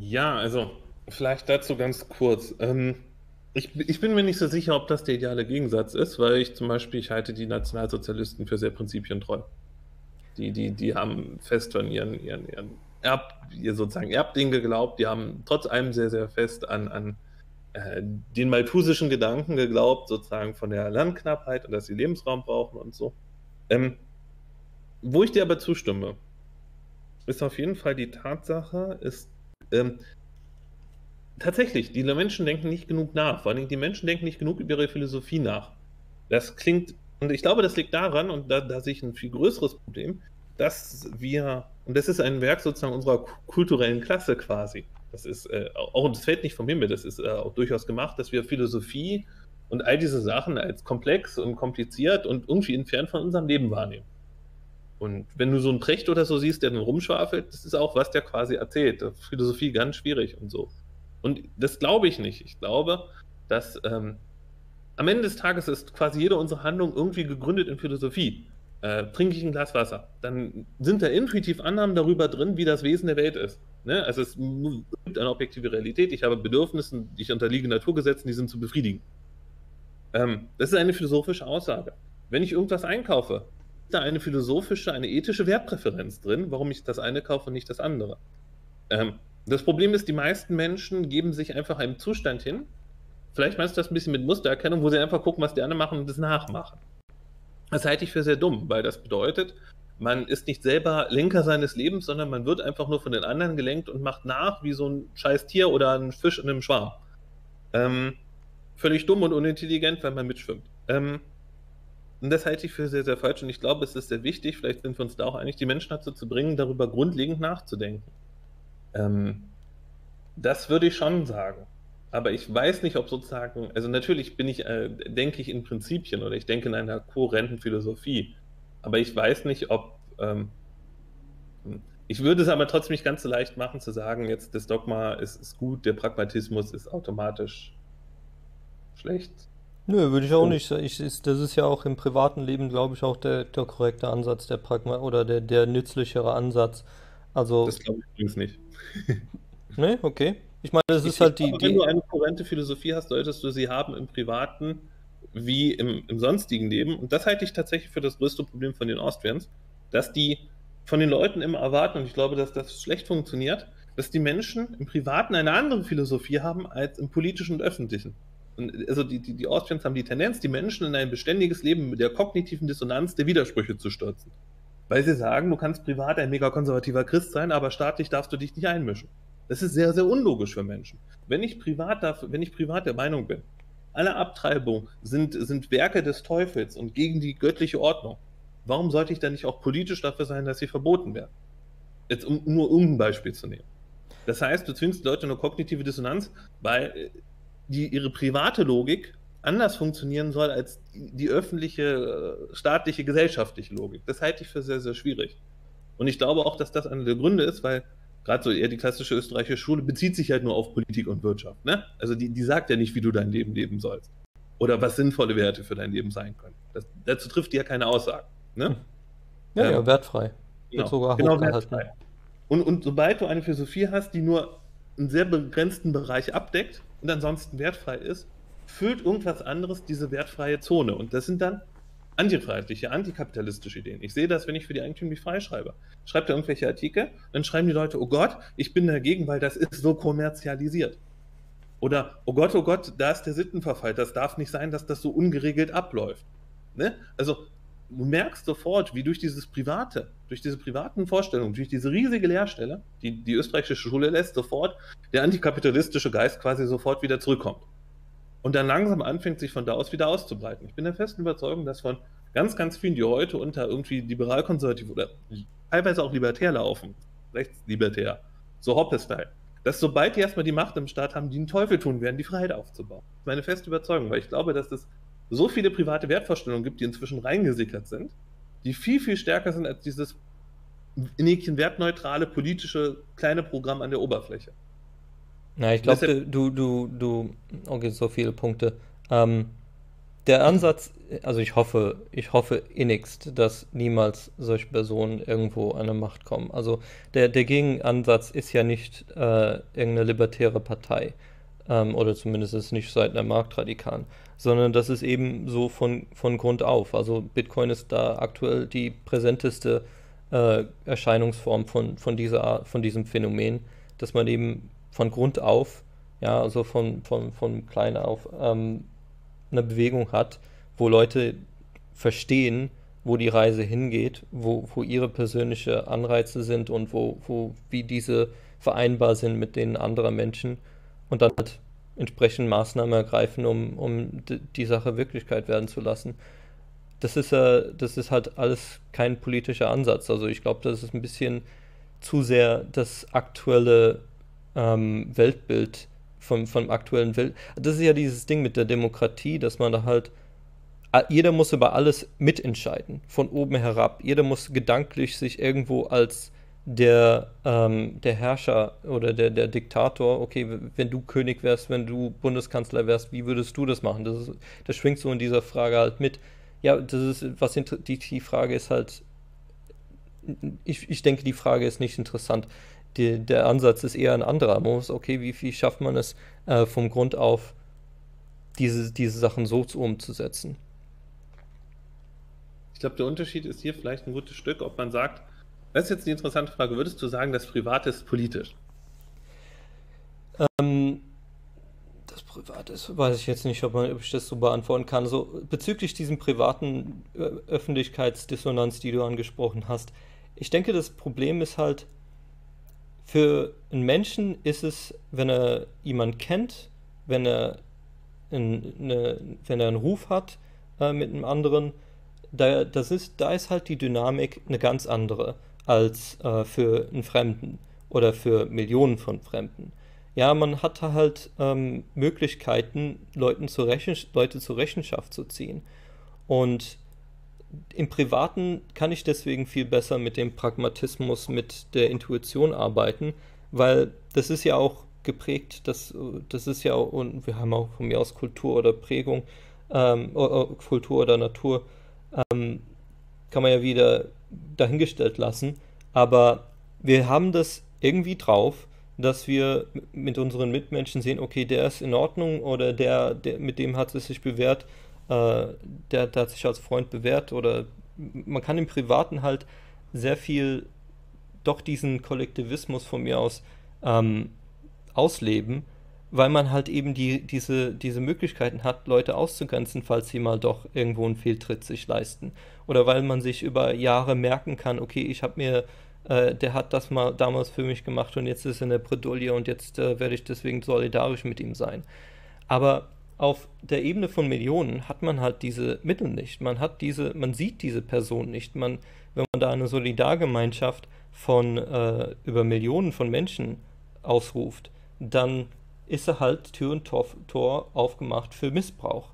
Ja, also vielleicht dazu ganz kurz. Ähm, ich, ich, bin mir nicht so sicher, ob das der ideale Gegensatz ist, weil ich zum Beispiel, ich halte die Nationalsozialisten für sehr prinzipientreu. Die, die, die haben fest von ihren, ihren, ihren Erb, ihr sozusagen Erbding geglaubt, die haben trotz allem sehr, sehr fest an, an äh, den malthusischen Gedanken geglaubt, sozusagen von der Landknappheit und dass sie Lebensraum brauchen und so. Ähm, wo ich dir aber zustimme, ist auf jeden Fall die Tatsache, ist, ähm, tatsächlich, die Menschen denken nicht genug nach. Vor allem die Menschen denken nicht genug über ihre Philosophie nach. Das klingt, und ich glaube, das liegt daran, und da, da sehe ich ein viel größeres Problem, dass wir, und das ist ein Werk sozusagen unserer kulturellen Klasse quasi. Das ist äh, auch, und das fällt nicht vom Himmel, das ist äh, auch durchaus gemacht, dass wir Philosophie und all diese Sachen als komplex und kompliziert und irgendwie entfernt von unserem Leben wahrnehmen. Und wenn du so einen Precht oder so siehst, der dann rumschwafelt, das ist auch, was der quasi erzählt. Philosophie ganz schwierig und so. Und das glaube ich nicht. Ich glaube, dass ähm, am Ende des Tages ist quasi jede unserer Handlung irgendwie gegründet in Philosophie. Äh, trinke ich ein Glas Wasser, dann sind da intuitiv Annahmen darüber drin, wie das Wesen der Welt ist. Ne? Also es gibt eine objektive Realität, ich habe Bedürfnisse, ich unterliege Naturgesetzen, die sind zu befriedigen. Ähm, das ist eine philosophische Aussage. Wenn ich irgendwas einkaufe, da eine philosophische, eine ethische Wertpräferenz drin, warum ich das eine kaufe und nicht das andere. Ähm, das Problem ist, die meisten Menschen geben sich einfach einem Zustand hin. Vielleicht meinst du das ein bisschen mit Mustererkennung, wo sie einfach gucken, was die anderen machen und das nachmachen. Das halte ich für sehr dumm, weil das bedeutet, man ist nicht selber Lenker seines Lebens, sondern man wird einfach nur von den anderen gelenkt und macht nach wie so ein scheiß Tier oder ein Fisch in einem Schwarm. Ähm, völlig dumm und unintelligent, weil man mitschwimmt. Ähm, und das halte ich für sehr, sehr falsch und ich glaube, es ist sehr wichtig, vielleicht sind wir uns da auch einig, die Menschen dazu zu bringen, darüber grundlegend nachzudenken. Ähm, das würde ich schon sagen. Aber ich weiß nicht, ob sozusagen, also natürlich bin ich, äh, denke ich in Prinzipien oder ich denke in einer kohärenten Philosophie. Aber ich weiß nicht, ob, ähm, ich würde es aber trotzdem nicht ganz so leicht machen zu sagen, jetzt das Dogma ist, ist gut, der Pragmatismus ist automatisch schlecht. Nö, würde ich auch nicht. Ich, ist, das ist ja auch im privaten Leben, glaube ich, auch der, der korrekte Ansatz, der Pragma oder der, der nützlichere Ansatz. Also. Das glaube ich übrigens nicht. nee, okay. Ich meine, das ich ist halt die, die. Wenn du eine kohärente Philosophie hast, solltest du sie haben im privaten wie im, im sonstigen Leben. Und das halte ich tatsächlich für das größte Problem von den Austrians, dass die von den Leuten immer erwarten, und ich glaube, dass das schlecht funktioniert, dass die Menschen im Privaten eine andere Philosophie haben als im politischen und öffentlichen. Also die, die, die Austrians haben die Tendenz, die Menschen in ein beständiges Leben mit der kognitiven Dissonanz der Widersprüche zu stürzen. Weil sie sagen, du kannst privat ein mega konservativer Christ sein, aber staatlich darfst du dich nicht einmischen. Das ist sehr, sehr unlogisch für Menschen. Wenn ich privat, darf, wenn ich privat der Meinung bin, alle Abtreibungen sind, sind Werke des Teufels und gegen die göttliche Ordnung, warum sollte ich dann nicht auch politisch dafür sein, dass sie verboten werden? Jetzt um nur irgendein Beispiel zu nehmen. Das heißt, du zwingst Leute eine kognitive Dissonanz, weil äh, die, ihre private Logik anders funktionieren soll als die öffentliche, äh, staatliche, gesellschaftliche Logik. Das halte ich für sehr, sehr schwierig. Und ich glaube auch, dass das einer der Gründe ist, weil gerade so eher die klassische österreichische Schule bezieht sich halt nur auf Politik und Wirtschaft. Ne? Also die, die sagt ja nicht, wie du dein Leben leben sollst. Oder was sinnvolle Werte für dein Leben sein können. Das, dazu trifft die ja keine Aussagen. Ne? Ja, ähm, ja, wertfrei. Genau, sogar genau wertfrei. Und, und sobald du eine Philosophie hast, die nur einen sehr begrenzten Bereich abdeckt und ansonsten wertfrei ist, füllt irgendwas anderes diese wertfreie Zone. Und das sind dann antifreiheitliche, antikapitalistische Ideen. Ich sehe das, wenn ich für die Eigentümlich freischreibe. Schreibt er irgendwelche Artikel, dann schreiben die Leute, oh Gott, ich bin dagegen, weil das ist so kommerzialisiert. Oder, oh Gott, oh Gott, da ist der Sittenverfall. Das darf nicht sein, dass das so ungeregelt abläuft. Ne? Also, du merkst sofort, wie durch dieses private, durch diese privaten Vorstellungen, durch diese riesige Lehrstelle, die die österreichische Schule lässt, sofort der antikapitalistische Geist quasi sofort wieder zurückkommt und dann langsam anfängt, sich von da aus wieder auszubreiten. Ich bin der festen Überzeugung, dass von ganz, ganz vielen, die heute unter irgendwie liberal-konservativ oder teilweise auch libertär laufen, rechtslibertär, so Hoppe-Style, dass sobald die erstmal die Macht im Staat haben, die einen Teufel tun werden, die Freiheit aufzubauen. Das ist meine feste Überzeugung, weil ich glaube, dass es so viele private Wertvorstellungen gibt, die inzwischen reingesickert sind, die viel, viel stärker sind als dieses in Häkchen wertneutrale politische kleine Programm an der Oberfläche. Na, ich glaube, du, du, du, okay, so viele Punkte. Ähm, der Ansatz, also ich hoffe, ich hoffe innigst, dass niemals solche Personen irgendwo an der Macht kommen. Also der, der Gegenansatz ist ja nicht äh, irgendeine libertäre Partei ähm, oder zumindest ist nicht seit einer Marktradikalen, sondern das ist eben so von, von Grund auf. Also Bitcoin ist da aktuell die präsenteste äh, Erscheinungsform von, von, dieser, von diesem Phänomen, dass man eben von Grund auf, ja, also von, von, von klein auf, ähm, eine Bewegung hat, wo Leute verstehen, wo die Reise hingeht, wo, wo ihre persönliche Anreize sind und wo, wo, wie diese vereinbar sind mit denen anderer Menschen und dann halt entsprechend Maßnahmen ergreifen, um, um die Sache Wirklichkeit werden zu lassen. Das ist, äh, das ist halt alles kein politischer Ansatz. Also ich glaube, das ist ein bisschen zu sehr das aktuelle ähm, Weltbild vom, vom aktuellen Welt. Das ist ja dieses Ding mit der Demokratie, dass man da halt, jeder muss über alles mitentscheiden, von oben herab. Jeder muss gedanklich sich irgendwo als der, ähm, der Herrscher oder der, der Diktator, okay, wenn du König wärst, wenn du Bundeskanzler wärst, wie würdest du das machen? Das, ist, das schwingt so in dieser Frage halt mit. Ja, das ist, was die, die Frage ist halt, ich, ich denke, die Frage ist nicht interessant die, der Ansatz ist eher ein anderer. Man muss, okay, wie viel schafft man es äh, vom Grund auf, diese, diese Sachen so umzusetzen? Ich glaube, der Unterschied ist hier vielleicht ein gutes Stück, ob man sagt, das ist jetzt die interessante Frage, würdest du sagen, das Private ist politisch? Ähm, das Private ist, weiß ich jetzt nicht, ob, man, ob ich das so beantworten kann. So, bezüglich diesem privaten Ö Öffentlichkeitsdissonanz, die du angesprochen hast, ich denke, das Problem ist halt, für einen Menschen ist es, wenn er jemanden kennt, wenn er, eine, wenn er einen Ruf hat äh, mit einem anderen, da, das ist, da ist halt die Dynamik eine ganz andere als äh, für einen Fremden oder für Millionen von Fremden. Ja, man hat halt ähm, Möglichkeiten, Leuten zur Leute zur Rechenschaft zu ziehen. Und im Privaten kann ich deswegen viel besser mit dem Pragmatismus, mit der Intuition arbeiten, weil das ist ja auch geprägt, das, das ist ja auch, und wir haben auch von mir aus Kultur oder Prägung, ähm, Kultur oder Natur, ähm, kann man ja wieder dahingestellt lassen, aber wir haben das irgendwie drauf, dass wir mit unseren Mitmenschen sehen, okay, der ist in Ordnung oder der, der mit dem hat es sich bewährt, äh, der, der hat sich als Freund bewährt oder man kann im Privaten halt sehr viel doch diesen Kollektivismus von mir aus ähm, ausleben, weil man halt eben die, diese, diese Möglichkeiten hat, Leute auszugrenzen, falls sie mal doch irgendwo einen Fehltritt sich leisten. Oder weil man sich über Jahre merken kann, okay, ich habe mir, äh, der hat das mal damals für mich gemacht und jetzt ist er in der Bredouille und jetzt äh, werde ich deswegen solidarisch mit ihm sein. Aber auf der Ebene von Millionen hat man halt diese Mittel nicht. Man hat diese, man sieht diese Person nicht. Man, wenn man da eine Solidargemeinschaft von äh, über Millionen von Menschen ausruft, dann ist er halt Tür und Tor, Tor aufgemacht für Missbrauch,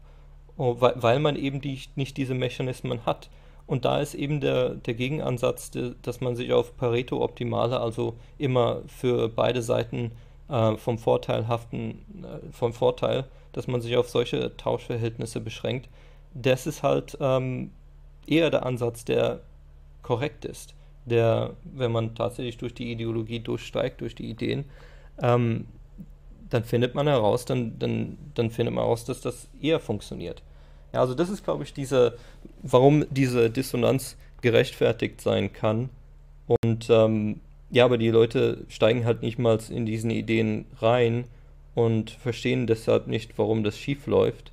weil, weil, man eben die, nicht diese Mechanismen hat. Und da ist eben der, der Gegenansatz, dass man sich auf Pareto-Optimale, also immer für beide Seiten äh, vom Vorteilhaften, äh, vom Vorteil dass man sich auf solche Tauschverhältnisse beschränkt, das ist halt ähm, eher der Ansatz, der korrekt ist. Der, wenn man tatsächlich durch die Ideologie durchsteigt, durch die Ideen, ähm, dann findet man heraus, dann, dann, dann findet man heraus, dass das eher funktioniert. Ja, also das ist, glaube ich, diese, warum diese Dissonanz gerechtfertigt sein kann. Und ähm, ja, aber die Leute steigen halt nicht mal in diesen Ideen rein, und verstehen deshalb nicht, warum das schief läuft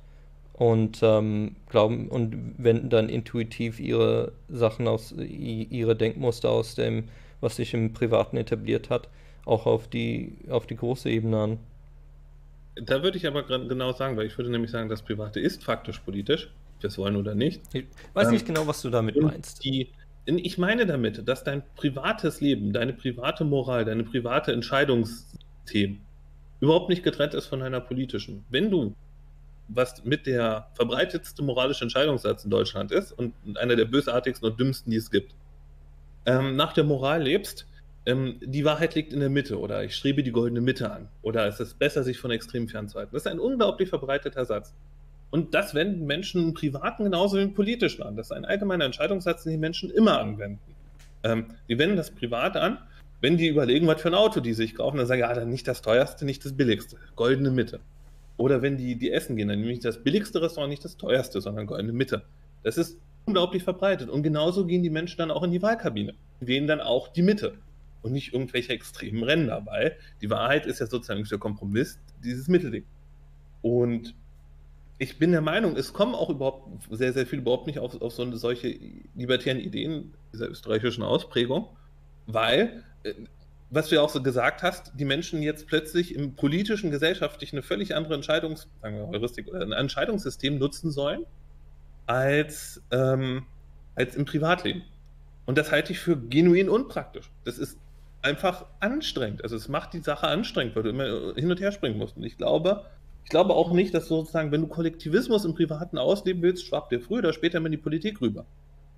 und ähm, glauben und wenden dann intuitiv ihre Sachen aus, ihre Denkmuster aus dem, was sich im Privaten etabliert hat, auch auf die, auf die große Ebene an. Da würde ich aber genau sagen, weil ich würde nämlich sagen, das Private ist faktisch politisch, ob wir es wollen oder nicht. Ich weiß ähm, nicht genau, was du damit meinst. Die, ich meine damit, dass dein privates Leben, deine private Moral, deine private Entscheidungsthemen überhaupt nicht getrennt ist von deiner politischen. Wenn du, was mit der verbreitetste moralische Entscheidungssatz in Deutschland ist und einer der bösartigsten und dümmsten, die es gibt, ähm, nach der Moral lebst, ähm, die Wahrheit liegt in der Mitte oder ich strebe die goldene Mitte an oder es ist besser, sich von Extremen fernzuhalten. Das ist ein unglaublich verbreiteter Satz. Und das wenden Menschen im Privaten genauso wie im Politischen an. Das ist ein allgemeiner Entscheidungssatz, den die Menschen immer anwenden. Ähm, die wenden das privat an, wenn die überlegen, was für ein Auto die sich kaufen, dann sagen, ja, dann nicht das teuerste, nicht das billigste, goldene Mitte. Oder wenn die, die essen gehen, dann nämlich das billigste Restaurant, nicht das teuerste, sondern goldene Mitte. Das ist unglaublich verbreitet. Und genauso gehen die Menschen dann auch in die Wahlkabine. Die wählen dann auch die Mitte und nicht irgendwelche extremen Ränder, weil die Wahrheit ist ja sozusagen der Kompromiss, dieses Mittelding. Und ich bin der Meinung, es kommen auch überhaupt sehr, sehr viele überhaupt nicht auf, auf so eine, solche libertären Ideen dieser österreichischen Ausprägung, weil, äh, was du ja auch so gesagt hast, die Menschen jetzt plötzlich im politischen, gesellschaftlichen eine völlig andere Entscheidungs, sagen wir Heuristik oder ein Entscheidungssystem nutzen sollen, als, ähm, als im Privatleben. Und das halte ich für genuin unpraktisch. Das ist einfach anstrengend. Also es macht die Sache anstrengend, weil du immer hin und her springen musst. Und ich glaube, ich glaube auch nicht, dass sozusagen, wenn du Kollektivismus im Privaten ausleben willst, schwappt dir früher oder später in die Politik rüber.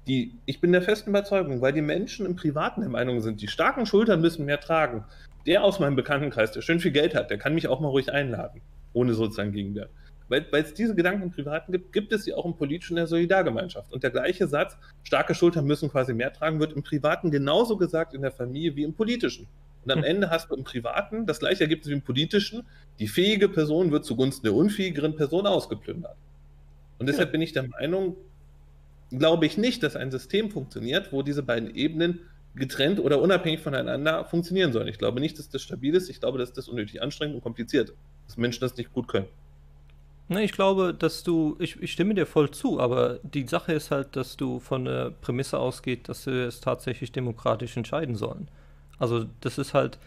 Die, ich bin der festen Überzeugung, weil die Menschen im Privaten der Meinung sind, die starken Schultern müssen mehr tragen. Der aus meinem Bekanntenkreis, der schön viel Geld hat, der kann mich auch mal ruhig einladen, ohne sozusagen Gegenwert. Weil, weil es diese Gedanken im Privaten gibt, gibt es sie auch im Politischen der Solidargemeinschaft. Und der gleiche Satz, starke Schultern müssen quasi mehr tragen, wird im Privaten genauso gesagt in der Familie wie im Politischen. Und am hm. Ende hast du im Privaten das gleiche Ergebnis wie im Politischen. Die fähige Person wird zugunsten der unfähigeren Person ausgeplündert. Und deshalb bin ich der Meinung, glaube ich nicht, dass ein System funktioniert, wo diese beiden Ebenen getrennt oder unabhängig voneinander funktionieren sollen. Ich glaube nicht, dass das stabil ist. Ich glaube, dass das unnötig anstrengend und kompliziert ist. Dass Menschen das nicht gut können. Ne, ich glaube, dass du, ich, ich stimme dir voll zu, aber die Sache ist halt, dass du von der Prämisse ausgeht, dass wir es tatsächlich demokratisch entscheiden sollen. Also das ist halt,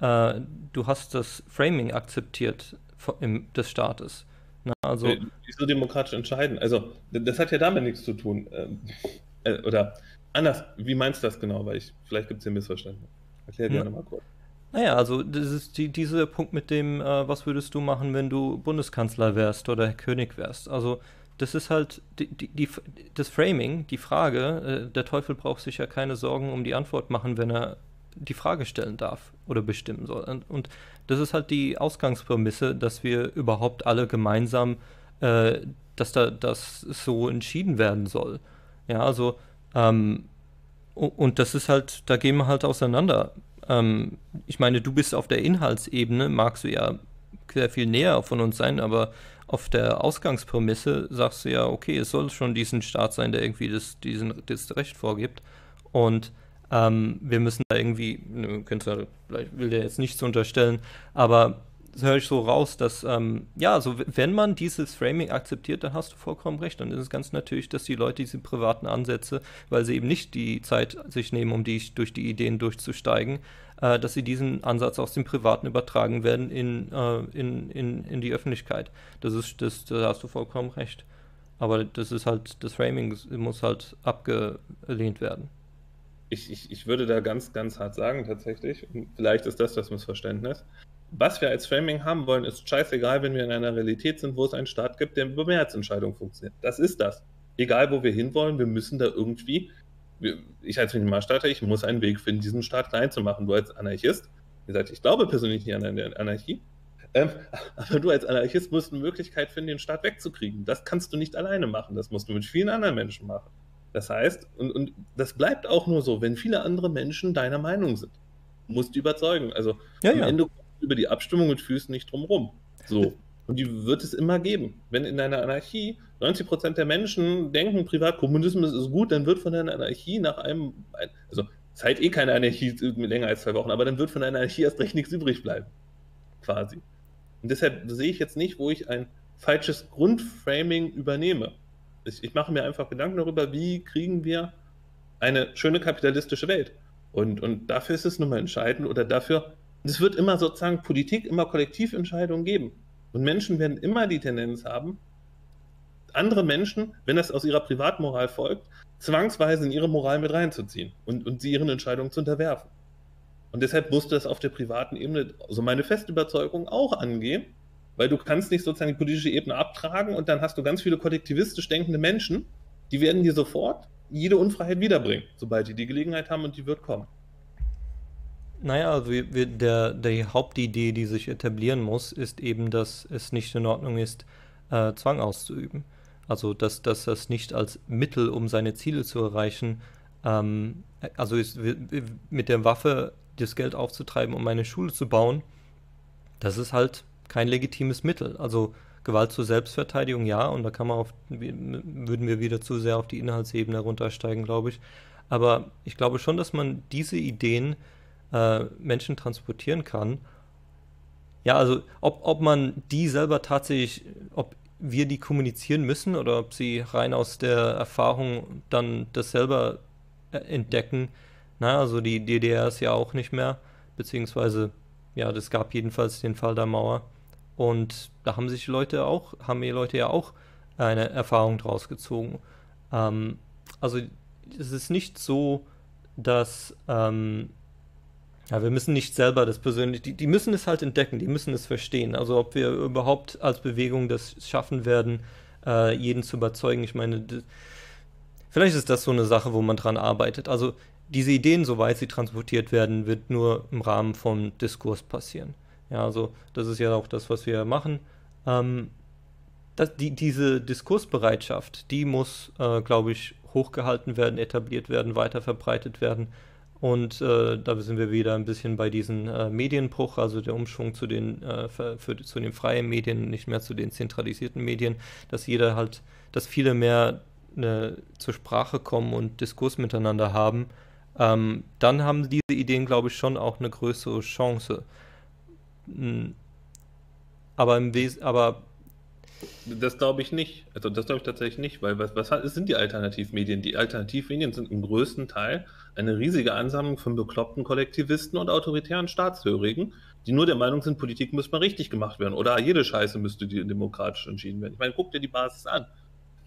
äh, du hast das Framing akzeptiert im, des Staates. Na, also, äh, Wieso demokratisch entscheiden? Also das hat ja damit nichts zu tun. Ähm, äh, oder anders, wie meinst du das genau? Weil ich, vielleicht gibt es hier Missverständnis. Erklär gerne ja. mal kurz. Naja, also das ist die, dieser Punkt mit dem, äh, was würdest du machen, wenn du Bundeskanzler wärst oder König wärst. Also das ist halt die, die, die, das Framing, die Frage, äh, der Teufel braucht sich ja keine Sorgen um die Antwort machen, wenn er die Frage stellen darf oder bestimmen soll. Und, und das ist halt die Ausgangsprämisse, dass wir überhaupt alle gemeinsam, äh, dass da das so entschieden werden soll. Ja, also ähm, und das ist halt, da gehen wir halt auseinander. Ähm, ich meine, du bist auf der Inhaltsebene, magst du ja sehr viel näher von uns sein, aber auf der Ausgangsprämisse sagst du ja, okay, es soll schon diesen Staat sein, der irgendwie das, diesen, das Recht vorgibt. Und ähm, wir müssen da irgendwie, ne, könnte, vielleicht will der jetzt nichts unterstellen, aber höre ich so raus, dass, ähm, ja, also wenn man dieses Framing akzeptiert, dann hast du vollkommen recht. Dann ist es ganz natürlich, dass die Leute diese privaten Ansätze, weil sie eben nicht die Zeit sich nehmen, um die, durch die Ideen durchzusteigen, äh, dass sie diesen Ansatz aus dem Privaten übertragen werden in, äh, in, in, in die Öffentlichkeit. Das ist, das, da hast du vollkommen recht. Aber das ist halt, das Framing muss halt abgelehnt werden ich, ich, ich würde da ganz, ganz hart sagen, tatsächlich, vielleicht ist das das Missverständnis. Was wir als Framing haben wollen, ist scheißegal, wenn wir in einer Realität sind, wo es einen Staat gibt, der über Mehrheitsentscheidungen funktioniert. Das ist das. Egal, wo wir hinwollen, wir müssen da irgendwie, ich als Minimalstaater, ich muss einen Weg finden, diesen Staat klein zu machen. Du als Anarchist, wie gesagt, ich glaube persönlich nicht an eine Anarchie, ähm, aber du als Anarchist musst eine Möglichkeit finden, den Staat wegzukriegen. Das kannst du nicht alleine machen, das musst du mit vielen anderen Menschen machen. Das heißt, und, und das bleibt auch nur so, wenn viele andere Menschen deiner Meinung sind. Du musst die überzeugen. Also ja, am ja. Ende über die Abstimmung mit Füßen nicht drum So. Und die wird es immer geben. Wenn in einer Anarchie 90% der Menschen denken, Privatkommunismus ist gut, dann wird von einer Anarchie nach einem, also Zeit eh keine Anarchie länger als zwei Wochen, aber dann wird von einer Anarchie erst recht nichts übrig bleiben. Quasi. Und deshalb sehe ich jetzt nicht, wo ich ein falsches Grundframing übernehme. Ich, ich mache mir einfach Gedanken darüber, wie kriegen wir eine schöne kapitalistische Welt. Und, und dafür ist es nun mal entscheidend oder dafür, es wird immer sozusagen Politik, immer Kollektiventscheidungen geben. Und Menschen werden immer die Tendenz haben, andere Menschen, wenn das aus ihrer Privatmoral folgt, zwangsweise in ihre Moral mit reinzuziehen und, und sie ihren Entscheidungen zu unterwerfen. Und deshalb musste das auf der privaten Ebene, so meine feste Überzeugung, auch angehen, weil du kannst nicht sozusagen die politische Ebene abtragen und dann hast du ganz viele kollektivistisch denkende Menschen, die werden dir sofort jede Unfreiheit wiederbringen, sobald die die Gelegenheit haben und die wird kommen. Naja, also wir, der, die Hauptidee, die sich etablieren muss, ist eben, dass es nicht in Ordnung ist, äh, Zwang auszuüben. Also dass, dass das nicht als Mittel, um seine Ziele zu erreichen, ähm, also ist, mit der Waffe das Geld aufzutreiben, um eine Schule zu bauen, das ist halt kein legitimes Mittel. Also Gewalt zur Selbstverteidigung, ja, und da kann man auf, würden wir wieder zu sehr auf die Inhaltsebene runtersteigen, glaube ich. Aber ich glaube schon, dass man diese Ideen äh, Menschen transportieren kann. Ja, also ob, ob man die selber tatsächlich, ob wir die kommunizieren müssen oder ob sie rein aus der Erfahrung dann das selber äh, entdecken. Na, also die DDR ist ja auch nicht mehr, beziehungsweise, ja, das gab jedenfalls den Fall der Mauer. Und da haben sich Leute auch, haben die Leute ja auch eine Erfahrung draus gezogen. Ähm, also es ist nicht so, dass ähm, ja, wir müssen nicht selber das persönlich, die, die müssen es halt entdecken, die müssen es verstehen. Also ob wir überhaupt als Bewegung das schaffen werden, äh, jeden zu überzeugen. Ich meine, vielleicht ist das so eine Sache, wo man dran arbeitet. Also diese Ideen, soweit sie transportiert werden, wird nur im Rahmen vom Diskurs passieren. Ja, also das ist ja auch das, was wir machen. Ähm, das, die, diese Diskursbereitschaft, die muss, äh, glaube ich, hochgehalten werden, etabliert werden, weiter verbreitet werden. Und äh, da sind wir wieder ein bisschen bei diesem äh, Medienbruch, also der Umschwung zu den, äh, für, für, zu den freien Medien, nicht mehr zu den zentralisierten Medien, dass jeder halt, dass viele mehr äh, zur Sprache kommen und Diskurs miteinander haben. Ähm, dann haben diese Ideen, glaube ich, schon auch eine größere Chance. Hm. Aber, im Wes aber das glaube ich nicht. Also das glaube ich tatsächlich nicht, weil was, was sind die Alternativmedien? Die Alternativmedien sind im größten Teil eine riesige Ansammlung von bekloppten Kollektivisten und autoritären Staatshörigen, die nur der Meinung sind, Politik müsste mal richtig gemacht werden oder jede Scheiße müsste demokratisch entschieden werden. Ich meine, guck dir die Basis an.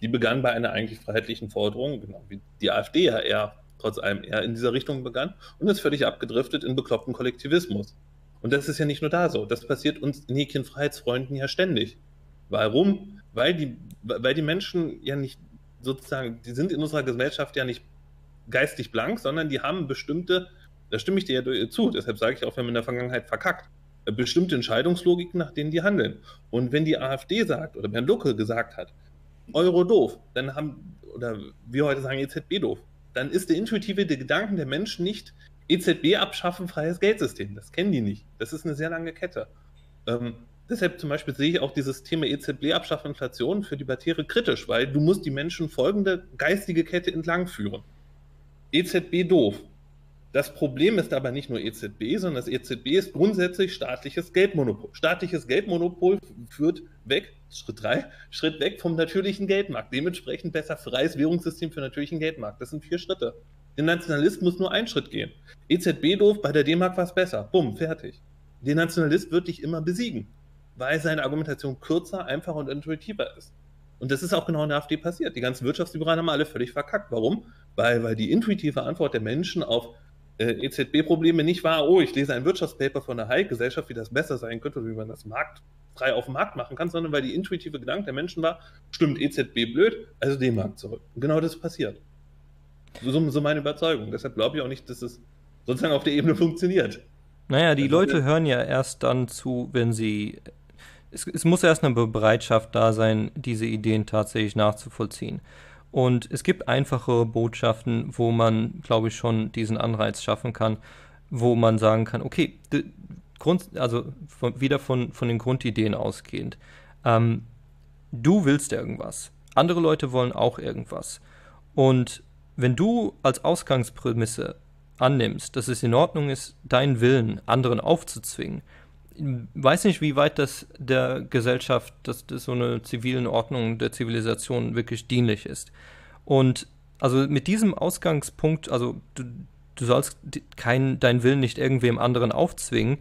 Die begann bei einer eigentlich freiheitlichen Forderung, genau wie die AfD ja eher trotz allem eher in dieser Richtung begann und ist völlig abgedriftet in bekloppten Kollektivismus. Und das ist ja nicht nur da so. Das passiert uns Häkchenfreiheitsfreunden ja ständig. Warum? Weil die, weil die Menschen ja nicht sozusagen, die sind in unserer Gesellschaft ja nicht geistig blank, sondern die haben bestimmte, da stimme ich dir ja zu, deshalb sage ich auch, wir haben in der Vergangenheit verkackt, bestimmte Entscheidungslogiken, nach denen die handeln. Und wenn die AfD sagt oder Bernd Lucke gesagt hat, Euro doof, dann haben, oder wir heute sagen EZB doof, dann ist der intuitive der Gedanken der Menschen nicht EZB abschaffen, freies Geldsystem. Das kennen die nicht. Das ist eine sehr lange Kette. Ähm, Deshalb zum Beispiel sehe ich auch dieses Thema EZB Abschaffung Inflation für die Batterie kritisch, weil du musst die Menschen folgende geistige Kette entlang führen. EZB doof. Das Problem ist aber nicht nur EZB, sondern das EZB ist grundsätzlich staatliches Geldmonopol. Staatliches Geldmonopol führt weg, Schritt 3, Schritt weg vom natürlichen Geldmarkt. Dementsprechend besser freies Währungssystem für natürlichen Geldmarkt. Das sind vier Schritte. Der Nationalist muss nur einen Schritt gehen. EZB doof, bei der D-Mark war es besser. Bumm, fertig. Der Nationalist wird dich immer besiegen weil seine Argumentation kürzer, einfacher und intuitiver ist. Und das ist auch genau in der AfD passiert. Die ganzen Wirtschaftsliberalen haben alle völlig verkackt. Warum? Weil, weil die intuitive Antwort der Menschen auf äh, EZB-Probleme nicht war, oh, ich lese ein Wirtschaftspaper von der High-Gesellschaft, wie das besser sein könnte oder wie man das marktfrei auf dem Markt machen kann, sondern weil die intuitive Gedanke der Menschen war, stimmt EZB blöd, also D-Markt zurück. Und genau das passiert. So, so meine Überzeugung. Deshalb glaube ich auch nicht, dass es sozusagen auf der Ebene funktioniert. Naja, die also, Leute hören ja erst dann zu, wenn sie es, es muss erst eine Bereitschaft da sein, diese Ideen tatsächlich nachzuvollziehen. Und es gibt einfache Botschaften, wo man, glaube ich, schon diesen Anreiz schaffen kann, wo man sagen kann, okay, Grund, also von, wieder von, von den Grundideen ausgehend. Ähm, du willst irgendwas. Andere Leute wollen auch irgendwas. Und wenn du als Ausgangsprämisse annimmst, dass es in Ordnung ist, deinen Willen anderen aufzuzwingen, weiß nicht, wie weit das der Gesellschaft, dass das so eine zivilen Ordnung der Zivilisation wirklich dienlich ist. Und also mit diesem Ausgangspunkt, also du, du sollst kein, deinen Willen nicht irgendwem anderen aufzwingen,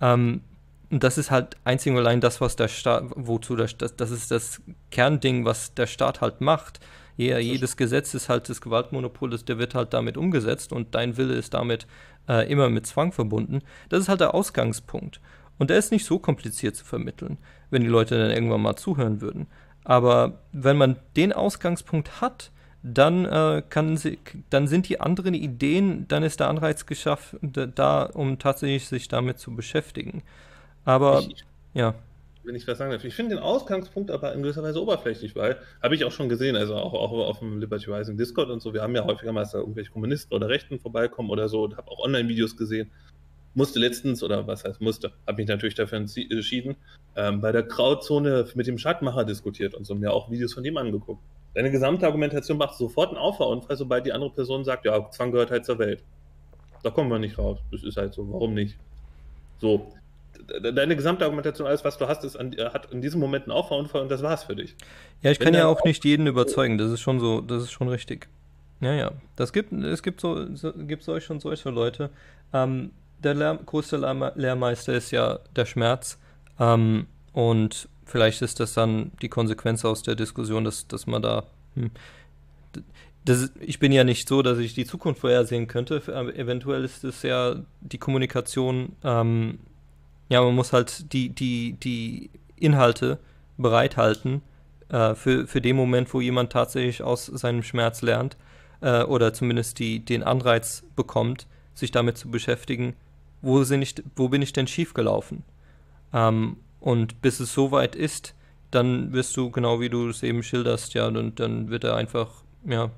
ähm, das ist halt einzig und allein das, was der Staat, wozu der, das, das ist das Kernding, was der Staat halt macht. Ja, jedes Gesetz ist halt das Gewaltmonopol, das, der wird halt damit umgesetzt und dein Wille ist damit äh, immer mit Zwang verbunden. Das ist halt der Ausgangspunkt. Und der ist nicht so kompliziert zu vermitteln, wenn die Leute dann irgendwann mal zuhören würden. Aber wenn man den Ausgangspunkt hat, dann, äh, kann sie, dann sind die anderen Ideen, dann ist der Anreiz geschafft, da, um tatsächlich sich damit zu beschäftigen. Aber, ich, ja. Wenn ich was sagen darf, ich finde den Ausgangspunkt aber in gewisser Weise oberflächlich, weil, habe ich auch schon gesehen, also auch, auch auf dem Liberty Rising Discord und so, wir haben ja häufiger mal, dass da irgendwelche Kommunisten oder Rechten vorbeikommen oder so, und habe auch Online-Videos gesehen, musste letztens, oder was heißt musste, habe mich natürlich dafür entschieden, ähm, bei der Grauzone mit dem Schattmacher diskutiert und so mir auch Videos von dem angeguckt. Deine gesamte Argumentation macht sofort einen Auffahrunfall, sobald die andere Person sagt, ja, Zwang gehört halt zur Welt. Da kommen wir nicht raus. Das ist halt so. Warum nicht? So. Deine gesamte Argumentation, alles, was du hast, ist an, hat in diesem Moment einen Auffahrunfall und das war's für dich. Ja, ich Wenn kann ja auch nicht jeden überzeugen. Das ist schon so, das ist schon richtig. Ja, ja. Das gibt, es gibt so, so gibt solche und solche Leute. Ähm, der Lehr größte Lehrmeister ist ja der Schmerz. Ähm, und vielleicht ist das dann die Konsequenz aus der Diskussion, dass, dass man da. Hm, das, ich bin ja nicht so, dass ich die Zukunft vorhersehen könnte. Aber eventuell ist es ja die Kommunikation. Ähm, ja, man muss halt die, die, die Inhalte bereithalten äh, für, für den Moment, wo jemand tatsächlich aus seinem Schmerz lernt äh, oder zumindest die, den Anreiz bekommt, sich damit zu beschäftigen, wo, sind ich, wo bin ich denn schiefgelaufen? Ähm, und bis es soweit ist, dann wirst du, genau wie du es eben schilderst, ja, und dann wird er einfach, ja,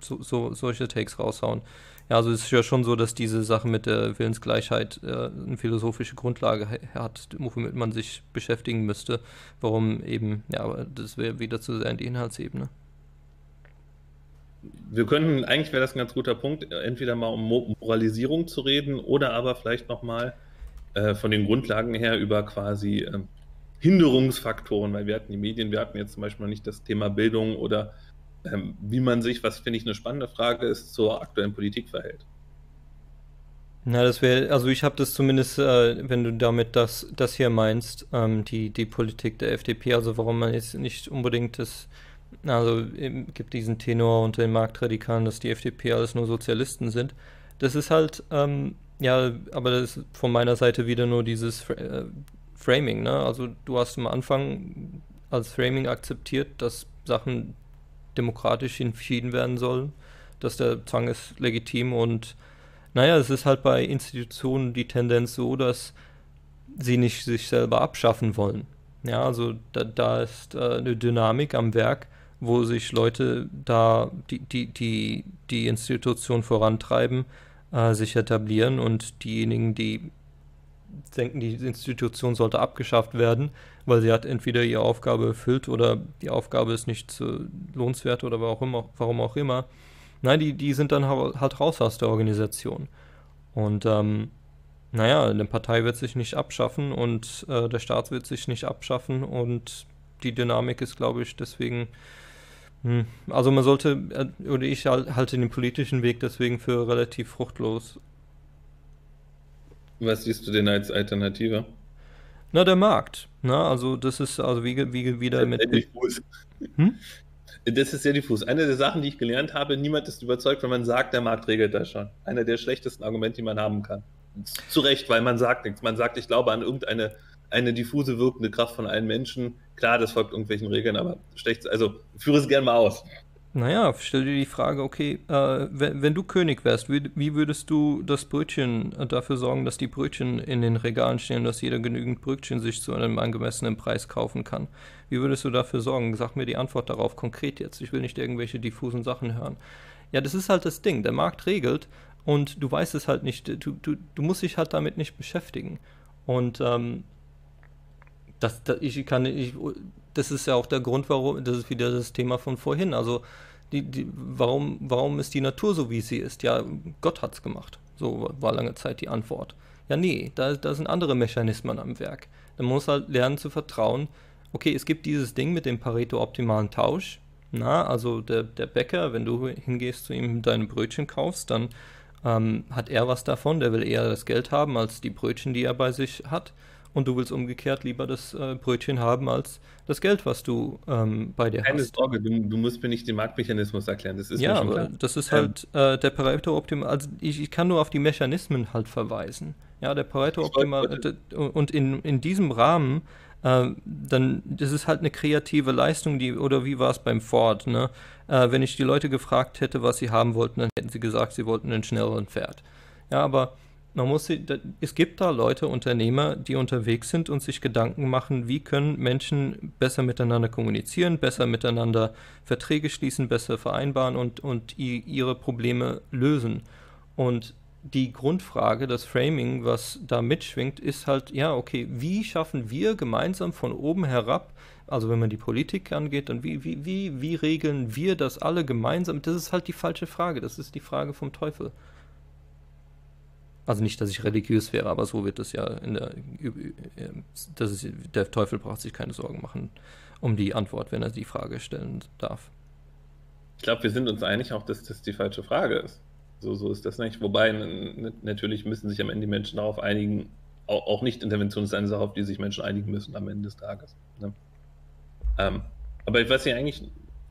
so, so, solche Takes raushauen. Ja, also es ist ja schon so, dass diese Sache mit der Willensgleichheit äh, eine philosophische Grundlage hat, womit man sich beschäftigen müsste. Warum eben, ja, aber das wäre wieder zu sehr in die Inhaltsebene. Wir könnten, eigentlich wäre das ein ganz guter Punkt, entweder mal um Moralisierung zu reden oder aber vielleicht nochmal äh, von den Grundlagen her über quasi äh, Hinderungsfaktoren, weil wir hatten die Medien, wir hatten jetzt zum Beispiel noch nicht das Thema Bildung oder ähm, wie man sich, was finde ich eine spannende Frage ist, zur aktuellen Politik verhält. Na, das wäre, also ich habe das zumindest, äh, wenn du damit das, das hier meinst, ähm, die, die Politik der FDP, also warum man jetzt nicht unbedingt das, also gibt diesen Tenor unter den Marktradikalen, dass die FDP alles nur Sozialisten sind. Das ist halt, ähm, ja, aber das ist von meiner Seite wieder nur dieses äh, Framing, ne? Also du hast am Anfang als Framing akzeptiert, dass Sachen demokratisch entschieden werden sollen, dass der Zwang ist legitim und naja, es ist halt bei Institutionen die Tendenz so, dass sie nicht sich selber abschaffen wollen. Ja, also da, da ist äh, eine Dynamik am Werk, wo sich Leute da die, die, die, die Institution vorantreiben, äh, sich etablieren und diejenigen, die denken, die Institution sollte abgeschafft werden, weil sie hat entweder ihre Aufgabe erfüllt oder die Aufgabe ist nicht äh, lohnenswert oder warum auch immer, warum auch immer. Nein, die, die sind dann halt raus aus der Organisation. Und ähm, naja, eine Partei wird sich nicht abschaffen und äh, der Staat wird sich nicht abschaffen und die Dynamik ist, glaube ich, deswegen. Also man sollte, äh, oder ich halte den politischen Weg deswegen für relativ fruchtlos. Was siehst du denn als Alternative? Na, der Markt. Na, also das ist also wie, wie wieder mit. Diffus. Hm? Das ist sehr diffus. Eine der Sachen, die ich gelernt habe, niemand ist überzeugt, wenn man sagt, der Markt regelt das schon. Einer der schlechtesten Argumente, die man haben kann. Zu Recht, weil man sagt nichts. Man sagt, ich glaube an irgendeine eine diffuse wirkende Kraft von allen Menschen. Klar, das folgt irgendwelchen Regeln, aber schlecht, also führe es gerne mal aus. Naja, stell dir die Frage, okay, äh, wenn, wenn, du König wärst, wie, wie, würdest du das Brötchen äh, dafür sorgen, dass die Brötchen in den Regalen stehen, dass jeder genügend Brötchen sich zu einem angemessenen Preis kaufen kann? Wie würdest du dafür sorgen? Sag mir die Antwort darauf konkret jetzt. Ich will nicht irgendwelche diffusen Sachen hören. Ja, das ist halt das Ding. Der Markt regelt und du weißt es halt nicht. Du, du, du musst dich halt damit nicht beschäftigen. Und ähm, das, das, ich kann, ich, das ist ja auch der Grund, warum, das ist wieder das Thema von vorhin. Also, die, die, warum, warum ist die Natur so, wie sie ist? Ja, Gott hat es gemacht. So war lange Zeit die Antwort. Ja, nee, da, da sind andere Mechanismen am Werk. Man muss halt lernen zu vertrauen. Okay, es gibt dieses Ding mit dem Pareto-optimalen Tausch. Na, also der, der Bäcker, wenn du hingehst zu ihm deine Brötchen kaufst, dann ähm, hat er was davon. Der will eher das Geld haben als die Brötchen, die er bei sich hat. Und du willst umgekehrt lieber das äh, Brötchen haben als das Geld, was du ähm, bei dir Keine hast. Sorge, du, du, musst mir nicht den Marktmechanismus erklären. Das ist ja, aber das ist halt äh, der Pareto-Optimal. Also ich, ich, kann nur auf die Mechanismen halt verweisen. Ja, der Pareto-Optimal. Und in, in diesem Rahmen, äh, dann, das ist halt eine kreative Leistung, die, oder wie war es beim Ford, ne? Äh, wenn ich die Leute gefragt hätte, was sie haben wollten, dann hätten sie gesagt, sie wollten einen schnelleren Pferd. Ja, aber man muss, es gibt da Leute, Unternehmer, die unterwegs sind und sich Gedanken machen, wie können Menschen besser miteinander kommunizieren, besser miteinander Verträge schließen, besser vereinbaren und, und ihre Probleme lösen. Und die Grundfrage, das Framing, was da mitschwingt, ist halt, ja, okay, wie schaffen wir gemeinsam von oben herab, also wenn man die Politik angeht, dann wie, wie, wie, wie regeln wir das alle gemeinsam? Das ist halt die falsche Frage, das ist die Frage vom Teufel. Also nicht, dass ich religiös wäre, aber so wird es ja in der. Das ist, der Teufel braucht sich keine Sorgen machen um die Antwort, wenn er die Frage stellen darf. Ich glaube, wir sind uns einig auch, dass das die falsche Frage ist. So, so ist das nicht. Wobei natürlich müssen sich am Ende die Menschen darauf einigen, auch, auch nicht Intervention ist eine Sache, auf die sich Menschen einigen müssen am Ende des Tages. Ne? Ähm, aber ich weiß nicht, eigentlich,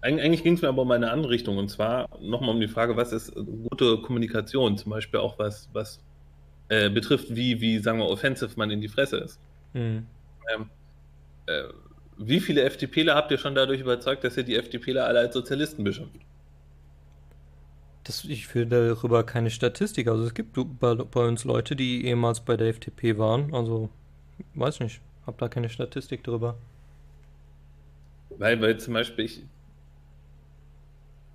eigentlich ging es mir aber um eine andere Richtung und zwar nochmal um die Frage, was ist gute Kommunikation, zum Beispiel auch was, was äh, betrifft, wie, wie, sagen wir, offensive man in die Fresse ist. Mhm. Ähm, äh, wie viele FDPler habt ihr schon dadurch überzeugt, dass ihr die FDPler alle als Sozialisten beschimpft? Das, ich führe darüber keine Statistik. Also es gibt bei, bei, uns Leute, die ehemals bei der FDP waren. Also, weiß nicht. Hab da keine Statistik drüber. Weil, weil zum Beispiel ich,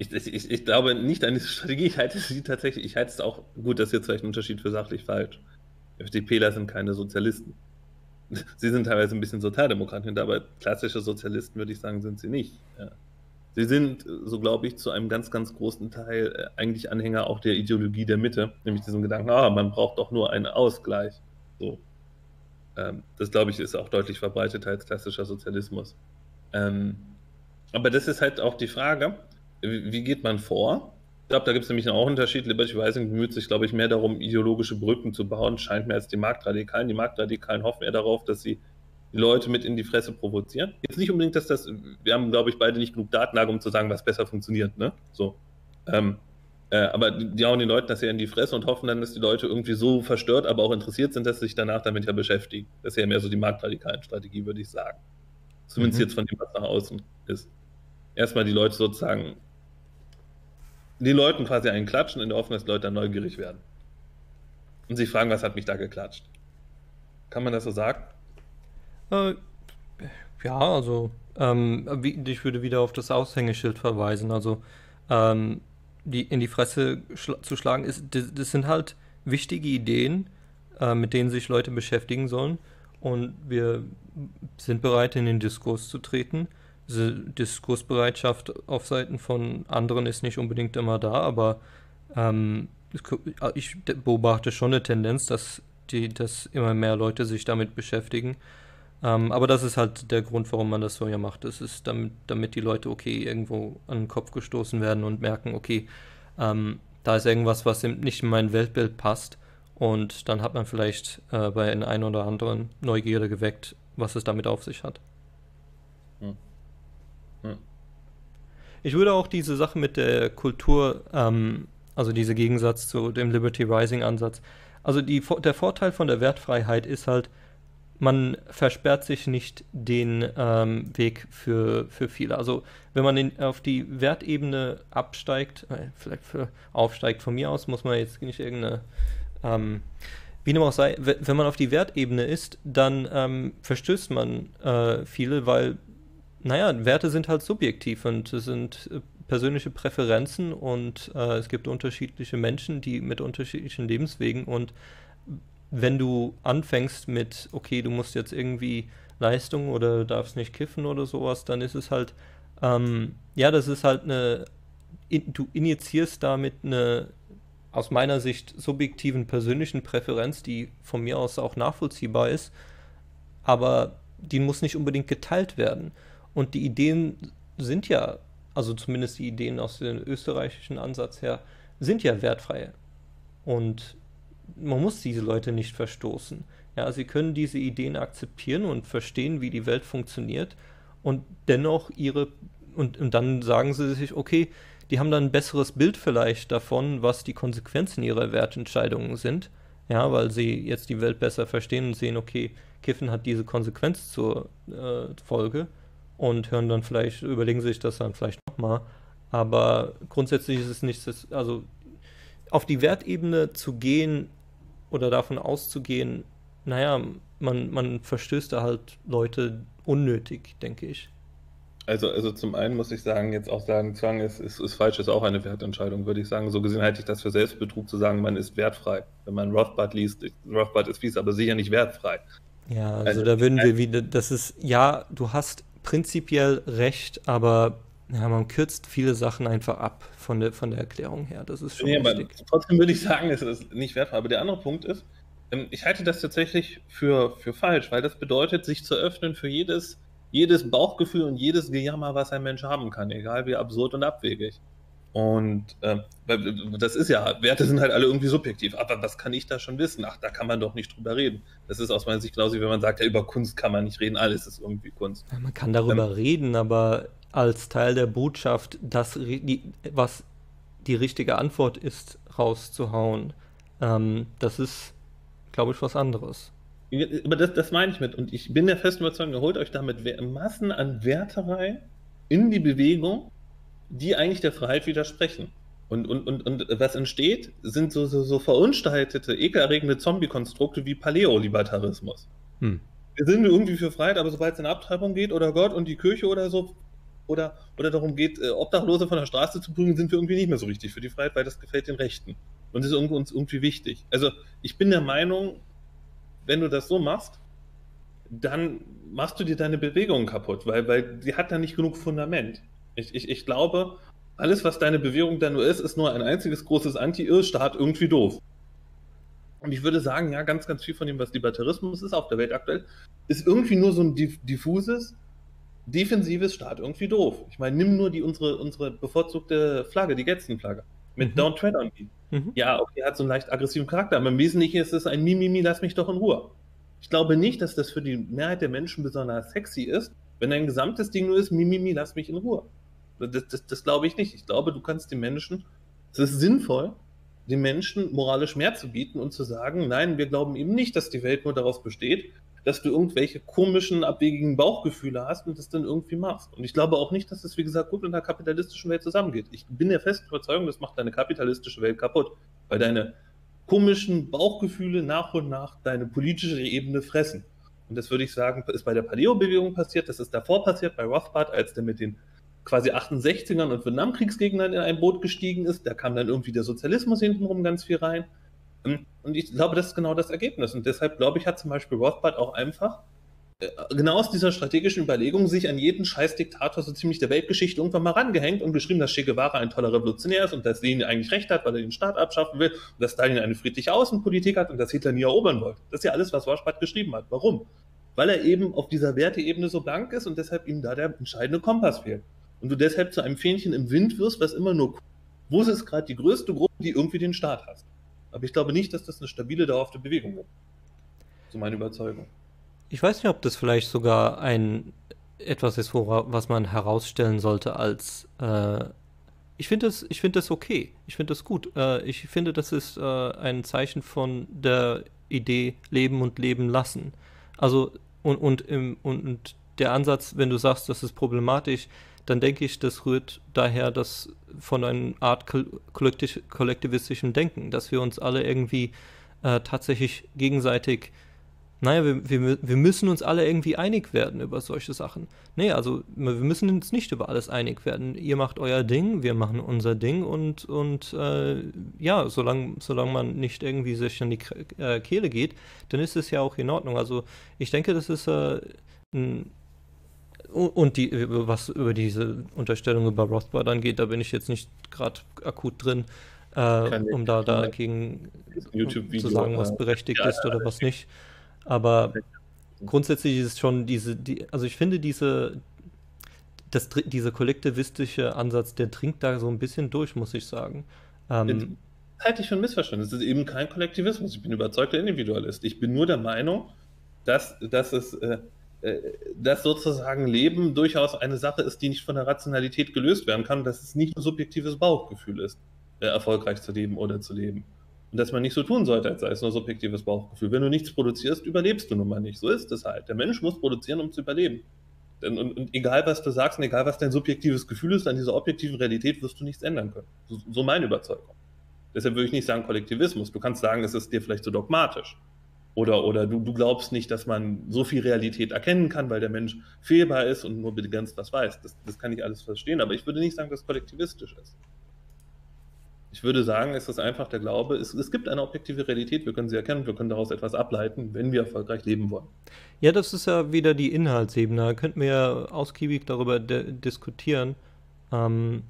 ich, ich, ich, glaube nicht an diese Strategie. Ich halte sie tatsächlich, ich halte es auch gut, dass jetzt vielleicht ein Unterschied für sachlich falsch. FDPler sind keine Sozialisten. Sie sind teilweise ein bisschen Sozialdemokraten, aber klassische Sozialisten würde ich sagen, sind sie nicht. Ja. Sie sind, so glaube ich, zu einem ganz, ganz großen Teil äh, eigentlich Anhänger auch der Ideologie der Mitte, nämlich diesem Gedanken, ah, man braucht doch nur einen Ausgleich. So. Ähm, das, glaube ich, ist auch deutlich verbreiteter als klassischer Sozialismus. Ähm, aber das ist halt auch die Frage, wie geht man vor? Ich glaube, da gibt es nämlich auch einen Unterschied. Liberty Rising bemüht sich, glaube ich, mehr darum, ideologische Brücken zu bauen, scheint mir als die Marktradikalen. Die Marktradikalen hoffen eher darauf, dass sie die Leute mit in die Fresse provozieren. Jetzt nicht unbedingt, dass das, wir haben, glaube ich, beide nicht genug Datenlage, um zu sagen, was besser funktioniert, ne? So. Ähm, äh, aber die, die hauen den Leuten das ja in die Fresse und hoffen dann, dass die Leute irgendwie so verstört, aber auch interessiert sind, dass sie sich danach damit ja beschäftigen. Das ist ja mehr so die marktradikalen Strategie, würde ich sagen. Zumindest mhm. jetzt von dem, was nach außen ist. Erstmal die Leute sozusagen den Leuten quasi einen klatschen, in der Hoffnung, dass Leute dann neugierig werden. Und sich fragen, was hat mich da geklatscht? Kann man das so sagen? Äh, ja, also ähm, ich würde wieder auf das Aushängeschild verweisen. Also ähm, die in die Fresse schla zu schlagen, ist, das, das, sind halt wichtige Ideen, äh, mit denen sich Leute beschäftigen sollen. Und wir sind bereit, in den Diskurs zu treten diese Diskursbereitschaft auf Seiten von anderen ist nicht unbedingt immer da, aber ähm, ich beobachte schon eine Tendenz, dass, die, dass immer mehr Leute sich damit beschäftigen. Ähm, aber das ist halt der Grund, warum man das so ja macht. Das ist damit, damit die Leute, okay, irgendwo an den Kopf gestoßen werden und merken, okay, ähm, da ist irgendwas, was nicht in mein Weltbild passt. Und dann hat man vielleicht äh, bei den einen oder anderen Neugierde geweckt, was es damit auf sich hat. Ich würde auch diese Sache mit der Kultur, ähm, also dieser Gegensatz zu dem Liberty Rising Ansatz, also die, der Vorteil von der Wertfreiheit ist halt, man versperrt sich nicht den ähm, Weg für, für viele. Also wenn man in, auf die Wertebene absteigt, äh, vielleicht für, aufsteigt von mir aus, muss man jetzt nicht irgendeine, ähm, wie dem auch sei, wenn man auf die Wertebene ist, dann ähm, verstößt man äh, viele, weil naja, Werte sind halt subjektiv und es sind äh, persönliche Präferenzen und äh, es gibt unterschiedliche Menschen, die mit unterschiedlichen Lebenswegen und wenn du anfängst mit, okay, du musst jetzt irgendwie Leistung oder darfst nicht kiffen oder sowas, dann ist es halt, ähm, ja, das ist halt eine, in, du initiierst damit eine aus meiner Sicht subjektiven persönlichen Präferenz, die von mir aus auch nachvollziehbar ist, aber die muss nicht unbedingt geteilt werden. Und die Ideen sind ja, also zumindest die Ideen aus dem österreichischen Ansatz her, sind ja wertfrei. Und man muss diese Leute nicht verstoßen. Ja, sie können diese Ideen akzeptieren und verstehen, wie die Welt funktioniert und dennoch ihre und, und dann sagen sie sich, okay, die haben dann ein besseres Bild vielleicht davon, was die Konsequenzen ihrer Wertentscheidungen sind. Ja, weil sie jetzt die Welt besser verstehen und sehen, okay, Kiffen hat diese Konsequenz zur äh, Folge und hören dann vielleicht, überlegen sich das dann vielleicht nochmal. Aber grundsätzlich ist es nicht, also auf die Wertebene zu gehen oder davon auszugehen, naja, man, man verstößt da halt Leute unnötig, denke ich. Also, also zum einen muss ich sagen, jetzt auch sagen, Zwang ist, ist, ist falsch, ist auch eine Wertentscheidung, würde ich sagen. So gesehen halte ich das für Selbstbetrug zu sagen, man ist wertfrei. Wenn man Rothbard liest, Rothbard ist fies, aber sicher nicht wertfrei. Ja, also, also da würden wir wieder, das ist, ja, du hast prinzipiell recht, aber ja, man kürzt viele Sachen einfach ab von der, von der Erklärung her. Das ist schon nee. Aber trotzdem würde ich sagen, es ist nicht wertvoll. Aber der andere Punkt ist, ähm, ich halte das tatsächlich für, für falsch, weil das bedeutet, sich zu öffnen für jedes, jedes Bauchgefühl und jedes Gejammer, was ein Mensch haben kann, egal wie absurd und abwegig. Und äh, das ist ja, Werte sind halt alle irgendwie subjektiv. Aber was kann ich da schon wissen? Ach, da kann man doch nicht drüber reden. Das ist aus meiner Sicht genauso, wie wenn man sagt, ja, über Kunst kann man nicht reden, alles ist irgendwie Kunst. Ja, man kann darüber ähm, reden, aber als Teil der Botschaft, das, was die richtige Antwort ist, rauszuhauen, ähm, das ist, glaube ich, was anderes. Aber das, das meine ich mit. Und ich bin der festen Überzeugung, holt euch damit Massen an Werterei in die Bewegung, die eigentlich der Freiheit widersprechen. Und, und, und, und was entsteht, sind so, so, so verunstaltete, ekelerregende Zombie-Konstrukte wie Paläolibertarismus. Hm. Wir sind irgendwie für Freiheit, aber sobald es in Abtreibung geht oder Gott und die Kirche oder so, oder, oder darum geht, äh, Obdachlose von der Straße zu prügeln, sind wir irgendwie nicht mehr so richtig für die Freiheit, weil das gefällt den Rechten. Und das ist uns irgendwie wichtig. Also ich bin der Meinung, wenn du das so machst, dann machst du dir deine Bewegung kaputt, weil, weil die hat da nicht genug Fundament. Ich, ich, ich glaube, alles, was deine Bewegung da nur ist, ist nur ein einziges großes Anti-Irrstaat irgendwie doof. Und ich würde sagen, ja, ganz, ganz viel von dem, was Libertarismus ist auf der Welt aktuell, ist irgendwie nur so ein diffuses, defensives Staat irgendwie doof. Ich meine, nimm nur die unsere, unsere bevorzugte Flagge, die Getzenflagge. Mit mhm. Don't Tread on Me. Mhm. Ja, okay, hat so einen leicht aggressiven Charakter, aber im Wesentlichen ist es ein Mimimi, lass mich doch in Ruhe. Ich glaube nicht, dass das für die Mehrheit der Menschen besonders sexy ist, wenn dein gesamtes Ding nur ist, Mimimi, lass mich in Ruhe. Das, das, das glaube ich nicht. Ich glaube, du kannst den Menschen, es ist sinnvoll, den Menschen moralisch mehr zu bieten und zu sagen, nein, wir glauben eben nicht, dass die Welt nur daraus besteht, dass du irgendwelche komischen, abwegigen Bauchgefühle hast und das dann irgendwie machst. Und ich glaube auch nicht, dass das, wie gesagt, gut mit einer kapitalistischen Welt zusammengeht. Ich bin der festen Überzeugung, das macht deine kapitalistische Welt kaputt, weil deine komischen Bauchgefühle nach und nach deine politische Ebene fressen. Und das würde ich sagen, ist bei der Paleo-Bewegung passiert, das ist davor passiert bei Rothbard, als der mit den quasi 68ern und Vietnamkriegsgegnern in ein Boot gestiegen ist. Da kam dann irgendwie der Sozialismus hintenrum ganz viel rein. Ähm, und ich glaube, das ist genau das Ergebnis. Und deshalb glaube ich, hat zum Beispiel Rothbard auch einfach äh, genau aus dieser strategischen Überlegung sich an jeden scheiß Diktator so ziemlich der Weltgeschichte irgendwann mal rangehängt und geschrieben, dass Che Guevara ein toller Revolutionär ist und dass Lenin eigentlich recht hat, weil er den Staat abschaffen will und dass Stalin eine friedliche Außenpolitik hat und dass Hitler nie erobern wollte. Das ist ja alles, was Rothbard geschrieben hat. Warum? Weil er eben auf dieser Werteebene so blank ist und deshalb ihm da der entscheidende Kompass fehlt. Und du deshalb zu einem Fähnchen im Wind wirst, was immer nur, wo ist gerade die größte Gruppe, die irgendwie den Staat hast. Aber ich glaube nicht, dass das eine stabile, dauerhafte Bewegung wird. So meine Überzeugung. Ich weiß nicht, ob das vielleicht sogar ein etwas ist, was man herausstellen sollte als äh, ich finde das, ich das okay. Ich finde das gut. Äh, ich finde, das ist äh, ein Zeichen von der Idee Leben und Leben lassen. Also und und, im, und, und der Ansatz, wenn du sagst, das ist problematisch, dann denke ich, das rührt daher das von einer Art kollektiv, kollektivistischen Denken, dass wir uns alle irgendwie äh, tatsächlich gegenseitig, naja, wir, wir, wir müssen uns alle irgendwie einig werden über solche Sachen. Nee, also wir müssen uns nicht über alles einig werden. Ihr macht euer Ding, wir machen unser Ding und, und äh, ja, solange solang man nicht irgendwie sich an die äh, Kehle geht, dann ist es ja auch in Ordnung. Also ich denke, das ist äh, ein und die, was über diese Unterstellung über Rothbard angeht, da bin ich jetzt nicht gerade akut drin, äh, um da dagegen zu sagen, was berechtigt ja, ist oder was nicht. Aber grundsätzlich ist es schon diese, die, also ich finde diese, das, dieser kollektivistische Ansatz, der dringt da so ein bisschen durch, muss ich sagen. Ähm, halte ich für ein Missverständnis. Es ist eben kein Kollektivismus. Ich bin überzeugter Individualist. Ich bin nur der Meinung, dass, dass es äh, äh, dass sozusagen Leben durchaus eine Sache ist, die nicht von der Rationalität gelöst werden kann, dass es nicht ein subjektives Bauchgefühl ist, äh, erfolgreich zu leben oder zu leben. Und dass man nicht so tun sollte, als sei es nur subjektives Bauchgefühl. Wenn du nichts produzierst, überlebst du nun mal nicht. So ist es halt. Der Mensch muss produzieren, um zu überleben. Und, und, und, egal, was du sagst und egal, was dein subjektives Gefühl ist, an dieser objektiven Realität wirst du nichts ändern können. So, so meine Überzeugung. Deshalb würde ich nicht sagen Kollektivismus. Du kannst sagen, es ist dir vielleicht zu so dogmatisch. Oder, oder du, du glaubst nicht, dass man so viel Realität erkennen kann, weil der Mensch fehlbar ist und nur begrenzt was weiß. Das, das kann ich alles verstehen, aber ich würde nicht sagen, dass es kollektivistisch ist. Ich würde sagen, es ist einfach der Glaube, es, es gibt eine objektive Realität, wir können sie erkennen, wir können daraus etwas ableiten, wenn wir erfolgreich leben wollen. Ja, das ist ja wieder die Inhaltsebene. Da könnten wir ja ausgiebig darüber diskutieren. Ähm,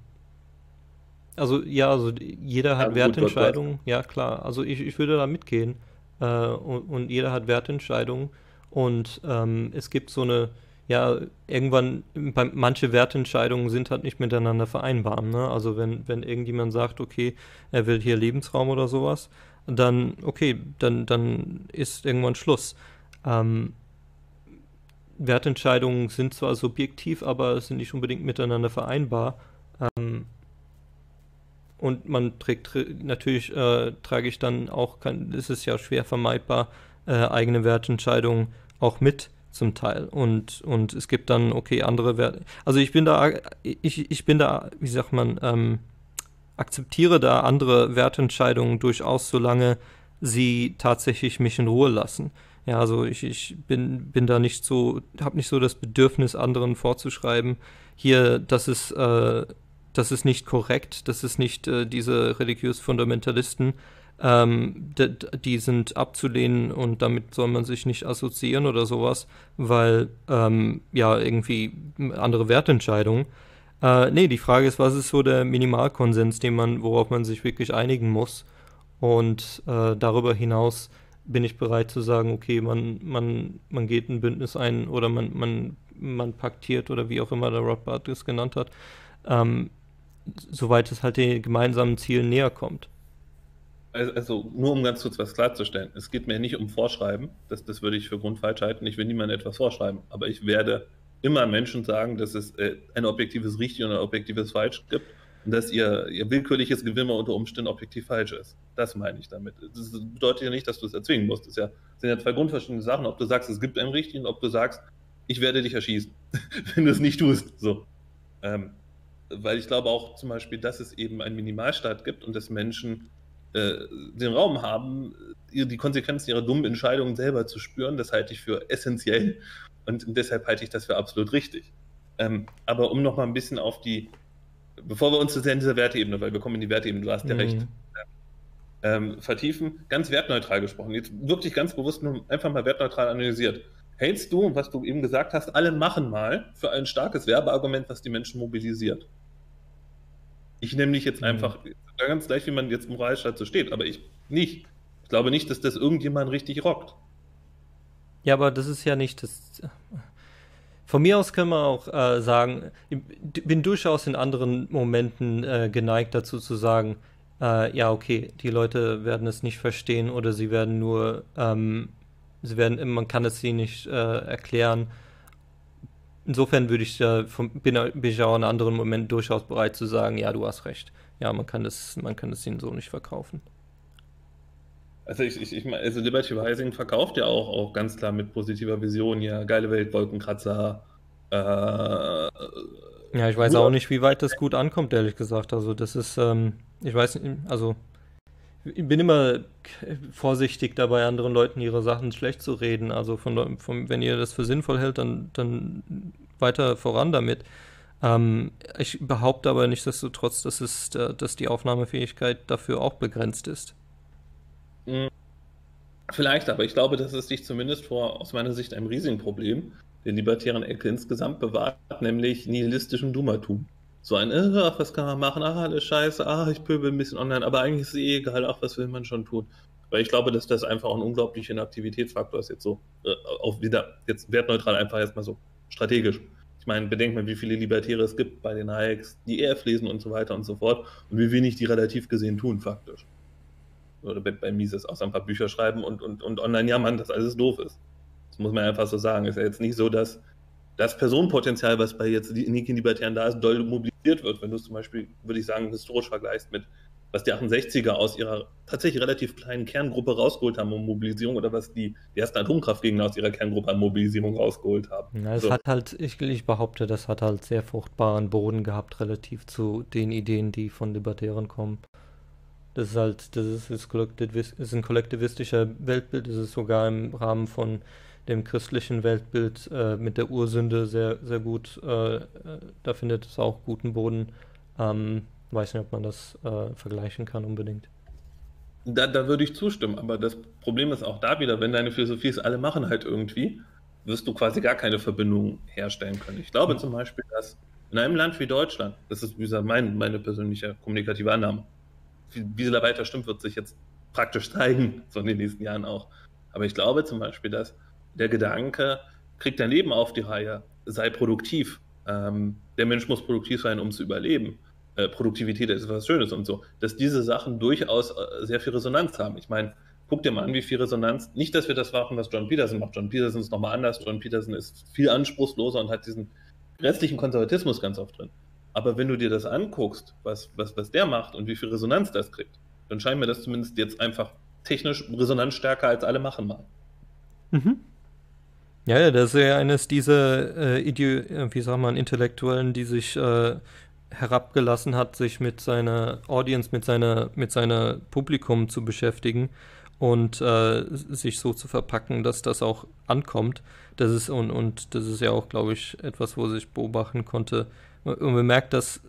also ja, also jeder hat ja, Wertentscheidungen, ja klar. Also ich, ich würde da mitgehen äh, und, und, jeder hat Wertentscheidungen und ähm, es gibt so eine, ja, irgendwann, manche Wertentscheidungen sind halt nicht miteinander vereinbar. Ne? Also wenn, wenn irgendjemand sagt, okay, er will hier Lebensraum oder sowas, dann, okay, dann, dann ist irgendwann Schluss. Ähm, Wertentscheidungen sind zwar subjektiv, aber sind nicht unbedingt miteinander vereinbar. Ähm, und man trägt natürlich äh, trage ich dann auch, kann, ist es ja schwer vermeidbar, äh, eigene Wertentscheidungen auch mit zum Teil. Und, und es gibt dann, okay, andere Werte. Also ich bin da, ich, ich bin da, wie sagt man, ähm, akzeptiere da andere Wertentscheidungen durchaus, solange sie tatsächlich mich in Ruhe lassen. Ja, also ich, ich bin, bin da nicht so, habe nicht so das Bedürfnis, anderen vorzuschreiben, hier, das ist äh, das ist nicht korrekt, das ist nicht äh, diese religiös Fundamentalisten, ähm, die sind abzulehnen und damit soll man sich nicht assoziieren oder sowas, weil ähm, ja irgendwie andere Wertentscheidungen. Äh, nee, die Frage ist, was ist so der Minimalkonsens, den man, worauf man sich wirklich einigen muss? Und äh, darüber hinaus bin ich bereit zu sagen, okay, man, man, man geht ein Bündnis ein oder man, man, man paktiert oder wie auch immer der Rothbard es genannt hat. Ähm, soweit es halt den gemeinsamen Zielen näher kommt. Also, also, nur um ganz kurz was klarzustellen, es geht mir nicht um Vorschreiben, das, das würde ich für grundfalsch halten, ich will niemandem etwas vorschreiben, aber ich werde immer Menschen sagen, dass es äh, ein objektives Richtig und ein objektives Falsch gibt und dass ihr, ihr willkürliches Gewimmer unter Umständen objektiv falsch ist. Das meine ich damit. Das bedeutet ja nicht, dass du es erzwingen musst. Das, ja, das sind ja zwei grundverschiedene Sachen, ob du sagst, es gibt ein Richtig und ob du sagst, ich werde dich erschießen, wenn du es nicht tust. So. Ähm, weil ich glaube auch zum Beispiel, dass es eben einen Minimalstaat gibt und dass Menschen äh, den Raum haben, die Konsequenzen ihrer dummen Entscheidungen selber zu spüren, das halte ich für essentiell und deshalb halte ich das für absolut richtig. Ähm, aber um nochmal ein bisschen auf die, bevor wir uns zu sehr in dieser Werteebene, weil wir kommen in die Werteebene, du hast ja mhm. recht, ähm, vertiefen, ganz wertneutral gesprochen, jetzt wirklich ganz bewusst nur einfach mal wertneutral analysiert. Hältst du, was du eben gesagt hast, alle machen mal für ein starkes Werbeargument, was die Menschen mobilisiert? Ich nehme nicht jetzt mhm. einfach, ganz gleich, wie man jetzt moralisch dazu steht, aber ich nicht. Ich glaube nicht, dass das irgendjemand richtig rockt. Ja, aber das ist ja nicht das. Von mir aus können wir auch äh, sagen, ich bin durchaus in anderen Momenten äh, geneigt dazu zu sagen, äh, ja, okay, die Leute werden es nicht verstehen oder sie werden nur, ähm, sie werden, man kann es sie nicht äh, erklären insofern würde ich da bin, bin, ich auch in anderen Momenten durchaus bereit zu sagen, ja, du hast recht. Ja, man kann das, man kann das ihnen so nicht verkaufen. Also ich, ich, ich meine, also Liberty Rising verkauft ja auch, auch ganz klar mit positiver Vision, ja, geile Welt, Wolkenkratzer. Äh, ja, ich weiß auch nicht, wie weit das gut ankommt, ehrlich gesagt. Also das ist, ähm, ich weiß nicht, also ich bin immer vorsichtig dabei, anderen Leuten ihre Sachen schlecht zu reden. Also von, von wenn ihr das für sinnvoll hält, dann, dann weiter voran damit. Ähm, ich behaupte aber nichtsdestotrotz, dass, es, äh, dass die Aufnahmefähigkeit dafür auch begrenzt ist. Hm. Vielleicht, aber ich glaube, dass es sich zumindest vor, aus meiner Sicht, einem riesigen Problem der libertären Ecke insgesamt bewahrt, nämlich nihilistischem Dummertum so ein, äh, ach, was kann man machen, ach, alles scheiße, ach, ich pöbel ein bisschen online, aber eigentlich ist es eh egal, ach, was will man schon tun. Weil ich glaube, dass das einfach ein unglaublicher Inaktivitätsfaktor ist, jetzt so, äh, auch wieder, jetzt wertneutral einfach erstmal so, strategisch. Ich meine, bedenkt mal, wie viele Libertäre es gibt bei den Hayeks, die EF lesen und so weiter und so fort und wie wenig die relativ gesehen tun, faktisch. oder bei, bei Mises, außer ein paar Bücher schreiben und, und, und online jammern, dass alles doof ist. Das muss man einfach so sagen. Ist ja jetzt nicht so, dass das Personenpotenzial, was bei jetzt den Libertären da ist, doll mobilisiert wird. Wenn du es zum Beispiel, würde ich sagen, historisch vergleichst mit was die 68er aus ihrer tatsächlich relativ kleinen Kerngruppe rausgeholt haben um Mobilisierung oder was die, die ersten Atomkraftgegner aus ihrer Kerngruppe an Mobilisierung rausgeholt haben. Ja, es so. hat halt, ich, ich behaupte, das hat halt sehr fruchtbaren Boden gehabt, relativ zu den Ideen, die von Libertären kommen. Das ist halt, das ist, ist, ist ein kollektivistischer Weltbild, das ist sogar im Rahmen von dem christlichen Weltbild äh, mit der Ursünde sehr, sehr gut, äh, äh da findet es auch guten Boden. Ähm, Weiß nicht, ob man das äh, vergleichen kann unbedingt. Da, da würde ich zustimmen, aber das Problem ist auch da wieder, wenn deine Philosophie ist, alle machen halt irgendwie, wirst du quasi gar keine Verbindung herstellen können. Ich glaube mhm. zum Beispiel, dass in einem Land wie Deutschland, das ist wie gesagt mein, meine persönliche kommunikative Annahme, wie, wie sie da weiter stimmt, wird sich jetzt praktisch zeigen, so in den nächsten Jahren auch. Aber ich glaube zum Beispiel, dass der Gedanke, krieg dein Leben auf die Reihe, sei produktiv. Ähm, der Mensch muss produktiv sein, um zu überleben. Äh, Produktivität ist was Schönes und so, dass diese Sachen durchaus äh, sehr viel Resonanz haben. Ich meine, guck dir mal an, wie viel Resonanz, nicht, dass wir das machen, was John Peterson macht. John Peterson ist nochmal anders. John Peterson ist viel anspruchsloser und hat diesen restlichen Konservatismus ganz oft drin. Aber wenn du dir das anguckst, was, was, was der macht und wie viel Resonanz das kriegt, dann scheint mir das zumindest jetzt einfach technisch resonanzstärker als alle machen mal. Mhm. Ja, ja, das ist ja eines dieser, äh, Ide wie sagt man, Intellektuellen, die sich äh, herabgelassen hat, sich mit seiner Audience, mit seiner, mit seiner Publikum zu beschäftigen und äh, sich so zu verpacken, dass das auch ankommt. Das ist und, und das ist ja auch, glaube ich, etwas, wo sich beobachten konnte. Und man merkt, dass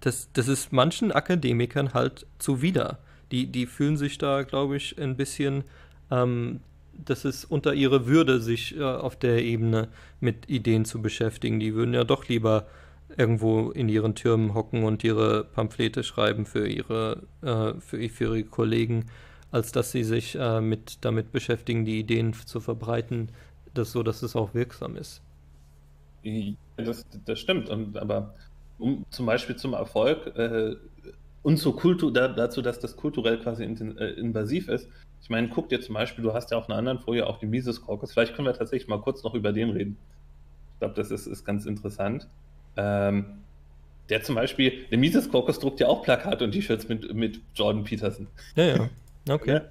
das, das ist manchen Akademikern halt zuwider. Die, die fühlen sich da, glaube ich, ein bisschen, ähm, das ist unter ihre Würde, sich äh, auf der Ebene mit Ideen zu beschäftigen. Die würden ja doch lieber irgendwo in ihren Türmen hocken und ihre Pamphlete schreiben für ihre, äh, für, für, ihre Kollegen, als dass sie sich äh, mit, damit beschäftigen, die Ideen zu verbreiten, das so, dass es auch wirksam ist. Das, das stimmt, und, aber um zum Beispiel zum Erfolg äh, und zur Kultur, da, dazu, dass das kulturell quasi äh, invasiv ist. Ich meine, guck dir zum Beispiel, du hast ja auf einer anderen Folie auch die Mises Caucus, vielleicht können wir tatsächlich mal kurz noch über den reden. Ich glaube, das ist, ist ganz interessant. Ähm, der zum Beispiel, der Mises Caucus druckt ja auch Plakate und T-Shirts mit, mit Jordan Peterson. Ja, ja. Okay.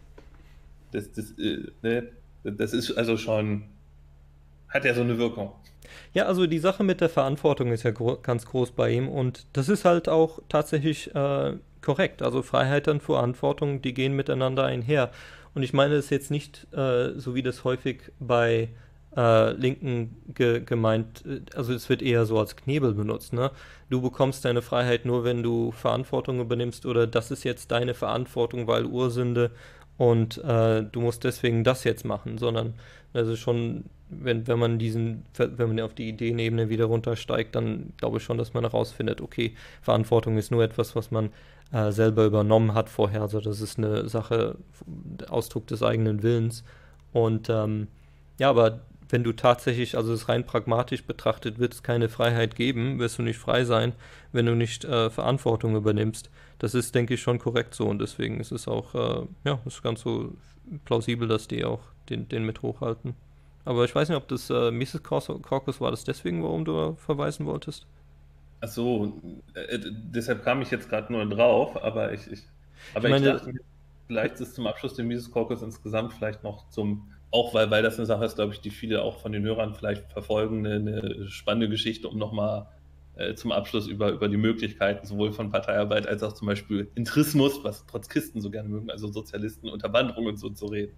Das, das, äh, ne, das ist also schon, hat ja so eine Wirkung. Ja, also die Sache mit der Verantwortung ist ja gro ganz groß bei ihm und das ist halt auch tatsächlich äh, korrekt. Also Freiheit und Verantwortung, die gehen miteinander einher. Und ich meine es jetzt nicht äh, so, wie das häufig bei äh, Linken ge gemeint, äh, also es wird eher so als Knebel benutzt, ne? Du bekommst deine Freiheit nur, wenn du Verantwortung übernimmst oder das ist jetzt deine Verantwortung, weil Ursünde und äh, du musst deswegen das jetzt machen, sondern also schon, wenn, wenn man diesen, wenn man auf die Ideenebene wieder runtersteigt, dann glaube ich schon, dass man herausfindet, okay, Verantwortung ist nur etwas, was man äh, selber übernommen hat vorher, also das ist eine Sache, Ausdruck des eigenen Willens. Und ähm, ja, aber wenn du tatsächlich, also es rein pragmatisch betrachtet, wird es keine Freiheit geben, wirst du nicht frei sein, wenn du nicht äh, Verantwortung übernimmst. Das ist, denke ich, schon korrekt so. Und deswegen ist es auch, äh, ja, ist ganz so plausibel, dass die auch den, den mit hochhalten. Aber ich weiß nicht, ob das äh, Mises Caucus war, das deswegen, warum du verweisen wolltest? Ach so, äh, deshalb kam ich jetzt gerade nur drauf, aber ich, ich aber ich, meine, ich dachte, vielleicht ist zum Abschluss der Mises Caucus insgesamt vielleicht noch zum auch weil, weil das eine Sache ist, glaube ich, die viele auch von den Hörern vielleicht verfolgen, eine, eine spannende Geschichte, um nochmal äh, zum Abschluss über, über die Möglichkeiten sowohl von Parteiarbeit als auch zum Beispiel Intrismus, was Trotzkisten so gerne mögen, also Sozialisten, Unterwanderung und so zu reden.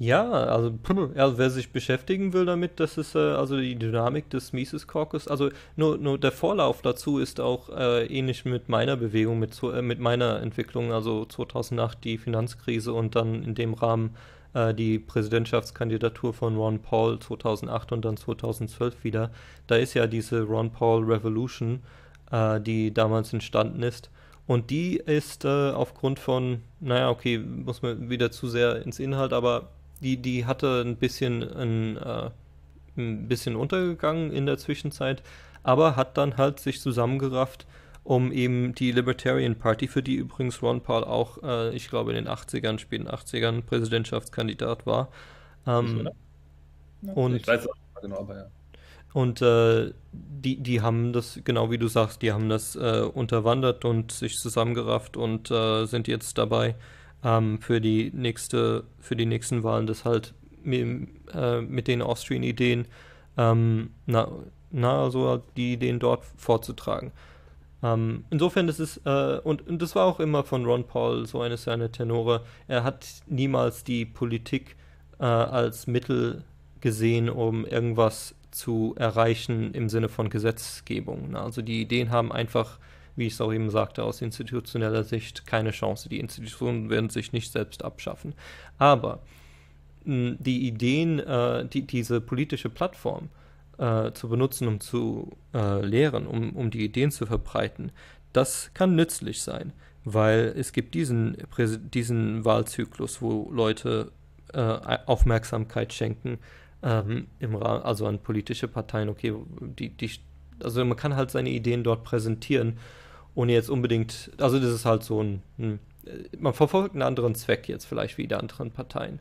Ja, also, also wer sich beschäftigen will damit, das ist äh, also die Dynamik des Mises Caucus. Also nur, nur der Vorlauf dazu ist auch äh, ähnlich mit meiner Bewegung, mit, äh, mit meiner Entwicklung, also 2008 die Finanzkrise und dann in dem Rahmen äh, die Präsidentschaftskandidatur von Ron Paul 2008 und dann 2012 wieder. Da ist ja diese Ron Paul Revolution, äh, die damals entstanden ist. Und die ist äh, aufgrund von, naja, okay, muss man wieder zu sehr ins Inhalt, aber die, die hatte ein bisschen ein, äh, ein bisschen untergegangen in der Zwischenzeit, aber hat dann halt sich zusammengerafft um eben die Libertarian Party, für die übrigens Ron Paul auch, äh, ich glaube, in den 80ern, späten 80ern Präsidentschaftskandidat war. Ähm, und, ich weiß auch genau, aber ja. Und äh, die, die haben das, genau wie du sagst, die haben das äh, unterwandert und sich zusammengerafft und äh, sind jetzt dabei, ähm, für die nächste, für die nächsten Wahlen das halt mit, äh, mit den Austrian-Ideen, ähm, na, na, also die Ideen dort vorzutragen. Ähm, insofern ist es, äh, und, und das war auch immer von Ron Paul so eines seiner Tenore, er hat niemals die Politik äh, als Mittel gesehen, um irgendwas zu erreichen im Sinne von Gesetzgebung. Also die Ideen haben einfach, wie ich es auch eben sagte, aus institutioneller Sicht keine Chance. Die Institutionen werden sich nicht selbst abschaffen. Aber die Ideen, äh, die, diese politische Plattform äh, zu benutzen, um zu äh, lehren, um, um die Ideen zu verbreiten, das kann nützlich sein, weil es gibt diesen, diesen Wahlzyklus, wo Leute äh, Aufmerksamkeit schenken ähm, im Rahmen, also an politische Parteien, okay, die, die, also man kann halt seine Ideen dort präsentieren, ohne jetzt unbedingt, also das ist halt so ein, ein man verfolgt einen anderen Zweck jetzt vielleicht wie die anderen Parteien.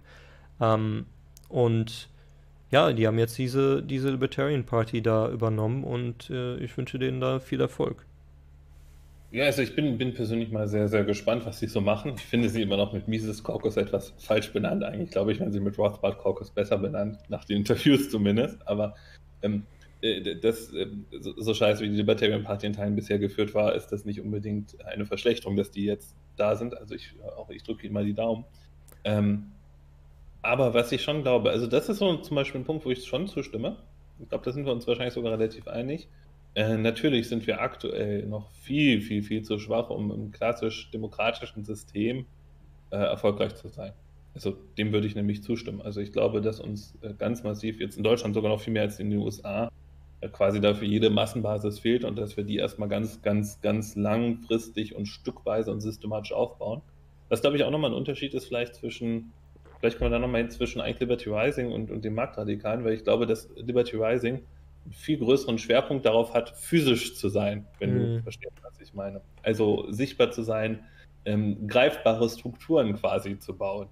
Ähm, und ja, die haben jetzt diese, diese Libertarian Party da übernommen und äh, ich wünsche denen da viel Erfolg. Ja, also ich bin, bin persönlich mal sehr, sehr gespannt, was sie so machen. Ich finde sie immer noch mit Mises Caucus etwas falsch benannt. Eigentlich glaube ich, wenn sie mit Rothbard Caucus besser benannt, nach den Interviews zumindest. Aber ähm, äh, das, äh, so, scheiße wie die Libertarian Party in Teilen bisher geführt war, ist das nicht unbedingt eine Verschlechterung, dass die jetzt da sind. Also ich, auch ich drücke ihnen mal die Daumen. Ähm, aber was ich schon glaube, also das ist so zum Beispiel ein Punkt, wo ich schon zustimme. Ich glaube, da sind wir uns wahrscheinlich sogar relativ einig äh, natürlich sind wir aktuell noch viel, viel, viel zu schwach, um im klassisch demokratischen System äh, erfolgreich zu sein. Also dem würde ich nämlich zustimmen. Also ich glaube, dass uns äh, ganz massiv jetzt in Deutschland sogar noch viel mehr als in den USA äh, quasi dafür jede Massenbasis fehlt und dass wir die erstmal ganz, ganz, ganz langfristig und stückweise und systematisch aufbauen. Was glaube ich auch nochmal ein Unterschied ist vielleicht zwischen, vielleicht können wir da nochmal hin zwischen eigentlich Liberty Rising und, und dem Marktradikalen, weil ich glaube, dass Liberty Rising viel größeren Schwerpunkt darauf hat, physisch zu sein, wenn mhm. du verstehst, was ich meine. Also sichtbar zu sein, ähm, greifbare Strukturen quasi zu bauen.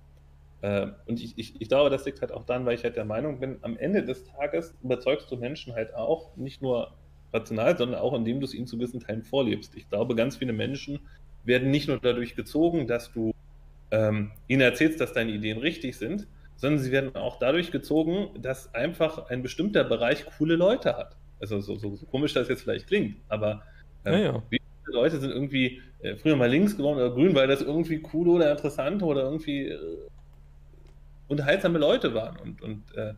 Äh, und ich, ich, ich glaube, das liegt halt auch daran, weil ich halt der Meinung bin, am Ende des Tages überzeugst du Menschen halt auch, nicht nur rational, sondern auch indem du es ihnen zu gewissen Teilen vorlebst. Ich glaube, ganz viele Menschen werden nicht nur dadurch gezogen, dass du ähm, ihnen erzählst, dass deine Ideen richtig sind, sondern sie werden auch dadurch gezogen, dass einfach ein bestimmter Bereich coole Leute hat. Also so, so, so komisch das jetzt vielleicht klingt, aber äh, ja, ja. wie viele Leute sind irgendwie äh, früher mal links geworden oder grün, weil das irgendwie cool oder interessant oder irgendwie äh, unterhaltsame Leute waren. Und, und äh,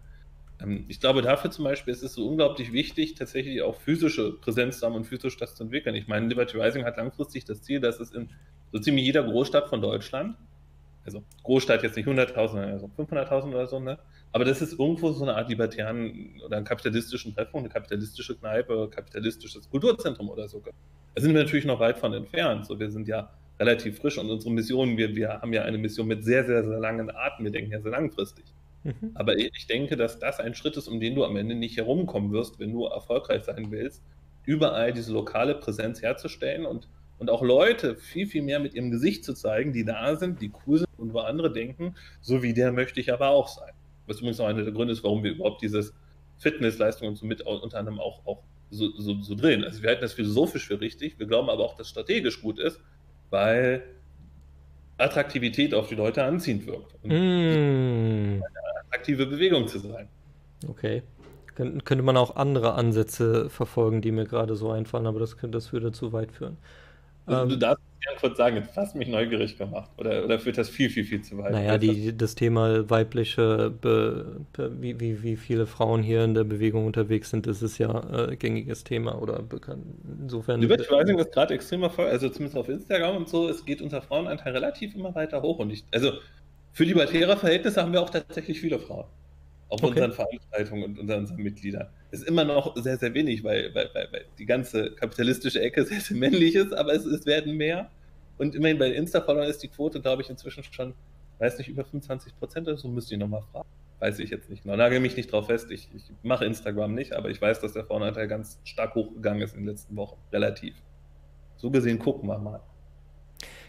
ähm, ich glaube, dafür zum Beispiel ist es so unglaublich wichtig, tatsächlich auch physische Präsenz zu haben und physisch das zu entwickeln. Ich meine, Liberty Rising hat langfristig das Ziel, dass es in so ziemlich jeder Großstadt von Deutschland also Großstadt jetzt nicht 100.000, also 500.000 oder so, ne? Aber das ist irgendwo so eine Art libertären oder einen kapitalistischen Treffpunkt, eine kapitalistische Kneipe, kapitalistisches Kulturzentrum oder so. Da sind wir natürlich noch weit von entfernt. So, wir sind ja relativ frisch und unsere Mission, wir, wir haben ja eine Mission mit sehr, sehr, sehr langen Atem. Wir denken ja sehr langfristig. Mhm. Aber ich denke, dass das ein Schritt ist, um den du am Ende nicht herumkommen wirst, wenn du erfolgreich sein willst, überall diese lokale Präsenz herzustellen und und auch Leute viel, viel mehr mit ihrem Gesicht zu zeigen, die da sind, die cool sind und wo andere denken, so wie der möchte ich aber auch sein. Was übrigens auch einer der Gründe ist, warum wir überhaupt dieses Fitnessleistung und so mit unter anderem auch, auch so, so, so drehen. Also wir halten das philosophisch für richtig, wir glauben aber auch, dass strategisch gut ist, weil Attraktivität auf die Leute anziehend wirkt. Und mm. eine attraktive Bewegung zu sein. Okay. Könnte man auch andere Ansätze verfolgen, die mir gerade so einfallen, aber das, könnte, das würde zu weit führen. Also, du ähm, darfst gerne kurz sagen, jetzt hast mich neugierig gemacht. Oder, oder führt das viel, viel, viel zu weit? Naja, die, das Thema weibliche, Be, Be, wie, wie, wie viele Frauen hier in der Bewegung unterwegs sind, das ist ja äh, gängiges Thema oder bekannt. Insofern. Die Virtualizing ist gerade extrem erfolgreich, also zumindest auf Instagram und so, es geht unser Frauenanteil relativ immer weiter hoch. Und ich, also für libertäre Verhältnisse haben wir auch tatsächlich viele Frauen auf okay. unseren Veranstaltungen und unseren, unseren Mitgliedern. Das ist immer noch sehr, sehr wenig, weil, weil, weil, weil die ganze kapitalistische Ecke sehr, sehr männlich ist, aber es, es werden mehr. Und immerhin bei Insta-Followern ist die Quote, glaube ich, inzwischen schon, weiß nicht, über 25 Prozent oder so, müsste ich nochmal fragen. Weiß ich jetzt nicht genau. Nagel mich nicht drauf fest. Ich, ich mache Instagram nicht, aber ich weiß, dass der Frauenanteil ganz stark hochgegangen ist in den letzten Wochen. Relativ. so gesehen gucken wir mal.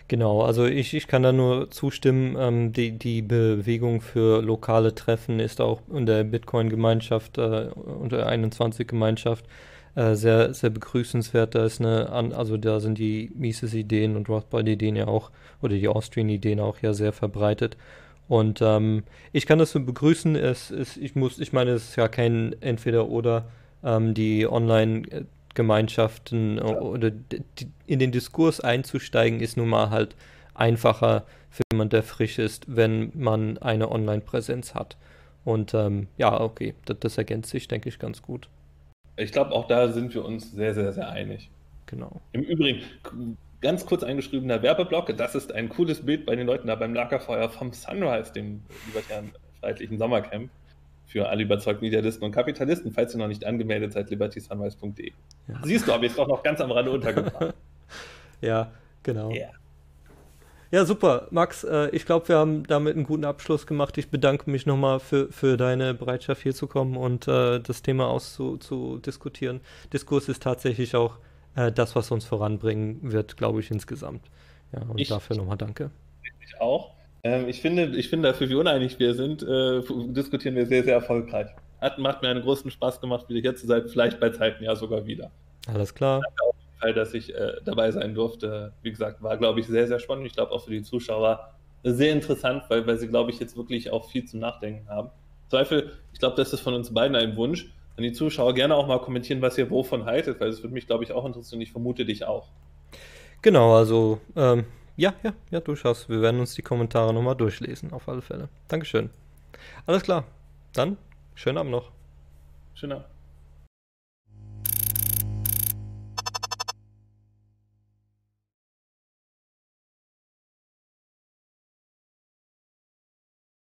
Genau, also ich, ich kann da nur zustimmen. Ähm, die, die Bewegung für lokale Treffen ist auch in der Bitcoin-Gemeinschaft, äh, unter 21-Gemeinschaft äh, sehr, sehr begrüßenswert. Da ist eine, also da sind die Mises-Ideen und Rothbard-Ideen ja auch, oder die Austrian-Ideen auch ja sehr verbreitet. Und ähm, ich kann das so begrüßen. Es ist, ich muss, ich meine, es ist ja kein Entweder-Oder. Ähm, die Online- äh, Gemeinschaften ja. oder in den Diskurs einzusteigen, ist nun mal halt einfacher für jemand, der frisch ist, wenn man eine Online-Präsenz hat. Und ähm, ja, okay, das, das, ergänzt sich, denke ich, ganz gut. Ich glaube, auch da sind wir uns sehr, sehr, sehr einig. Genau. Im Übrigen, ganz kurz eingeschriebener Werbeblock, das ist ein cooles Bild bei den Leuten da beim Lagerfeuer vom Sunrise, dem libertären freiheitlichen Sommercamp für alle überzeugten Idealisten und Kapitalisten, falls ihr noch nicht angemeldet seid, libertysunrise.de. Ja. Siehst du, habe ich es doch noch ganz am Rande untergebracht. ja, genau. Yeah. Ja, super. Max, äh, ich glaube, wir haben damit einen guten Abschluss gemacht. Ich bedanke mich nochmal für, für deine Bereitschaft, hier zu kommen und äh, das Thema auszudiskutieren. Diskurs ist tatsächlich auch äh, das, was uns voranbringen wird, glaube ich, insgesamt. Ja, und ich, dafür nochmal danke. Ich auch. Ähm, ich, finde, ich finde, dafür wie uneinig wir sind, äh, diskutieren wir sehr, sehr erfolgreich. Hat, macht mir einen großen Spaß gemacht, wieder hier zu sein, vielleicht bei Zeiten ja sogar wieder. Alles klar. Danke auf jeden Fall, dass ich äh, dabei sein durfte. Wie gesagt, war, glaube ich, sehr, sehr spannend. Ich glaube auch für die Zuschauer sehr interessant, weil, weil sie, glaube ich, jetzt wirklich auch viel zum Nachdenken haben. Zweifel, ich glaube, das ist von uns beiden ein Wunsch. An die Zuschauer gerne auch mal kommentieren, was ihr wovon haltet, weil das würde mich, glaube ich, auch interessieren. Ich vermute dich auch. Genau, also ähm, ja, ja, ja, durchaus. Wir werden uns die Kommentare nochmal durchlesen, auf alle Fälle. Dankeschön. Alles klar. Dann, schönen Abend noch. Schönen Abend.